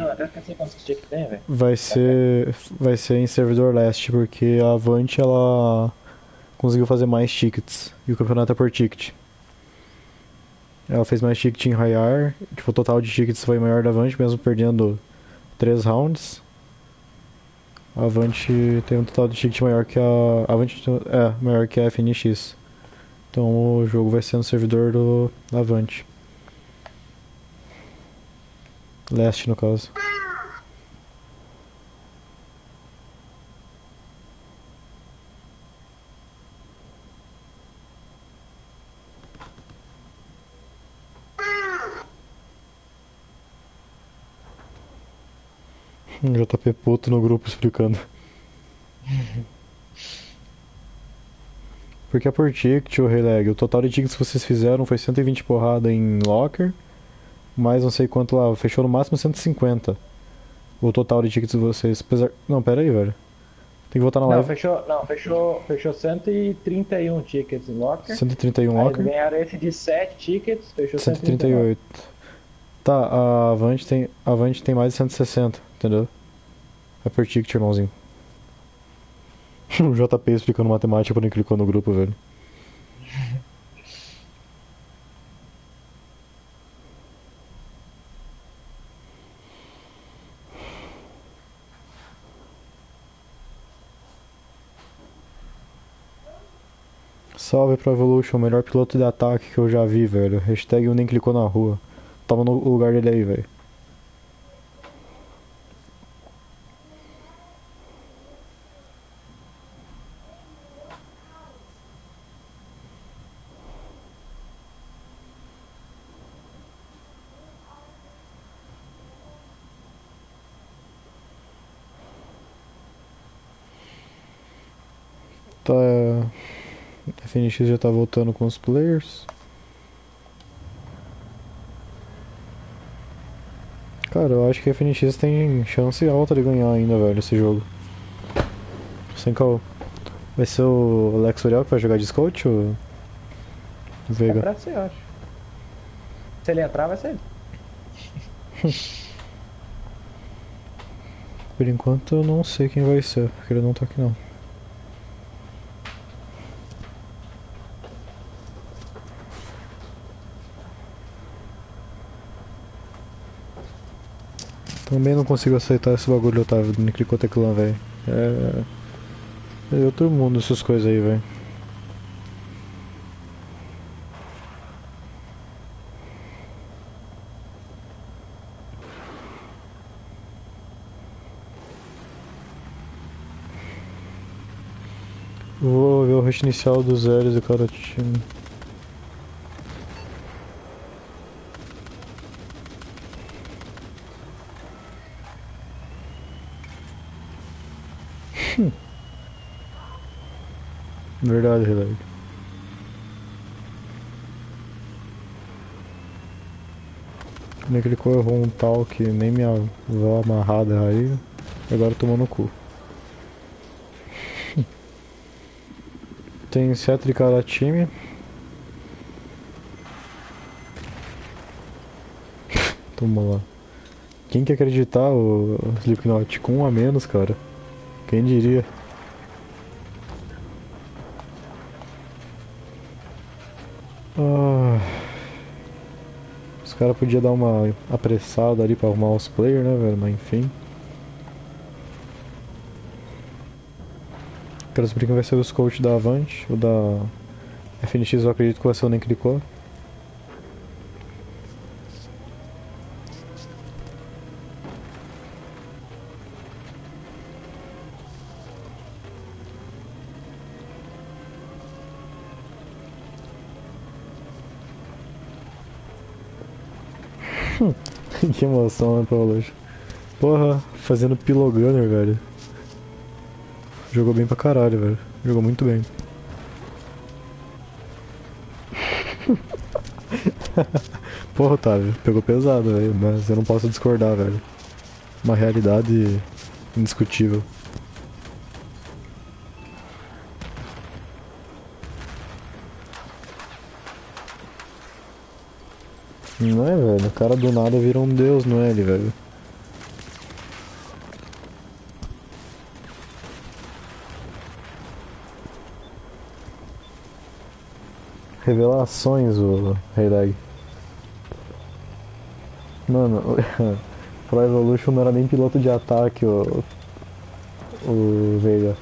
Não. Vai ser. Vai ser em servidor leste, porque a Avante ela. Conseguiu fazer mais tickets. E o campeonato é por ticket. Ela fez mais ticket em Rayar. Tipo, o total de tickets foi maior da Avante, mesmo perdendo 3 rounds. A Avante tem um total de ticket maior que a. a Avante é, maior que a FNX. Então o jogo vai ser no servidor do da Avante. Leste no caso. Um JP puto no grupo explicando. Porque é por ticket, o Releg. O total de tickets que vocês fizeram foi 120 porrada em locker. Mais não sei quanto lá. Fechou no máximo 150. O total de tickets de vocês. Apesar... Não, pera aí, velho. Tem que voltar na Não, live. fechou, não, fechou, fechou 131 tickets em locker. 131 Aí locker. ganharam esse de 7 tickets, fechou 138. Tá, a Avante tem, a Avante tem mais de 160, entendeu? É por ticket, irmãozinho. o JP explicando matemática quando ele clicou no grupo, velho. Salve pro Evolution, o melhor piloto de ataque que eu já vi, velho. Hashtag um nem clicou na rua. Tava no lugar dele aí, velho. Tá. A FNX já tá voltando com os players. Cara, eu acho que a FNX tem chance alta de ganhar ainda, velho, esse jogo. Sem caô. Vai ser o Alex Uriel que vai jogar de scout ou. É Veiga? pra ser, eu acho. Se ele entrar, vai ser ele. Por enquanto eu não sei quem vai ser, porque ele não tá aqui não. Também não consigo aceitar esse bagulho, Otávio, do Niclicoteclan, velho. É. É outro mundo essas coisas aí, velho. Vou ver o rush inicial dos zeros de cada time. Hum. Verdade, Relay. Como é ele um tal que nem minha avó amarrada aí, agora tomou no cu. Tem sete de cada time. Toma lá. Quem que acreditar o Slipknot com um a menos, cara? Quem diria? Caras podiam dar uma apressada ali pra arrumar os players, né, velho? Mas enfim. Quero saber quem vai ser os coach da Avante, o da FNX eu acredito que vai ser o Nem Clicou. Que emoção, né, Paulo? Porra, fazendo pilogunner, velho. Jogou bem pra caralho, velho. Jogou muito bem. Porra, Otávio, pegou pesado, velho. Mas eu não posso discordar, velho. Uma realidade indiscutível. Cara do nada vira um deus, não é ele, velho? Revelações, o Rei Lag. Mano, Pro Evolution não era nem piloto de ataque, o. O Veiga.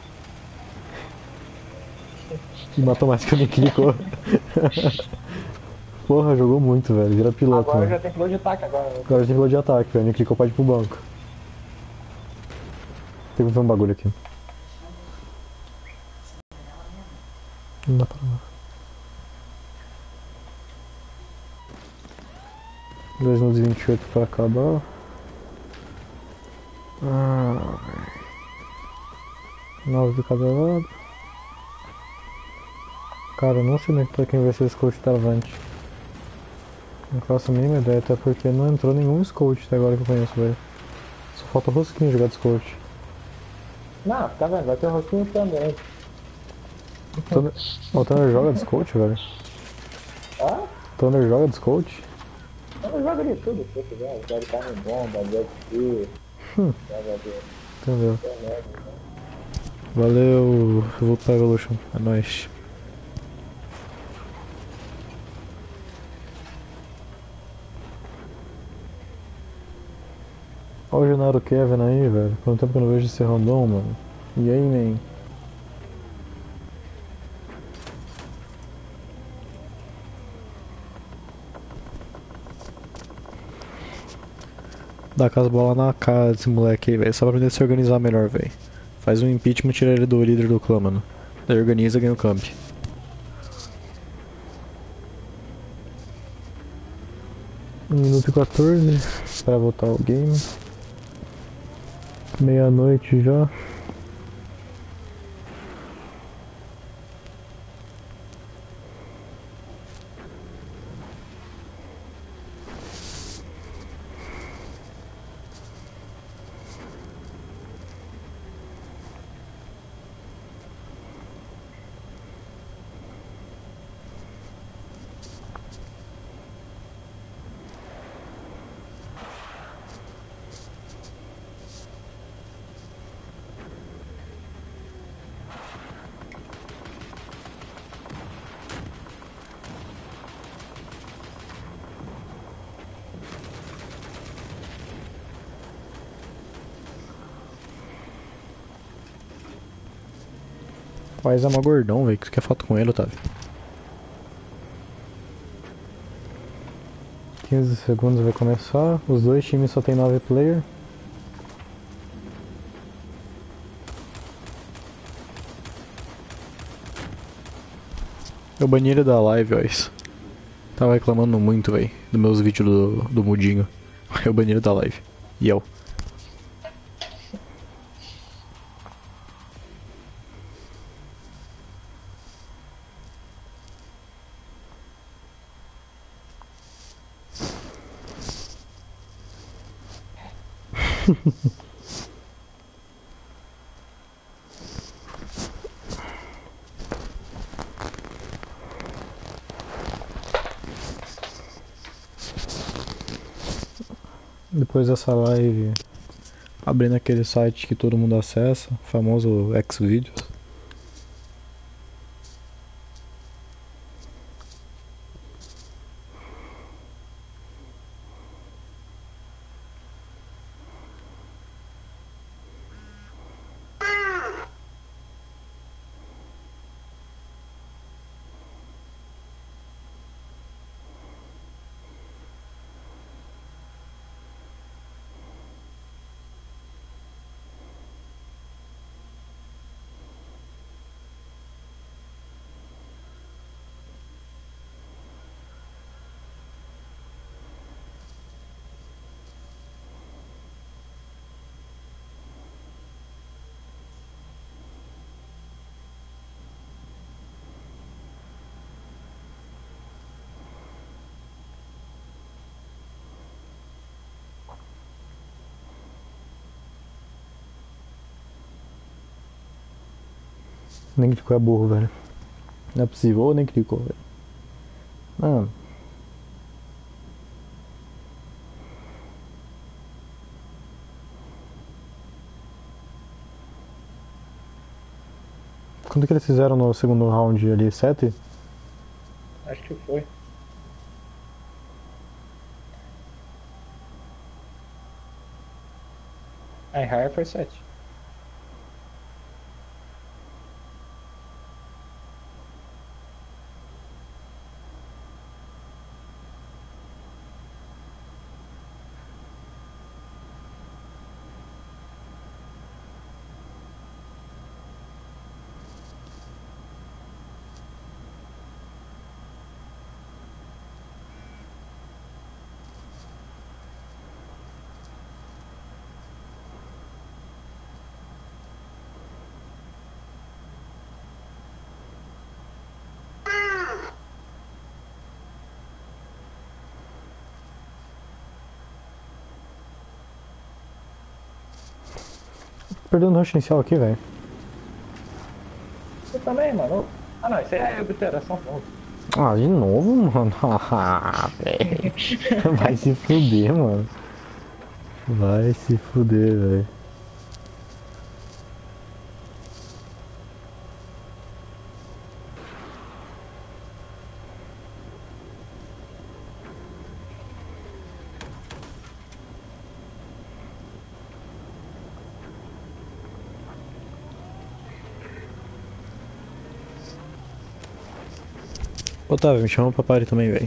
E matou mais que eu nem clicou. Porra, jogou muito, velho. Vira piloto, Agora já tem piloto de ataque agora. Agora já tem piloto de ataque, velho. Clicou pode ir pro banco. Tem que ver um bagulho aqui. Não dá pra lá. 2 minutos e 28 pra acabar. Ah, 9 de cada lado. Cara, eu não sei nem pra quem vai ser esse coach Travante. Não faço a mínima ideia, até porque não entrou nenhum Scout até agora que eu conheço, velho. Só falta o Rosquinho jogar de Scout. Não, tá vendo? Vai ter o rostinho também. O Thunder, o Thunder joga de Scout, velho. Ah? O Thunder joga de Scout? Eu jogo de tudo, se quiser. Jogo carne bomba, jet ski. Hum. joga de Entendeu? internet. Valeu, eu vou pra Evolution. É nóis. Olha o Genaro Kevin aí, velho. Quanto tempo que eu não vejo esse random, mano. E aí, man? Dá com as bolas na cara desse moleque aí, velho. Só pra ele se organizar melhor, velho. Faz um impeachment e tira ele do líder do clã, mano. Daí organiza e ganha o camp. Um minuto e 14 para voltar o game. Meia-noite já. Faz é uma gordão, velho. Que quer foto com ele, Otávio? 15 segundos vai começar. Os dois times só tem 9 player. Eu bani ele da live, ó. Isso. Tava reclamando muito, velho, dos meus vídeos do, do Mudinho. Eu bani ele da live. E eu. Depois dessa live, abrindo aquele site que todo mundo acessa, famoso Xvideos. Nem clicou é burro, velho. Não é possível, ou nem clicou, velho. Mano. Quanto que eles fizeram no segundo round ali? 7? Acho que foi. A Hire foi 7. Perdendo inicial aqui, velho. Você também, mano? Ah não, isso é obteração ponto. Ah, de novo, mano. Ah, velho. Vai se fuder, mano. Vai se fuder, velho. Otávio, me chama pra party também, velho.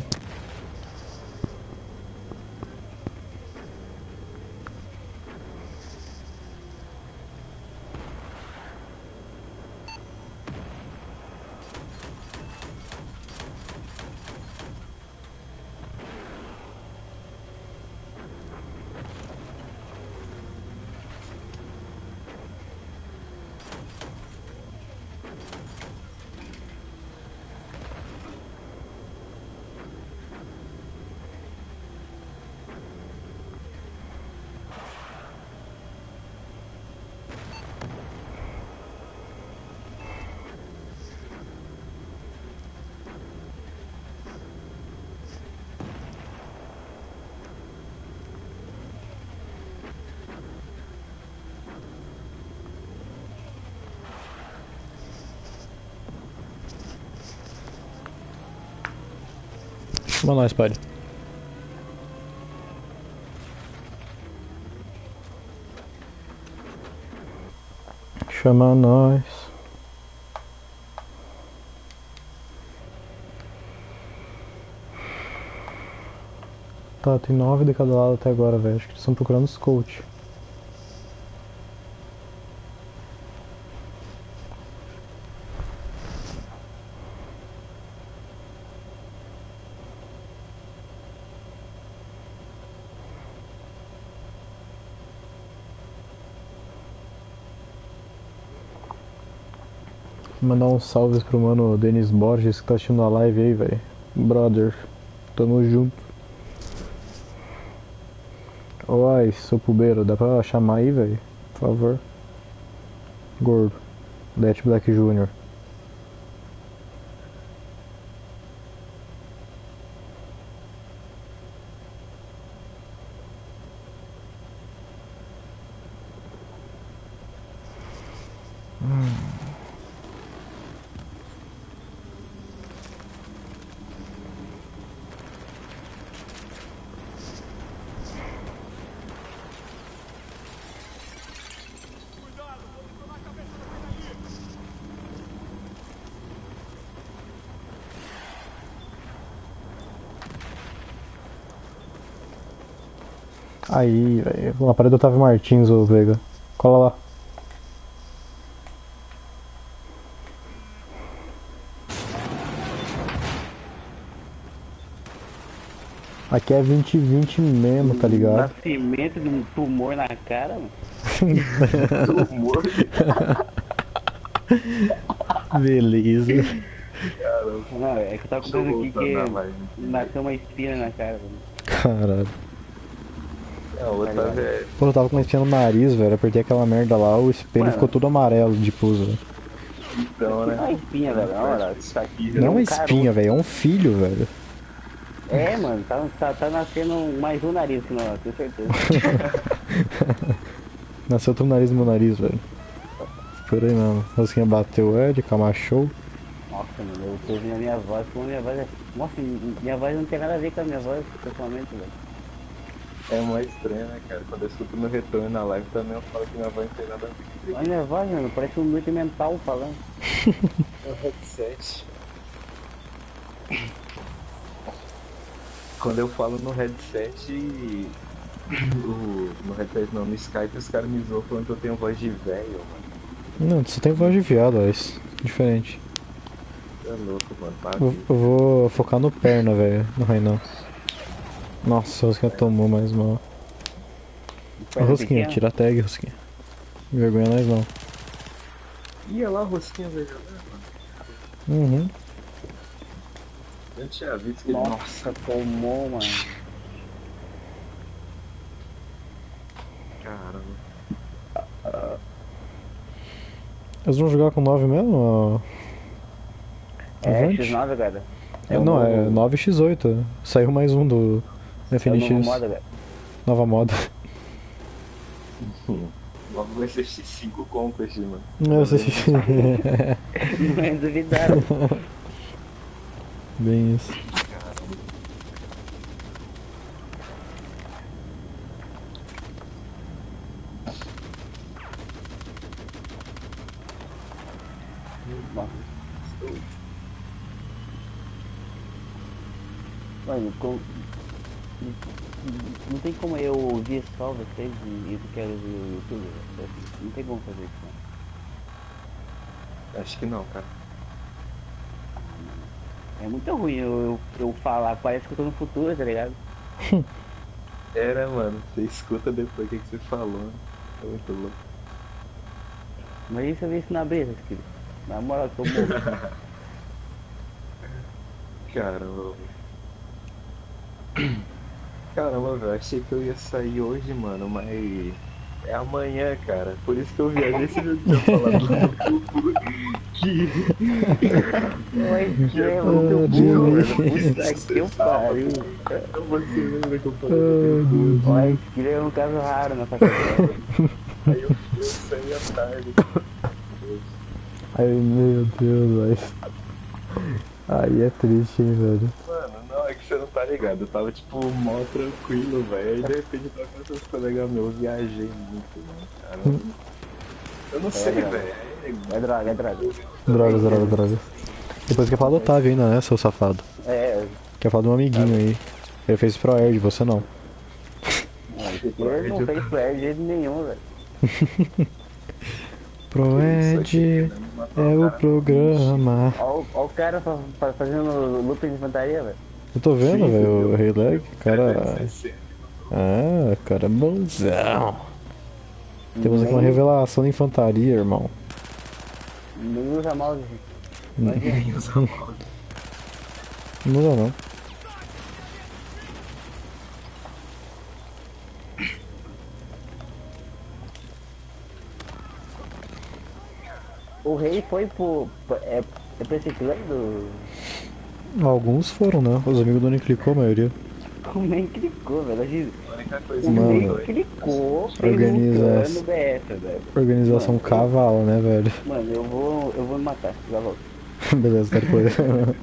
Chama nós, pai. Chama nós. Tá, tem nove de cada lado até agora, velho. Acho que eles estão procurando os coach. Mandar uns salves pro mano Denis Borges que tá assistindo a live aí, velho. Brother, tamo junto. Oi, seu pubeiro, dá pra chamar aí, velho? Por favor. Gordo. Det Black Jr. Aí, velho. Na parede do Otávio Martins, ô Veiga. Cola lá. Aqui é 2020 mesmo, tá ligado? Nascimento de um tumor na cara, mano. tumor? Beleza. Não, é que eu tava contando aqui que nasceu uma espinha na cara, mano. Caralho. É, outra vez. Pô, eu tava com uma espinha no nariz, velho. Apertei aquela merda lá, o espelho Mano. ficou todo amarelo de pus, velho. Então, né? Não é uma espinha, velho. Não, aqui Não é uma um espinha, velho. É um filho, velho. É, mano, tá, tá, tá nascendo mais um nariz que não, tenho certeza. Nasceu outro nariz no meu nariz, velho. Por aí mesmo. A rosquinha bateu o Ed, camachou. Nossa, mano, eu tô ouvindo a minha voz, como a minha voz é. Nossa, minha voz não tem nada a ver com a minha voz, pessoalmente, velho. É mais estranho, né, cara? Quando eu escuto no retorno na live também eu falo que minha voz não tem nada a ver. Olha a minha voz, mano, parece um noite mental falando. É o headset. Quando eu falo no headset, o, no headset não, no Skype os caras me zoam falando que eu tenho voz de velho, mano. Não, você tem voz de viado, é isso. Diferente. É louco, mano. Eu, eu vou focar no perna, velho. No Rainan. Nossa, a Rosquinha tomou mais mal. Ô, Rosquinha, tira a tag, Rosquinha. Vergonha nós não. Ia lá, Rosquinha, vai jogar, mano. Uhum. Eu tinha visto que ele. Nossa, tomou, mano. Caramba. Eles vão jogar com 9 mesmo? ó? É, Avante? X9, cara. É, não, é 9x8. Saiu mais um do É o FNX. novo modo, cara. Nova moda. Logo vai ser X5 Conquest, mano. Não sei se. Não é duvidar. Bem isso. Mano, com... não tem como eu ouvir só vocês e e eu quero ver o YouTube. velho. Não tem como fazer isso, não. Acho que não, cara. É muito ruim eu, eu, eu falar, parece que eu tô no futuro, tá ligado? Era, mano. Você escuta depois o que, que você falou. É muito louco. Mas se eu ver isso na brisa, filho? Na moral, que eu morro. Caramba. Caramba, velho. Achei que eu ia sair hoje, mano, mas. É amanhã, cara. Por isso que eu viajei. Que eu tinha falado que. Oi, que é Ah, Jimmy. burro, mano. Puta que eu pariu. Você lembra que eu falei? Olha, que é um caso raro na faculdade. Aí eu, eu saí à tarde. Ai meu Deus, velho. Aí é triste, hein, velho. Mano, é que você não tá ligado. Eu tava tipo mó tranquilo, velho. Aí de repente eu tava com esses colegas meus, eu viajei muito, mano, cara. Eu não sei, droga. velho. É droga, é droga. Drogas, drogas, drogas. Depois quer falar do Otávio ainda, né, seu safado? É, Quer falar de um amiguinho aí. Ele fez pro Erd, você não. eu não fez pra de jeito nenhum, velho. Pro Ed é o programa. Olha o cara fa- fa- fazendo luta de infantaria, velho. Eu tô vendo, velho, o Rei Leg, cara. Ah, cara é bonzão. Temos aqui uma revelação de infantaria, irmão. Nem usa mouse. Nem usa mouse. Não usa não. O rei foi pro. É, é pra esse clã do. Alguns foram, né? Os amigos do Oni clicou, a maioria. Como é que clicou, velho? O rei clicou, fez Organiza um essa. clã no BF, velho. Organização Mano, cavalo, né, velho? Mano, eu vou. Eu vou me matar, já volto. Beleza, tá depois.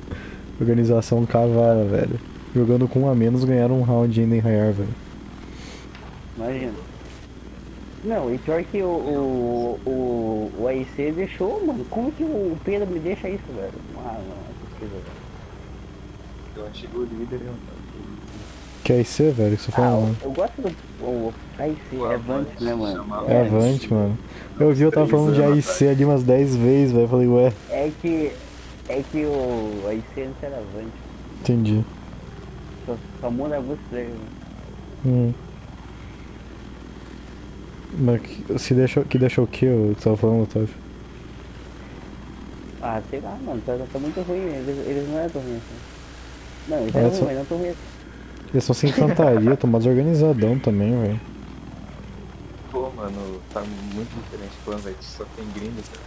Organização cavalo, velho. Jogando com um a menos ganharam um round ainda em Rayar, velho. Imagina. Não, e pior que o, o, o, o AIC deixou, mano. Como que o Pedro me deixa isso, velho? Ah, não, é possível, velho. Eu achei o líder eu Que é IC, velho, que você Ah, falou, eu, mano. eu gosto do o AIC, é Avante, né, mano? É Avante, mano. Eu vi, eu tava falando de AIC ali umas 10 vezes, velho. Eu falei, ué, É que. É que o AIC antes era Avante. entendi. Só, só muda a voz dele. Hum. Mas que, se deixou, que deixou o que você tava falando, Otávio? Ah, sei lá, mano, tá, tá muito ruim, eles, eles não é tão ruins. assim. Não, eles É, eram só- não tão ruins. Eles são sem infantaria, tão mais organizadão também, velho. Pô, mano, tá muito diferente o plano, velho. Só tem gringos, cara.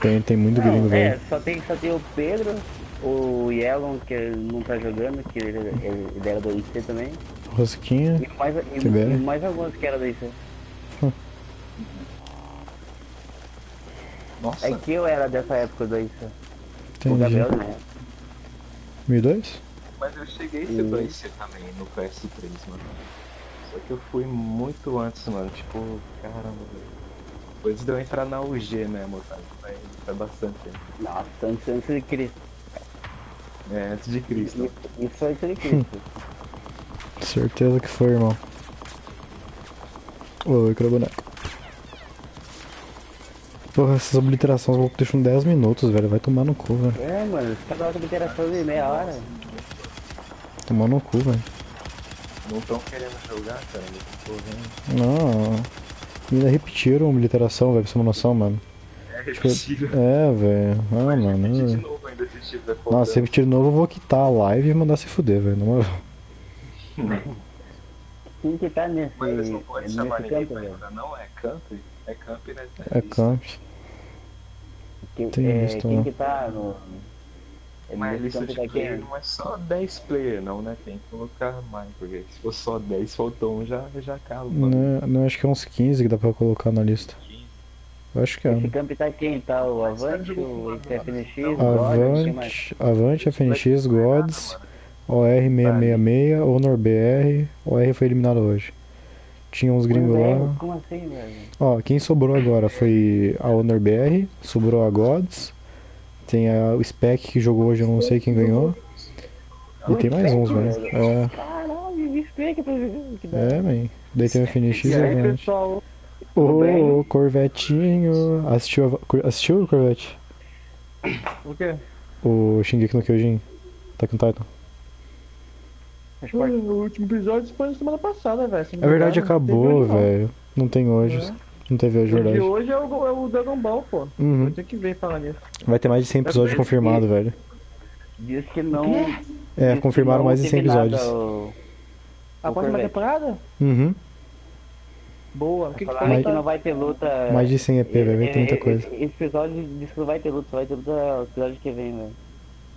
Tem, tem muito gringo, Não, é, velho. só tem, só tem o Pedro, o Yelon, que ele não tá jogando, que ele, ele, ele era do IC também. Rosquinha. E mais, e, e mais alguns que era do IC. Nossa. É que eu era dessa época do IC. O Entendi. Gabriel né? 1002? Mas eu cheguei a ser 2C também no PS3, mano. Só que eu fui muito antes, mano. Tipo, caramba, velho. Depois de eu entrar na UG mesmo, sabe? Faz, faz bastante tempo. Nossa, antes, antes de Cristo. É, antes de Cristo. Isso foi antes de Cristo. Certeza que foi, irmão. Oi, cara boneco. Porra, essas obliterações deixar em 10 minutos, velho. Vai tomar no cu, velho. É, mano, cada hora interação de meia hora. Tomar no cu, velho. Não estão querendo jogar, cara. Vendo. Não. Ainda repetiram a obliteração, velho, pra você ter uma noção, mano. É Tipo, repetível. é, velho. Ah, mano. Repetir de novo ainda se tiver Nossa, se repetir de novo, eu vou quitar a live e mandar se fuder, velho. Na moral. Quem que tá nesse, Mas eles não podem chamar ninguém campo, pra jogar, não? É camp? É camp, né? É camp. Quem, Tem é, quem né? que tá no... é Mas a lista de tá player quem? não é só 10 player, não, né? Tem que colocar mais, porque se for só 10, faltou um, já, já acaba. Não, não, acho que é uns 15 que dá pra colocar na lista. Eu acho que é. Esse campo tá quem? Tá o Avante, o FNX, quem mais? Avante, Avante, FNX, Gods, OR666, Honor BR, OR foi eliminado hoje. Tinha uns gringos Velho, lá. Como assim, velho? Ó, quem sobrou agora foi a Honor BR, sobrou a Gods, tem a, o Spec que jogou hoje, eu não sei quem ganhou. E tem mais uns, velho. É, Caralho, que da- é, man. Daí tem o FNX e o aí, pessoal? Ô, Corvetinho. Assistiu, a- assistiu o Corvette? O quê? O Shingeki no Kyojin? Tá com Titan. Hum, O último episódio foi na semana passada, velho. É verdade, acabou, velho. Não tem hoje. É. Não teve hoje, O de verdade. hoje é o, é o Dragon Ball, pô. Uhum. Vou ter que ver falar nisso. Vai ter mais de 100 episódios confirmados, velho. Diz que não. É, diz que confirmaram não mais de 100 teve nada, episódios. o- A o próxima temporada? Uhum. Boa. O que, que? Mais- que não vai ter luta. Mais de 100 EP, velho. Vai ter muita É, coisa. Esse episódio diz que não vai ter luta, só vai ter luta no episódio que vem, velho.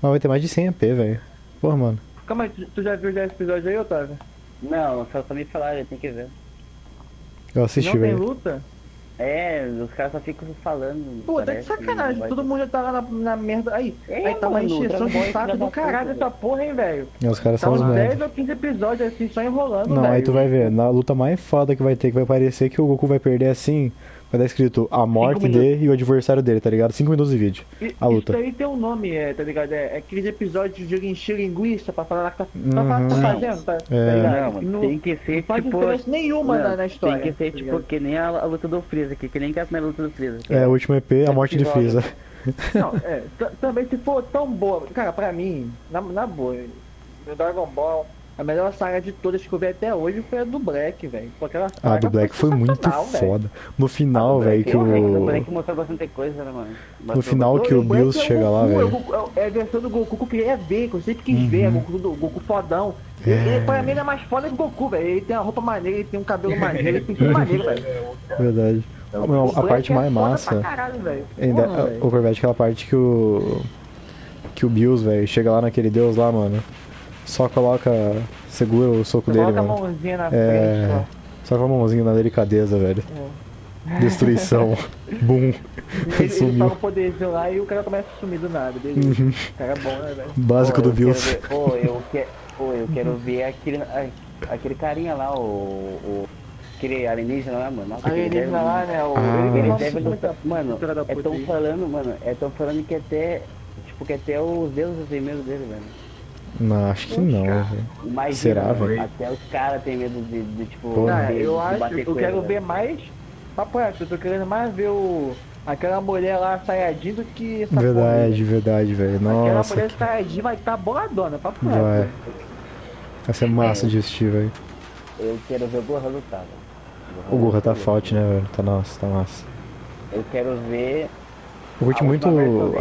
Mas vai ter mais de 100 EP, velho. Porra, mano. Calma aí, tu, já viu já esse episódio aí, Otávio? Não, só, só me falaram, tenho que ver. Eu assisti, não tem velho. luta? É, os caras só ficam falando. Pô, tá de sacanagem. Todo mundo já tá lá na, na merda. Aí, É, aí tá uma encheção é de saco do caralho essa porra, hein, velho. E os caras Tá são os uns 10 merda. ou 15 episódios assim, só enrolando, Não, velho. aí tu vai ver. Na luta mais foda que vai ter, que vai parecer que o Goku vai perder assim, vai dar escrito a morte dele e o adversário dele, tá ligado? 5 minutos de vídeo. E- A luta. Isso aí tem um nome, é, tá ligado? É, é aqueles episódios de encher linguiça pra falar que tá, pra falar que tá Uhum. fazendo, tá, tá É. ligado? Não, mano, tem que ser não faz tipo. diferença nenhuma Não, na, na história. Tem que ser tá tipo que nem a, a luta do Freeza aqui, que nem que a primeira luta do Freeza. É, o último EP, a morte de. Freeza. Não, é, também se for tão boa. Cara, pra mim, na, na boa, no Dragon Ball, a melhor saga de todas que eu vi até hoje foi a do Black, velho. Aquela Ah, do Black foi muito sensacional, velho. foda. No final, velho, que O o. Black mostrou bastante coisa, né, mano? No final que o Bills é chega lá, é o velho. Goku- É a versão do Goku que eu queria ver, que eu sempre quis ver, é o Goku, do, Goku fodão. É. Ele, pra mim ele é mais foda que o Goku, velho. Ele tem uma roupa maneira, ele tem um cabelo maneiro, ele tem tudo maneiro, velho. Verdade. Não, O a parte é mais foda massa. Caralho. Ainda, Porra, o Corvette, aquela parte que o. Que o Bills, velho, chega lá naquele deus lá, mano. Só coloca. Segura o soco dele, Coloca a mano. mãozinha na É. frente, Só com a mãozinha na delicadeza, velho. Destruição. Boom. ó. Ele, ele Sumiu. fala o poderzinho lá e o cara começa a sumir do nada, beleza. Uhum. O cara é bom, né, velho? Básico Pô, do eu Bills. quero ver- Pô, eu, que, pô, eu quero ver aquele, a- aquele carinha lá, o. o aquele alienígena lá, mano. Nossa, Alienígena deve- lá, né? O, Ah. Ele nossa, deve lutar. Mano, é tão falando, mano, é tão falando que até. Tipo, que até os deuses têm medo dele, velho. Não, acho que não, velho. Imagina, Será, mano, velho? Até os caras têm medo de, de, tipo. Porra. De- eu de acho, eu com quero ele, ver mais. Papo reto, eu tô querendo mais ver o. Aquela mulher lá Sayajin do que essa porra Verdade, velho. verdade, velho. Aquela Nossa, mulher Sayajin vai estar tá boladona, papo reto. vai. Vai ser massa de assistir, velho. Eu quero ver o Gohan lutar, velho. O Gorra tá forte, né, velho? Tá nossa, tá massa. Eu quero ver. Eu curti a muito. que mano.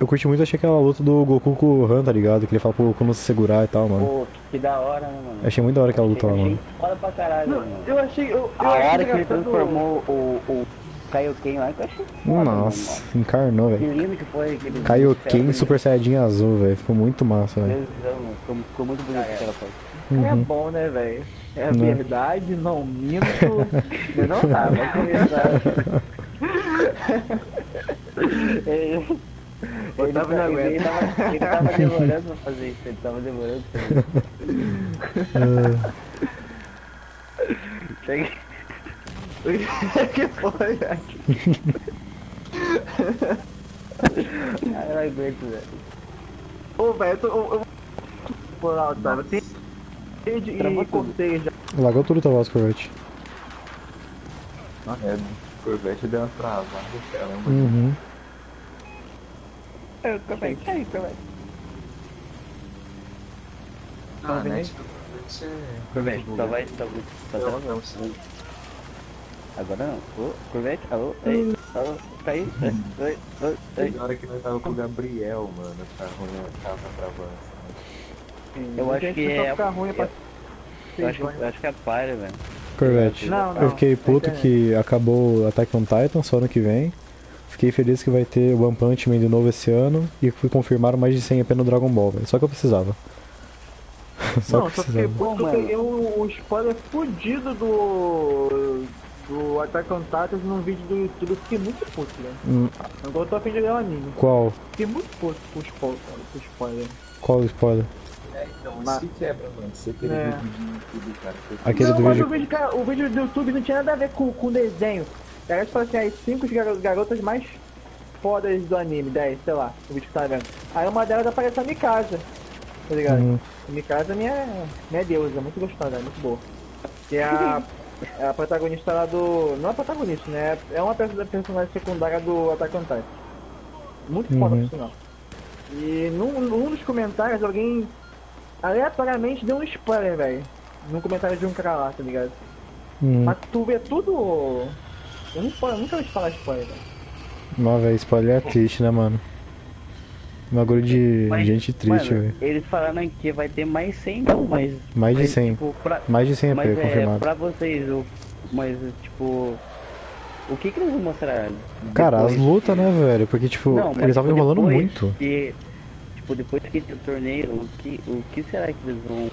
Eu curti muito, achei aquela luta do Goku com o Han, tá ligado? Que ele fala pro Goku não se segurar e tal, mano. Pô, que da hora, né, mano? Achei muito da hora aquela luta lá, mano. Foda pra caralho, Não, mano. eu achei. Eu, eu A achei hora que ele transformou o, o Kaioken lá, eu achei foda, Nossa, mano. encarnou, Que velho. lindo que foi aquele. Kaioken céu, Super Saiyajin azul, velho. Ficou muito massa, velho. Ficou, ficou muito bonito aquela foto. É Uhum. bom, né, velho? É Né? verdade, não minto. Não tá, vai começar. Ele, tá- não ele, tava, ele tava demorando pra fazer isso, ele tava demorando pra fazer isso. Chega. que foi, velho? Ah, eu não aguento, velho. Ô, velho, eu tô. Eu, eu... Pô, lá, Otávio, tem. E, e cortei já. Lagou tudo teu voz, Corvette. É, Corvette deu uma travada, caramba. Uhum. Eu também, aí, também. Ah, né? Corvette é- Corvette, só vai, tá muito, tá Não, sim. Agora não. Ô, Corvette, alô, ei, alô, caiu, oi, oi, oi. Teve hora que nós tava com o Gabriel, mano, tá ruim, tava travando. sabe? Eu acho Gente, que só é. ficar ruim é pra- Eu acho, acho que é palha, velho. Corvette. Não, não. Eu fiquei puto que acabou Attack on Titan só ano que vem. Fiquei feliz que vai ter One Punch Man de novo esse ano. E fui confirmar mais de 100 EP no Dragon Ball, velho. Só que eu precisava. só Não, que só fiquei precisava. puto que eu peguei o, o spoiler fudido do. do Attack on Titan num vídeo do YouTube. Eu fiquei muito puto, velho. Hum, Agora eu tô a fim de ganhar o anime. qual? Fiquei muito puto o. Com o spoiler. Qual o spoiler? É, então, Mas- isso que quebra, mano. Você querer É. vídeo no YouTube, cara. Aquele não, do mas vídeo. o vídeo, cara, o vídeo do YouTube não tinha nada a ver com, com o desenho. Era tipo assim, as 5 garotas mais fodas do anime, 10, sei lá, o vídeo que tá vendo. Aí uma delas aparece a Mikasa, tá ligado? Uhum. Mikasa é minha, minha deusa, muito gostosa, muito boa. Que é a, é a protagonista lá do. Não é protagonista, né? É uma perso- personagem secundária do Attack on Titan. Muito foda, Uhum. por sinal. E num, num dos comentários alguém aleatoriamente deu um spoiler, velho. Num comentário de um cara lá, tá ligado? Hum. Mas tu vê tudo. Eu não nunca ouvi falar spoiler, velho. Não, velho, spoiler é triste, né, mano? Um bagulho de Mas, gente triste, velho. Eles falaram que vai ter mais 100, não, mas. Mais de mas, 100. Tipo, pra, Mais de 100 EP mas é, confirmado. pra vocês, o, mas, tipo. O que que eles vão mostrar? Cara, as lutas, que- né, velho? Porque, tipo, Não, mas, eles estavam enrolando muito. Que, tipo, depois que tem o torneio, o que, o que será que eles vão.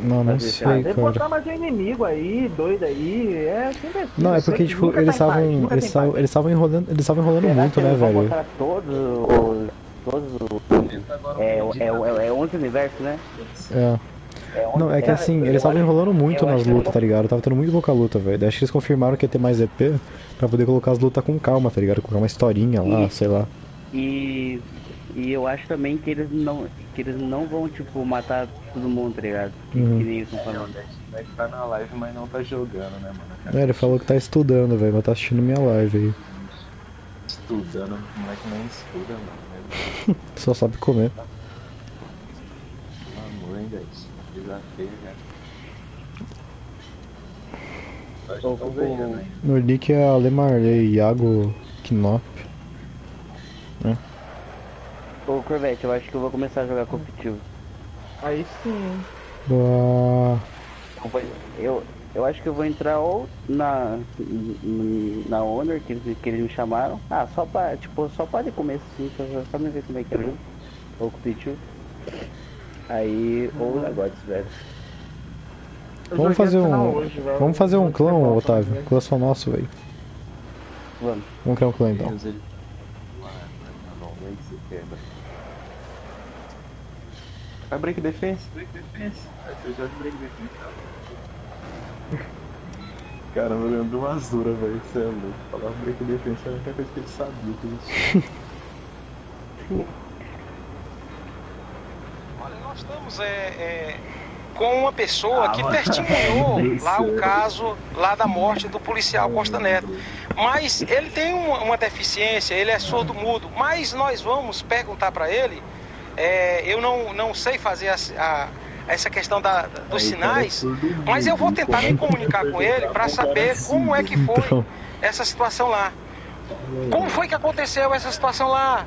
Não, não fazer, sei, Ah, cara? deve cara. botar mais um inimigo aí, doido aí. É sempre assim. Não, é porque, tipo, eles estavam. Eles estavam eles estavam enrolando, eles estavam enrolando Será muito, que né, velho? todos os. Todos os. É, é, é, é 11 universos, né? É. É 11 Não, é que assim, eles estavam enrolando muito nas lutas, tá ligado? Tava tendo muito pouca luta, velho. Acho que eles confirmaram que ia ter mais EP pra poder colocar as lutas com calma, tá ligado? Colocar uma historinha lá, E- sei lá. E, e eu acho também que eles não que eles não vão tipo matar todo mundo, tá ligado? Que, Uhum. que nem eles estão Não, falando. Vai tá na live, mas não tá jogando, né, mano? É, ele falou que tá estudando, velho, mas tá assistindo minha live aí. Estudando, o moleque nem estuda, mano. Só sabe comer. Pelo amor, hein, guys. Desafio, já. Acho Ô, que tão ô, ganhando, hein? No nick é Ale Marley, Iago Knop. Ô Corvette, eu acho que eu vou começar a jogar competitivo. Aí sim. Boa. Eu, eu acho que eu vou entrar ou na na Honor que eles, que eles me chamaram. Ah, só pra, tipo, só para de começo assim, só, só pra me ver como é que é o jogo. Ou competitivo. Aí, ou na Gods, velho. Eu Vamos fazer um. hoje. Vamos fazer um clã, Otávio. Clã só nosso, velho. Vamos. Vamos criar um clã então. Deus, ele... Ah, não, não, aí se quebra. Vai break defense? Break defense. Vai ser jogo de break defense. tá? Caramba, eu lembro de uma Azura, velho. Você é louco. Falar break defense era a única coisa que ele sabia que existia. Olha, nós estamos é, é, com uma pessoa que testemunhou lá o caso lá da morte do policial Costa Neto. Mas ele tem uma, uma deficiência, ele é surdo-mudo. Mas nós vamos perguntar para ele. É, eu não, não sei fazer a, a essa questão da, dos Aí, sinais, mas eu vou tentar me comunicar com ele para saber como é que foi essa situação lá. Como foi que aconteceu essa situação lá?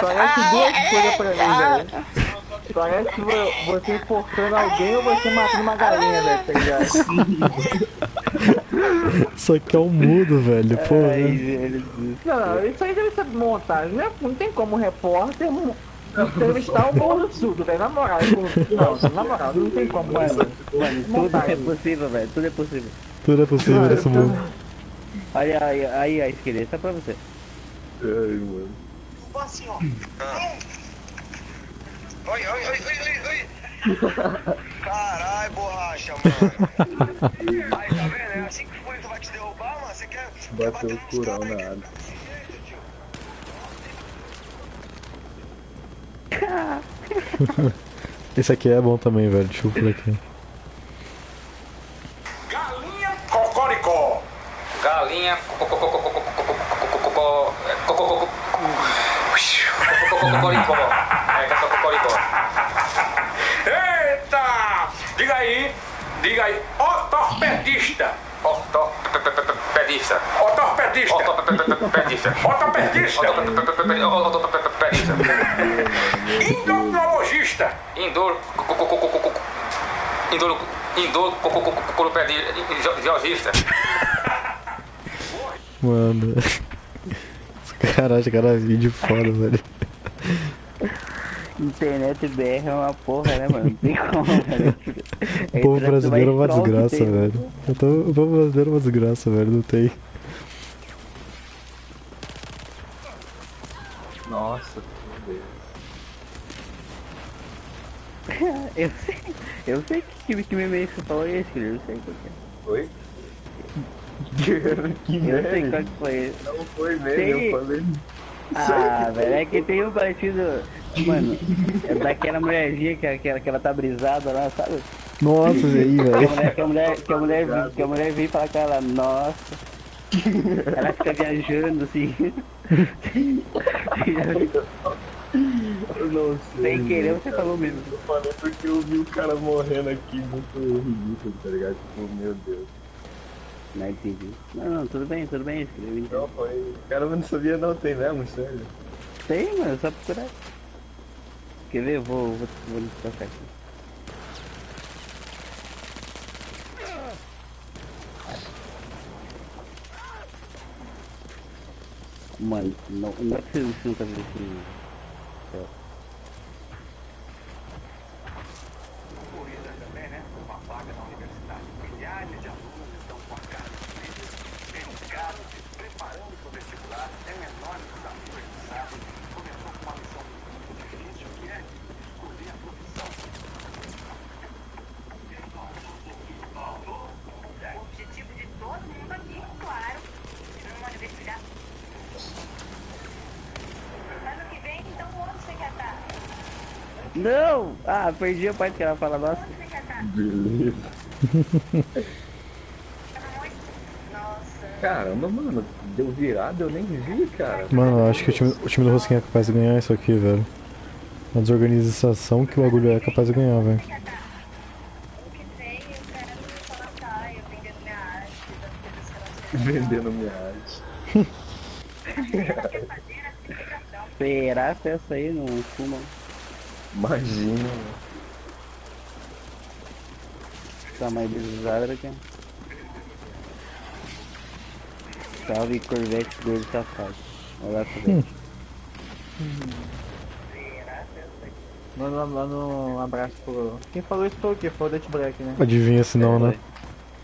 Parece duas coisas pra mim, velho. Parece vo- você enforcando alguém ou você matando uma galinha, velho, tá ligado? Isso aqui é um mudo, velho. Pô. Jesus. Não, isso aí deve ser montagem, né? Não tem como repórter entrevistar o Morro do Sul, velho. Na moral, eu- não, na moral, não tem como, Mano, mano. mano, tudo é possível, velho. Tudo é possível. Tudo é possível nesse mundo. Aí, aí, aí, aí, esquerda, isso é pra você. Ai, mano. assim, ó. Oi, oi, oi, oi, oi, oi. Caralho, borracha, mano. Aí, tá vendo? É assim que o Furito vai te derrubar, mano. Você quer, Bateu bater o curão na aqui água. desse jeito, tio? Esse aqui é bom também, velho. Deixa eu por aqui. Galinha cocoricó. Galinha. Cocoricó. É, cocoricó. Eita! Diga aí, diga aí, ortopedista. Ortopedista. Ortopedista. Ortopedista. Ortopedista. Ortopedista. Endocrinologista. Indor. Indor. Indor. Mano. Caralho, cara, vídeo foda, velho. Internet BR é uma porra, né, mano? Não tem como, velho. O povo brasileiro é uma desgraça, tem. velho. O povo brasileiro é uma desgraça, velho. Não tem. Nossa, meu Deus. Eu sei, eu sei que time que meme você falou esse, filho. Eu sei qual que é. Oi? que Eu sei meme? qual que foi esse. Não foi meme, Tem- eu falei. Ah, velho, é que tem um parecido. Mano, é daquela mulherzinha que, que, ela- que ela tá brisada lá, sabe? Nossa, aí, Que a velho. mulher, que a mulher, que a mulher, que a mulher vem falar com ela, nossa. Ela fica viajando assim. Eu não sei. Sem querer você falou mesmo. Eu falei porque eu vi o cara morrendo aqui muito ridículo, tá ligado? Tipo, meu Deus. Não entendi. Não, não, tudo bem, tudo bem. Eu entendo. Não, foi. O cara eu não sabia não, tem mesmo, sério. Tem, mano, só procurar. Quer ver? Vou, vou, vou descansar aqui. Mano, não, não é que você nunca viu esse. céu. O objetivo de todo mundo aqui, claro, é uma universidade. Ano que vem, então onde você quer estar? Não! Ah, perdi a parte que ela fala, nossa. Beleza. Nossa. Caramba, mano, deu virada, eu nem vi, cara. Mano, eu acho que o time, o time do Rosquinha é capaz de ganhar isso aqui, velho. Uma desorganização que o bagulho é capaz de ganhar, velho. Vendendo minha arte. Será que essa aí não fuma? Imagina. Tá mais bizarra aqui. Salve Corvette gordo safado. Olha lá, Corvette. Manda, manda um abraço pro. Quem falou isso foi o quê? Foi o Dutch Black, né? Adivinha se não, né?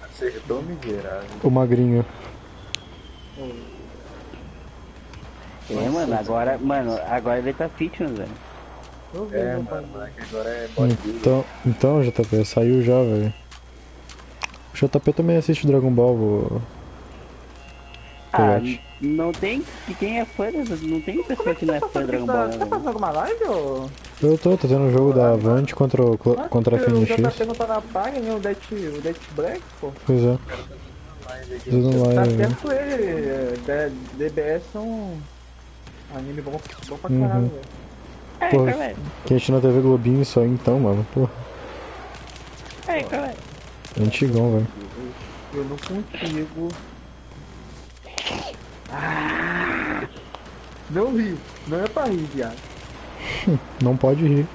Acertou miserável. O magrinho. É, mano, agora, mano, agora ele tá fitness, velho. Eu vi, É, mano, agora é. Então, então, JP, saiu já, velho. O JP também assiste Dragon Ball, o... Ah, não tem. que Quem é fã, não tem pessoa que não é fã de Dragon Ball, Tá, né, tá velho? fazendo alguma live ou. Eu tô, tô tendo um jogo da Avante contra, o, Cla- contra a Porque O. JP não tá na página, nem o Dutch Black, pô. Pois é. Fazendo Tá live, velho. certo ele. é, D- DBS é um anime bom, bom pra Uhum. caralho, velho. É, Porra, tá, velho. quem assiste na TV Globinho isso aí então, mano. Pô. Ai, caralho. Antigão, velho. Eu não consigo. Não ri. Não é pra rir, viado. Não pode rir.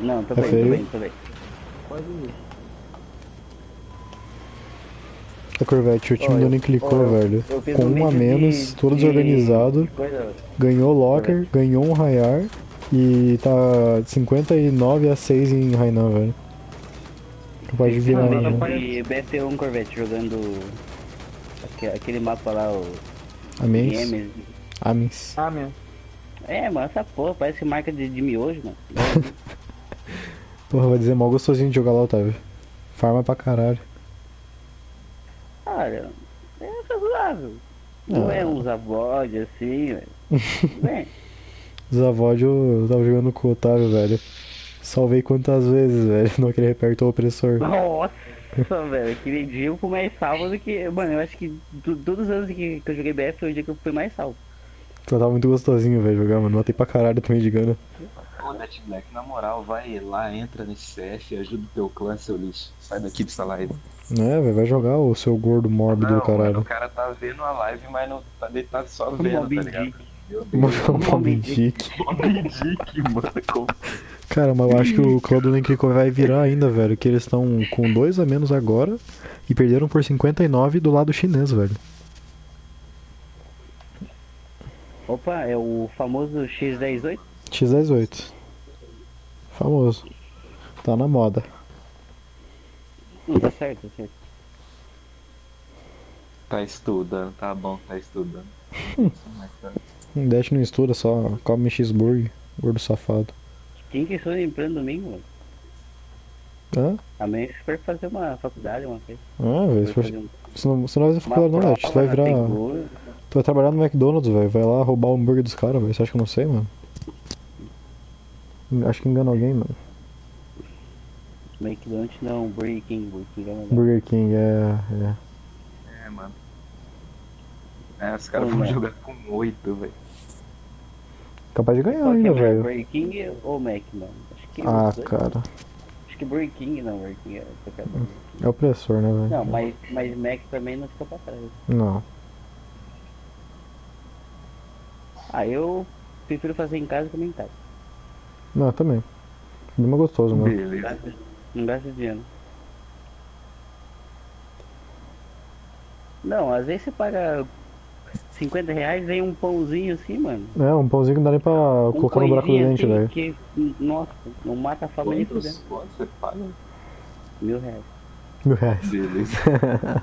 Não, tô É bem, tô feio. bem, tô bem. Pode rir. A Corvette, o time do eu- nem clicou, eu- velho. Com um a menos, de- todo de- desorganizado. de Ganhou Locker, ganhou um Rayar. E tá 59 a 6 em Rainan, velho. Capaz de virar. Não, de BT1 Corvette jogando aque- aquele mapa lá, o Amens. Games. Amens. Ah. É, mano, essa porra parece marca de, de miojo, mano. Porra, vai dizer mal gostosinho de jogar lá, Otávio. Farma pra caralho. Olha, é razoável. Não Ah. é uns avós assim, velho. Bem, Zavod eu tava jogando com o Otávio, velho. Salvei quantas vezes, velho, no que ele apertou o opressor. nossa, velho, aquele dia eu fui mais salvo do que. Mano, eu acho que todos os anos que, que eu joguei BF foi o dia que eu fui mais salvo. Então tava muito gostosinho, velho, jogar, mano. Matei pra caralho também de gana. Ô, Death Black, na moral, vai lá, entra nesse CF, ajuda o teu clã, seu lixo. Sai daqui dessa live. É, velho, vai jogar o seu gordo mórbido Não, do mano, o caralho. cara tá vendo a live, mas não tá, tá só vendo, tá ligado? Moby Dick. Moby Dick, mano. como- Cara, mas eu acho que o Claudio Nenkrico vai virar ainda, velho. Que eles estão com dois a menos agora e perderam por 59 do lado chinês, velho. Opa, é o famoso X108? X108. Famoso. Tá na moda. Não, tá certo, tá certo. Tá estudando, tá bom, tá estudando. Dash não estuda, só come cheeseburger. Gordo safado. Quem que estuda em pleno domingo, mano? Hã? Amanhã se for fazer uma faculdade, uma coisa. Ah, velho. se um- Você não, você não vai fazer faculdade não, Dash. Você vai virar. Tu vai trabalhar no McDonald's, velho. Vai lá roubar o hambúrguer dos caras, velho. Você acha que eu não sei, mano? Acho que engana alguém, mano. McDonald's não, Burger King, Burger King é. Burger King, é. é. É, mano. É, os caras vão jogar com oito, velho. Capaz de ganhar Qual é ainda, melhor, velho. Burger King ou Mac, mano? Acho que Ah, os dois. cara. Acho que Burger King não, Burger King é coisa. É opressor, né, velho? Não, mas, mas Mac também não fica pra trás. Não. Ah, eu prefiro fazer em casa que em casa. Não, também. Bem mais gostoso, Não mano. gasta, não gasta dinheiro. Não, às vezes você paga 50 reais, vem um pãozinho assim, mano. É, um pãozinho que não dá nem pra Um colocar no buraco do dente, assim velho. Que, nossa, não mata a fome nem Quantos, fudendo. quantos você paga? Mil reais. Mil reais. Beleza.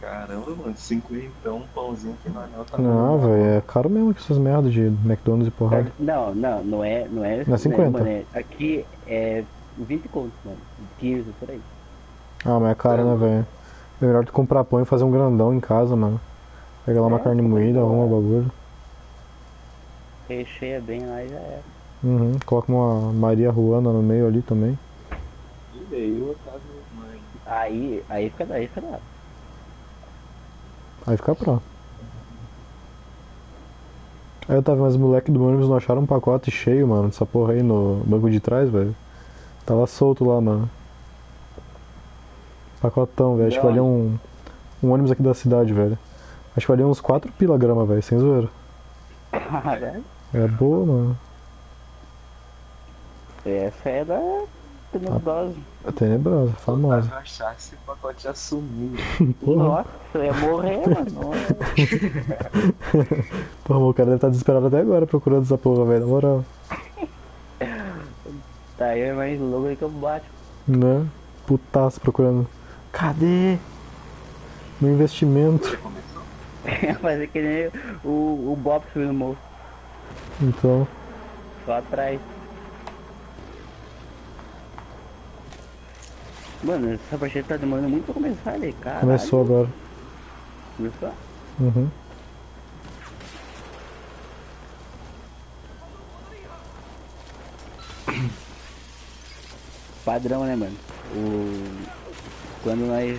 Caramba, mano, cinquentão, um pãozinho que não é tá Não, velho, é caro mesmo que essas merdas de McDonald's e porrada. Não, não, não é. Não é, Não é 50? mano, é- aqui é 20 contos, mano. 15 por aí. Ah, mas é caro, né, velho? É melhor tu comprar pão e fazer um grandão em casa, mano. Pega lá uma É, carne moída, arruma o bagulho. Recheia bem lá e já era. Uhum. Coloca uma Maria Ruana no meio ali também. E aí, o Otávio, mãe. Aí, aí fica daí, fica da. Aí fica pronto. Aí eu tava, mas os moleque do ônibus não acharam um pacote cheio, mano, dessa porra aí no banco de trás, velho. Tava solto lá, mano. Pacotão, velho. Acho que valia um, um ônibus aqui da cidade, velho. Acho que valia uns 4 pila grama, velho, sem zoeira. Caralho. É boa, mano. Essa é da tenebrosa. É tenebrosa, famosa. Otávio achar que esse pacote ia sumir. Porra. Nossa, eu ia morrer, mano. Porra, o cara deve estar desesperado até agora procurando essa porra, velho, na moral. Tá aí mais louco do que eu bato. Né? Putaço procurando. Cadê? Meu investimento. Fazer que nem o, o Bob subiu no morro. Então. Só atrás. Mano, essa partida tá demorando muito pra começar ali, cara. Começou agora. Começou? Uhum. Padrão, né, mano? O... Quando nós.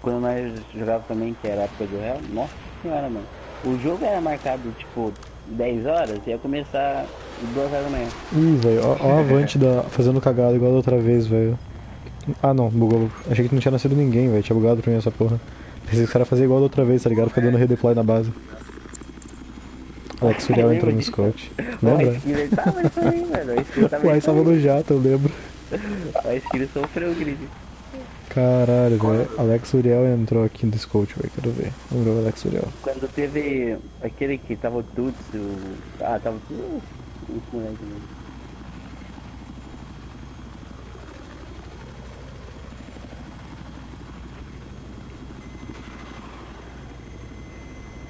Quando nós jogávamos também, que era a época do Real, nossa senhora, mano. O jogo era marcado, tipo, 10 horas, ia começar Duas horas da manhã. Ih, velho, ó, ó a Avante da, fazendo cagada igual da outra vez, velho. Ah não, bugou. Achei que não tinha nascido ninguém, velho. Tinha bugado pra mim essa porra. Pensei que os caras faziam igual da outra vez, tá ligado? Fica dando redeploy na base. Alex Uriel entrou no Scott. O Lembra? Skiller tava isso aí, velho. O Skiller O tava no jato, eu lembro. O Skiller sofreu o grid. Caralho, velho. Alex Uriel entrou aqui no Scout, velho. Quero ver. Vamos ver o Alex Uriel. Quando teve aquele que tava o Tuts, o... Ah, tava tudo... Os moleques né?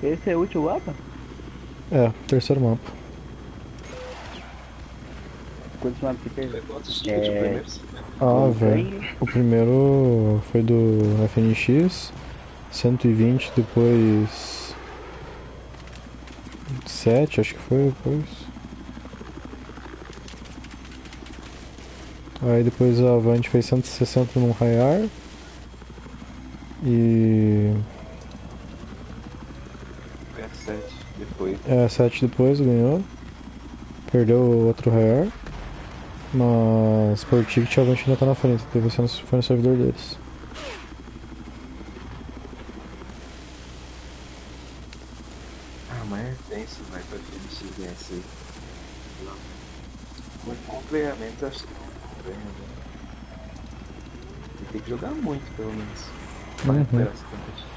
Esse é o último mapa? É, terceiro mapa. Quantos mapas que teve? É... Ah, O velho. O primeiro foi do FNX, 120, depois. 7, acho que foi depois. Aí depois a Avante fez 160 num Rayar. E. É 7 depois. É, 7 depois ganhou. Perdeu o outro Rayar. Mas por ticket a Avante ainda tá na frente, sendo foi no servidor deles. Ah, mas é tenso, vai pra ganhar isso aí. Mas completamente acho que não ganha, né? Tem que jogar muito, pelo menos. Uhum. recuperar essa competição.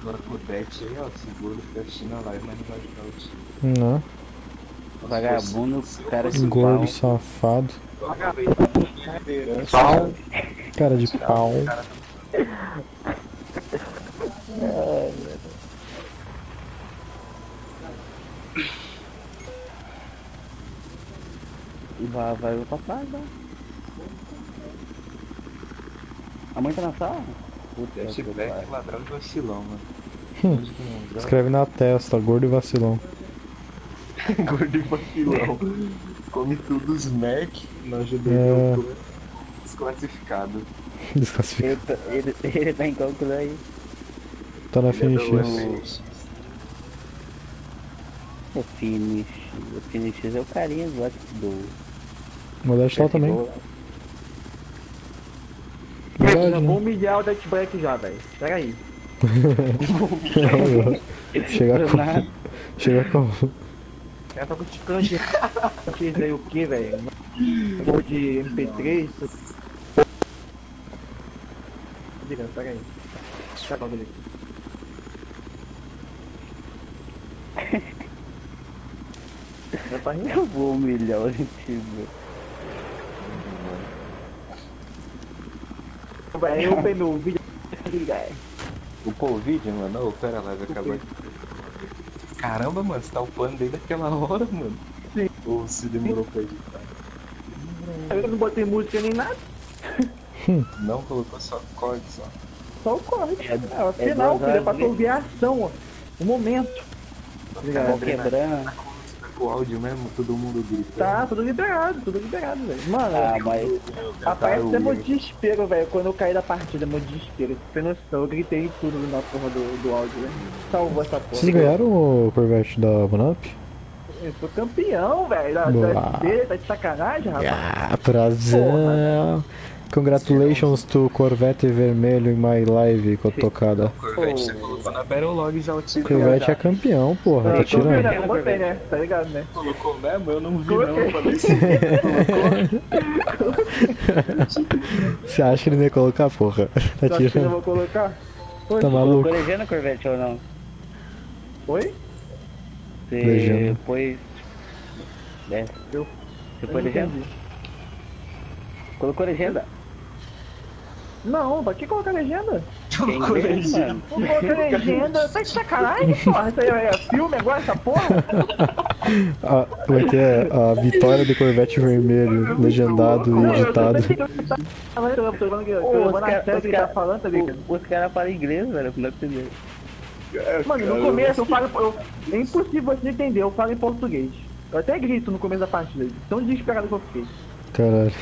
Agora com o Bet aí, ó, seguro fica assistindo a live, mas não vai jogar o time. Não. Vagabundo, cara de Gordo, pau. safado. Pau. Cara de pau. Vai, vai o papai, vai. A mãe tá na sala? Puta, Esse que Beck é ladrão de vacilão, mano. Hum. Escreve na testa, gordo e vacilão. Gordo e vacilão. Come tudo os Mac, não ajuda É. desclassificado. Desclassificado. Ele, tá- ele, ele tá em cálculo aí. Tá na Ele é do FNX. FNX. O finish. O finish é o carinha do do. Modeste lá também. do- Verdade, Eu vou né? humilhar o Death Break já, velho. Pera aí. Chega com. Chega com. Ela tá com ticante. Fiz aí o que, velho? Vou de MP3. Diga, pera aí. Deixa eu ele aqui. Já? Eu vou humilhar o time. Velho, eu peguei meu vídeo. velho. O Covid, mano? Ô, pera lá, vai acabar. Caramba, mano, você tá upando desde aquela hora, mano. Sim. Ou se demorou pra editar? Eu não botei música nem nada. Não colocou só corte só. Só o corte. É- É, o é final, filho, é pra tu ouvir a ação, ó. O momento. Obrigado. Vou quebrando. Tá o áudio mesmo, todo mundo grita. Tá, tudo liberado, tudo liberado, velho. Mano, Ah, mas. Rapaz, esse é meu desespero, velho. Quando eu caí da partida, meu desespero. Você noção, eu gritei tudo na porra do, do áudio, né? Salvou essa porra. Vocês ganharam o Corvette da Bonap? Eu sou campeão, velho. Da, Boa. da tá de sacanagem, rapaz? Ah, prazer. Congratulations to Corvette Vermelho em my live com a tocada. Corvette, você colocou na Battle Log já o time. Corvette é campeão, porra, tá tirando. né? Eu botei, né? Tá ligado, né? Colocou mesmo? Eu não vi não, eu falei assim. Você acha que ele não ia colocar, porra? Tá Tu acha que eu tirando. vou colocar? Tá maluco? Colocou legenda Corvette ou não? Oi? Você Legenda. pôs. É. Eu- Você pôs não legenda? Colocou legenda? Não, pra que colocar legenda? Que é mano. Vou colocar legenda. Tá de sacanagem, porra? Isso aí é filme agora, essa porra? Ah, vai ter a vitória do Corvette Vermelho, legendado e editado. Que os que caras falam inglês, velho, não é possível. Mano, no começo eu falo. Eu, é impossível você entender, eu falo em português. Eu até grito no começo da partida, tão desesperado que eu fiquei. Caralho.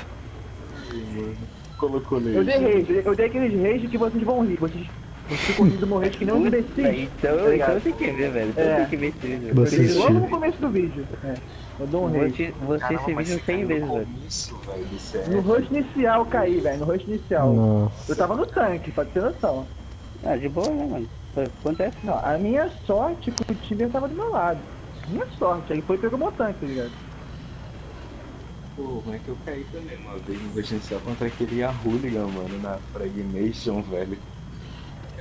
Colocou Eu dei rage, eu dei aqueles rage que vocês vão rir. Vocês Você corrido morrer que nem um imbecil. Então, Tá então tem que ver, velho. Então É. tem que ver esse vídeo. Assistir. logo no começo do vídeo. É. Eu dou um rage. assistir esse vídeo 100 vezes, velho. Isso, velho, do CS. No rush inicial eu caí, velho. No rush inicial. Nossa. Eu tava no tanque, pode ter noção. Ah, de boa, né, mano? Acontece. Não, a minha sorte que o Timber tava do meu lado. Minha sorte, aí foi e pegou meu tanque, tá ligado? Pô, como é que eu caí também uma vez no residencial contra aquele Hooligan, mano, na Fragmation, velho.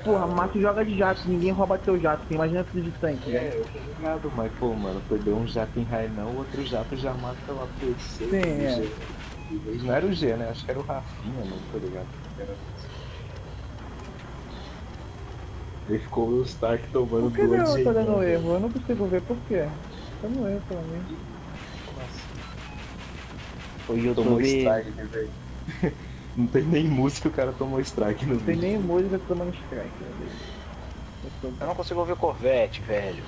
Porra, Márcio joga de jato, ninguém rouba teu jato. Você imagina tudo de tanque, É, eu tô ligado, mas pô, mano, perdeu um jato em Rainão, o outro jato já mata lá PC. Sim, é. Não era o G, né? Acho que era o Rafinha, não tô ligado. Era... Ele ficou o Stark tomando Por que duas de tá dando erro? Eu não consigo ver por quê. Tá no erro mim. O Tomou YouTube. strike, né, velho? Não tem nem música, o cara tomou strike no Não tem vídeo. nem música tomando strike, velho. Eu não consigo ouvir Corvette, velho.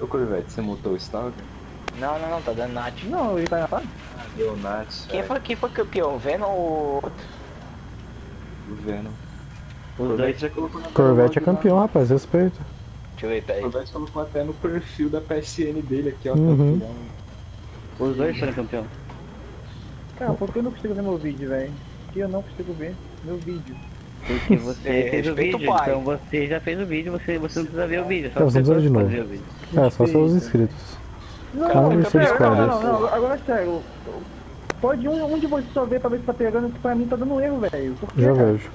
Ô Corvette, você mutou o Stalker? Não, não, não, tá dando Nath. Não, ele tá na paz? Deu Nat, Quem foi, quem foi campeão? Venom ou. o Venom. Corvette já colocou na Corvette é campeão, rapaz, respeito. Deixa eu ver, lá. peraí. Corvette colocou até no perfil da PSN dele aqui, ó. Uhum. campeão. Os dois foram campeão. Cara, por que eu não consigo ver meu vídeo, velho? Por que eu não consigo ver meu vídeo? Porque você É, fez o o vídeo, pai. então você já fez o vídeo, você, você não precisa ver o vídeo. Só Não, você precisa de novo. ver o vídeo. É, só seus inscritos. Não, um não, seus não, não, não, não, agora sério. Pode um, um de vocês só ver pra ver se tá pegando, que pra mim tá dando erro, velho. Por quê, Já cara? vejo.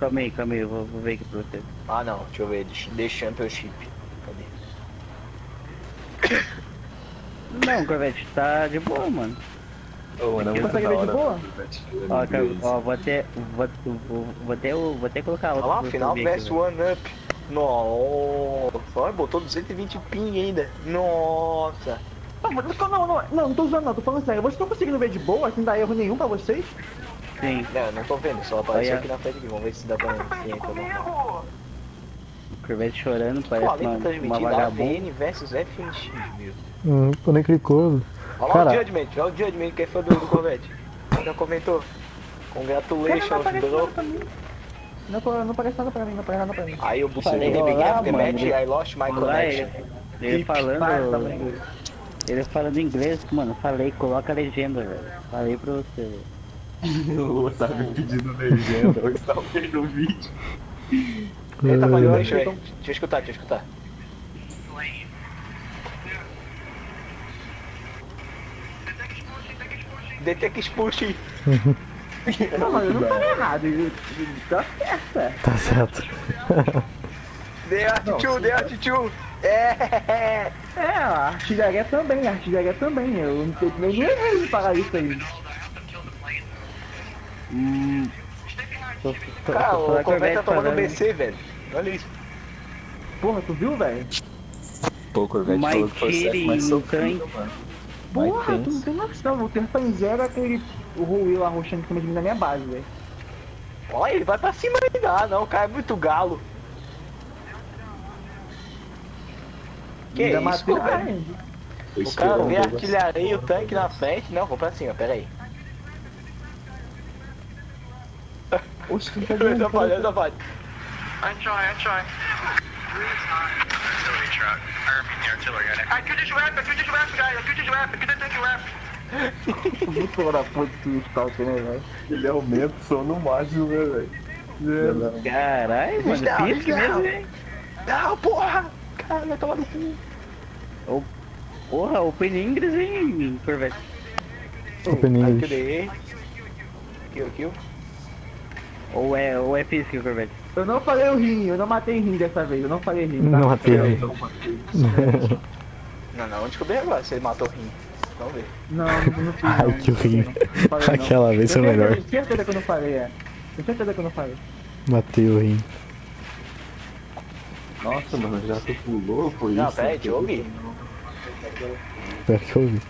Calma aí, calma aí, eu vou, vou ver aqui pra você. Ah, não, deixa eu ver. The- The Championship. Cadê? Não, Corvette, tá de boa, mano. Ô, mano, é muito Consegue ver de boa? Ó, cara, inglês. ó, vou até. Vou, vou, vou até, vou até colocar Olha outro. lá, final vs. One Up. Nossa, olha, botou 220 ping ainda. Nossa. Não, não, não, não, não, tô usando não, tô falando sério. Vocês estão conseguindo ver de boa, sem dar erro nenhum pra vocês? Sim, Não, não tô vendo, só apareceu Olha. aqui na frente aqui. Vamos ver se dá pra ver aqui normal. Corvette chorando, Pô, parece além uma, de uma vagabunda. AVN versus FNX, meu. Hum, tu nem clicou. Olha lá Cara. o Judgment, olha o Judgment que é fã do, do Corvette. Já comentou. Congratulations, Não bro. Não, tô- não aparece nada pra mim, não aparece nada pra mim. Aí eu olá, began the mano. match, I lost my connection. ele, tá falando. bem. Ele falando inglês, mano, falei, coloca a legenda, velho. Falei pra você. O Otávio pedindo legenda, o Stalker no vídeo. Eita, valeu, deixa eu ver. Deixa eu escutar, deixa eu escutar. Detect Push. Não, mas eu não falei errado. eu- eu- Tá certo. Tá certo. The Attitude, The Attitude. É. É, a artilharia também, a artilharia também. Eu não tenho eu não ia me parar isso aí. Hum. Tô, tô, Cara, tô- o Corvette tá tomando BC, velho. Olha isso. Porra, tu viu, velho? Pô, o Corvette Mas falou que foi o tire set mais um sofrido, mano. Porra, tu não tem noção. O Terpan Zero é aquele. O Ruil arrochando em cima de mim na minha base, velho. Olha, ele vai pra cima ainda. Ah, não, o cara é muito galo. Que Ainda isso, matei o cara O cara vê a negócio. artilharia e o tanque na frente. Não, vou pra cima, pera aí. Oxe, tu tá Eu vendo? atrapalho, eu atrapalho. Artillery truck. Or, I mean, the artillery wrap, I could just wrap, guys. I could just wrap, I could take a wrap. Muito filho da puta que Stalker, né, velho? Ele aumenta o som no máximo, né, velho? Caralho, mano, Não, não. mesmo, hein? Não, porra! Cara, vai tomar no cu. Porra, Open Inglês, hein, Corvette. Open English. Kill, kill. Ou é, ou é pisque, Corvette. Eu não falei o rim, eu não matei rim dessa vez, eu não falei rim. tá? Não matei. Não, não, descobri agora se ele matou o rim. Vamos ver. Não, não, não fiz. Ai, não. que. Não não. Aquela vez foi Eu melhor. Tenho certeza que eu não falei, é. Tenho certeza que eu não falei. Matei o rim. Nossa, mano, já tu pulou, foi Não, isso? pera aí, deixa eu ouvir. Pior que eu vi.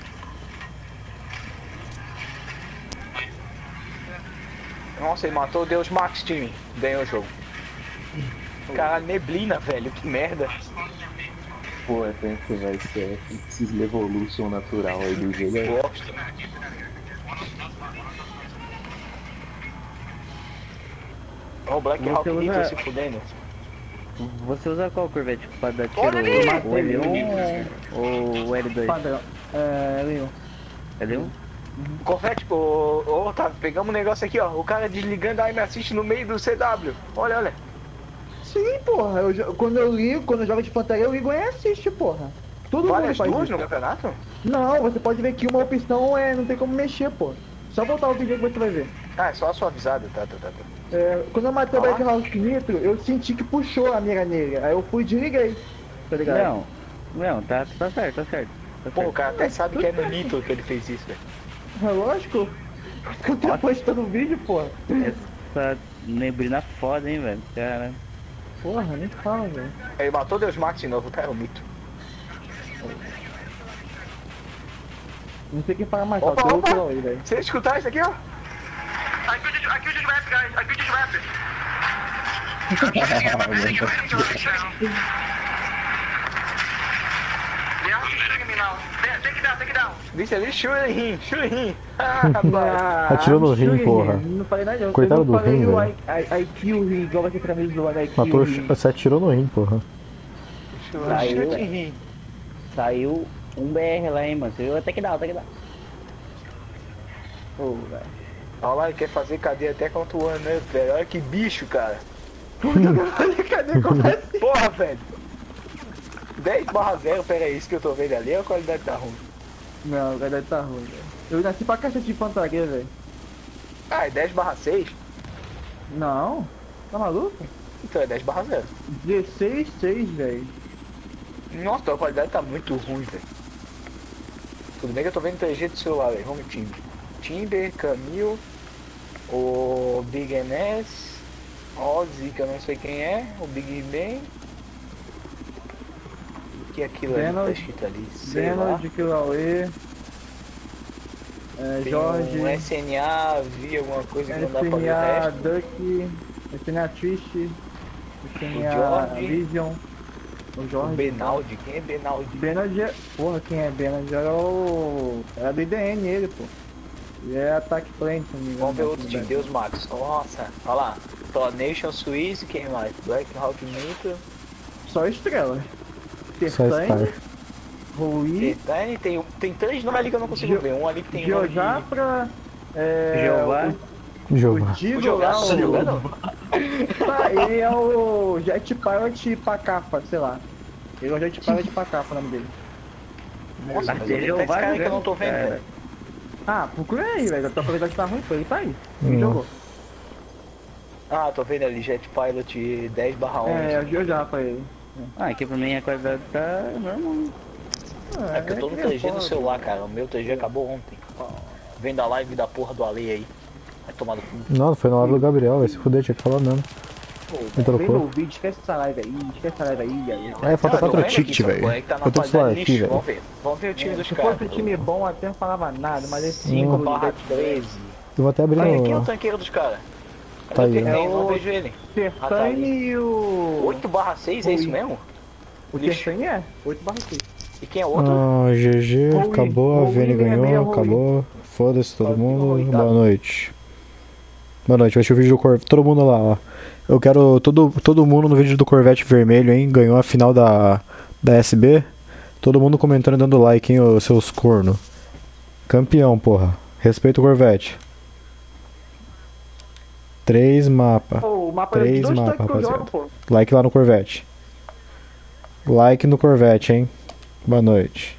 Nossa, ele matou o Deus Max Team. Ganhou o jogo. Caralho, neblina, velho. Que merda. Pô, é tenso, vai ser esses Evolution natural aí do jogo. é- Gosto. Ó, o Black Você Hawk usa- Nitro se fudendo. Você usa qual Corvette pra dar tiro? Olha ali! O L1 ou o L2? Padrão. É, Leon. L1? Corvette, ô, ô Otávio, pegamos um negócio aqui, ó. O cara desligando aí me assiste no meio do CW. Olha, olha. Sim, porra. Eu, quando eu ligo, quando eu jogo de infantaria, eu ligo e assiste, porra. Todo mundo Várias faz isso. no campeonato? Não, você pode ver que uma opção é não tem como mexer, pô. Só botar o vídeo que você vai ver. Ah, é só a suavizada, tá, tá, tá. tá. É, quando eu matei o Ah. Black House Nitro, eu senti que puxou a mira nele. Aí eu fui e desliguei. Tá ligado? Não, não, tá, tá certo, tá certo. Tá Pô, o cara até sabe que é no Nitro que ele fez isso, velho. É lógico. Eu tô postando o vídeo, porra. Essa neblina foda, hein, velho. Cara. Porra, nem fala, velho. Ele matou Deus Max de novo, cara, é um mito. Não sei quem fala mais Opa, alto, eu opa. ou aí, velho. Você escutar isso aqui, ó? Disse ali, churrim, churrim. Ah, rapaz. Atirou no rim, porra. Não falei nada, não. Coitado eu não do rim, o velho. I- I- IQ rim, igual vai ser camisa do IQ Matou, rim. você atirou no rim, porra. Saiu, Churrim. saiu um BR lá, hein, mano. Você viu até que dá, até que dá. Pô, velho. Olha lá, ele quer fazer cadeia até contra o ano, né, velho? Olha que bicho, cara. Cadê como é? Porra, velho. 10 barra 0, pera aí, isso que eu tô vendo ali, a qualidade tá ruim. Não, a verdade tá ruim, velho. Eu nasci pra caixa de infantaria, velho. Ah, é 10 barra 6? Não. Tá maluco? Então é 10 barra 0. 16, 6, velho. Nossa, tua qualidade tá muito ruim, velho. Tudo bem que eu tô vendo 3G do celular, velho. Vamos Timber. Timber, Camil, o Big NS, Ozzy, que eu não sei quem é, o Big Ben. O que é aquilo ali que tá escrito ali? Lá. Bernard, Kilauê. É, Jorge. um SNA, vi alguma coisa que não dá pra ver o resto. Duck. SNA Twist. SNA. Vision. O O Jorge. Benaldi, quem é Benaldi? Benard é... Porra, quem é Benard? Era o... Era do IDN ele, pô. Ele é Attack Plane, se não me engano. Vamos ver outro né? time, Deus Max. Nossa, olha lá. Tornation Suisse, quem mais? Black Hawk Nitro. Só estrela. Tertane. Rui, Tetane, tem, tem três nomes ali que eu não consigo Geo- ver. Um ali que tem o nome de... Geojafra, é... Jeová. O, Jeová. Digo O Jeová, lá, tá o... jogando? Tá, ele é o Jet Pilot Pacafa, sei lá. Ele é o Jet Pilot Pacafa, o nome dele. Nossa, mas ele é o tá esse cara que eu não tô vendo, velho. Ah, procura aí, velho. A tua qualidade tá ruim, pô. Ele tá aí. Ele Hum. jogou. Ah, tô vendo ali, Jet Pilot 10 barra 11. É, o Geojafra ele. Ah, aqui pra mim a qualidade tá normal. É porque eu tô no 3G do celular, cara. O meu 3G acabou ontem. Vendo a live da porra do Ale aí. Vai tomar no cu. Não, foi na live do Gabriel, vai se fuder, tinha que falar mesmo. Pô, Me vem trocou. no vídeo, esquece essa live aí, esquece essa live aí, aí. É, falta Ah, tô 4 vendo tickets, velho. é que tô com celular aqui, velho. Vamos ver. Vamos ver o time dos Se caras. fosse um time bom, até não falava nada, mas esse 5 time barra 13. Eu vou até abrir Olha, quem é o no. tanqueiro dos caras? Tá aí, que né? É Não o- vejo ele. Ah, tá ali. e o... 8 barra 6, é isso mesmo? O lixo. Tertane é, 8 barra 6. E quem é o outro? Ah, GG, acabou, a Vene ganhou, acabou. Foda-se todo mundo. tá. Boa noite. Boa noite, vai assistir o vídeo do Corvette. Todo mundo lá, ó. Eu quero todo, todo mundo no vídeo do Corvette vermelho, hein? Ganhou a final da, da SB. Todo mundo comentando e dando like, hein, ô seus corno. Campeão, porra. Respeita o Corvette. Três mapas. Mapa é Três dois mapas, jogo, rapaziada. pô. Like lá no Corvette. Like no Corvette, hein? Boa noite.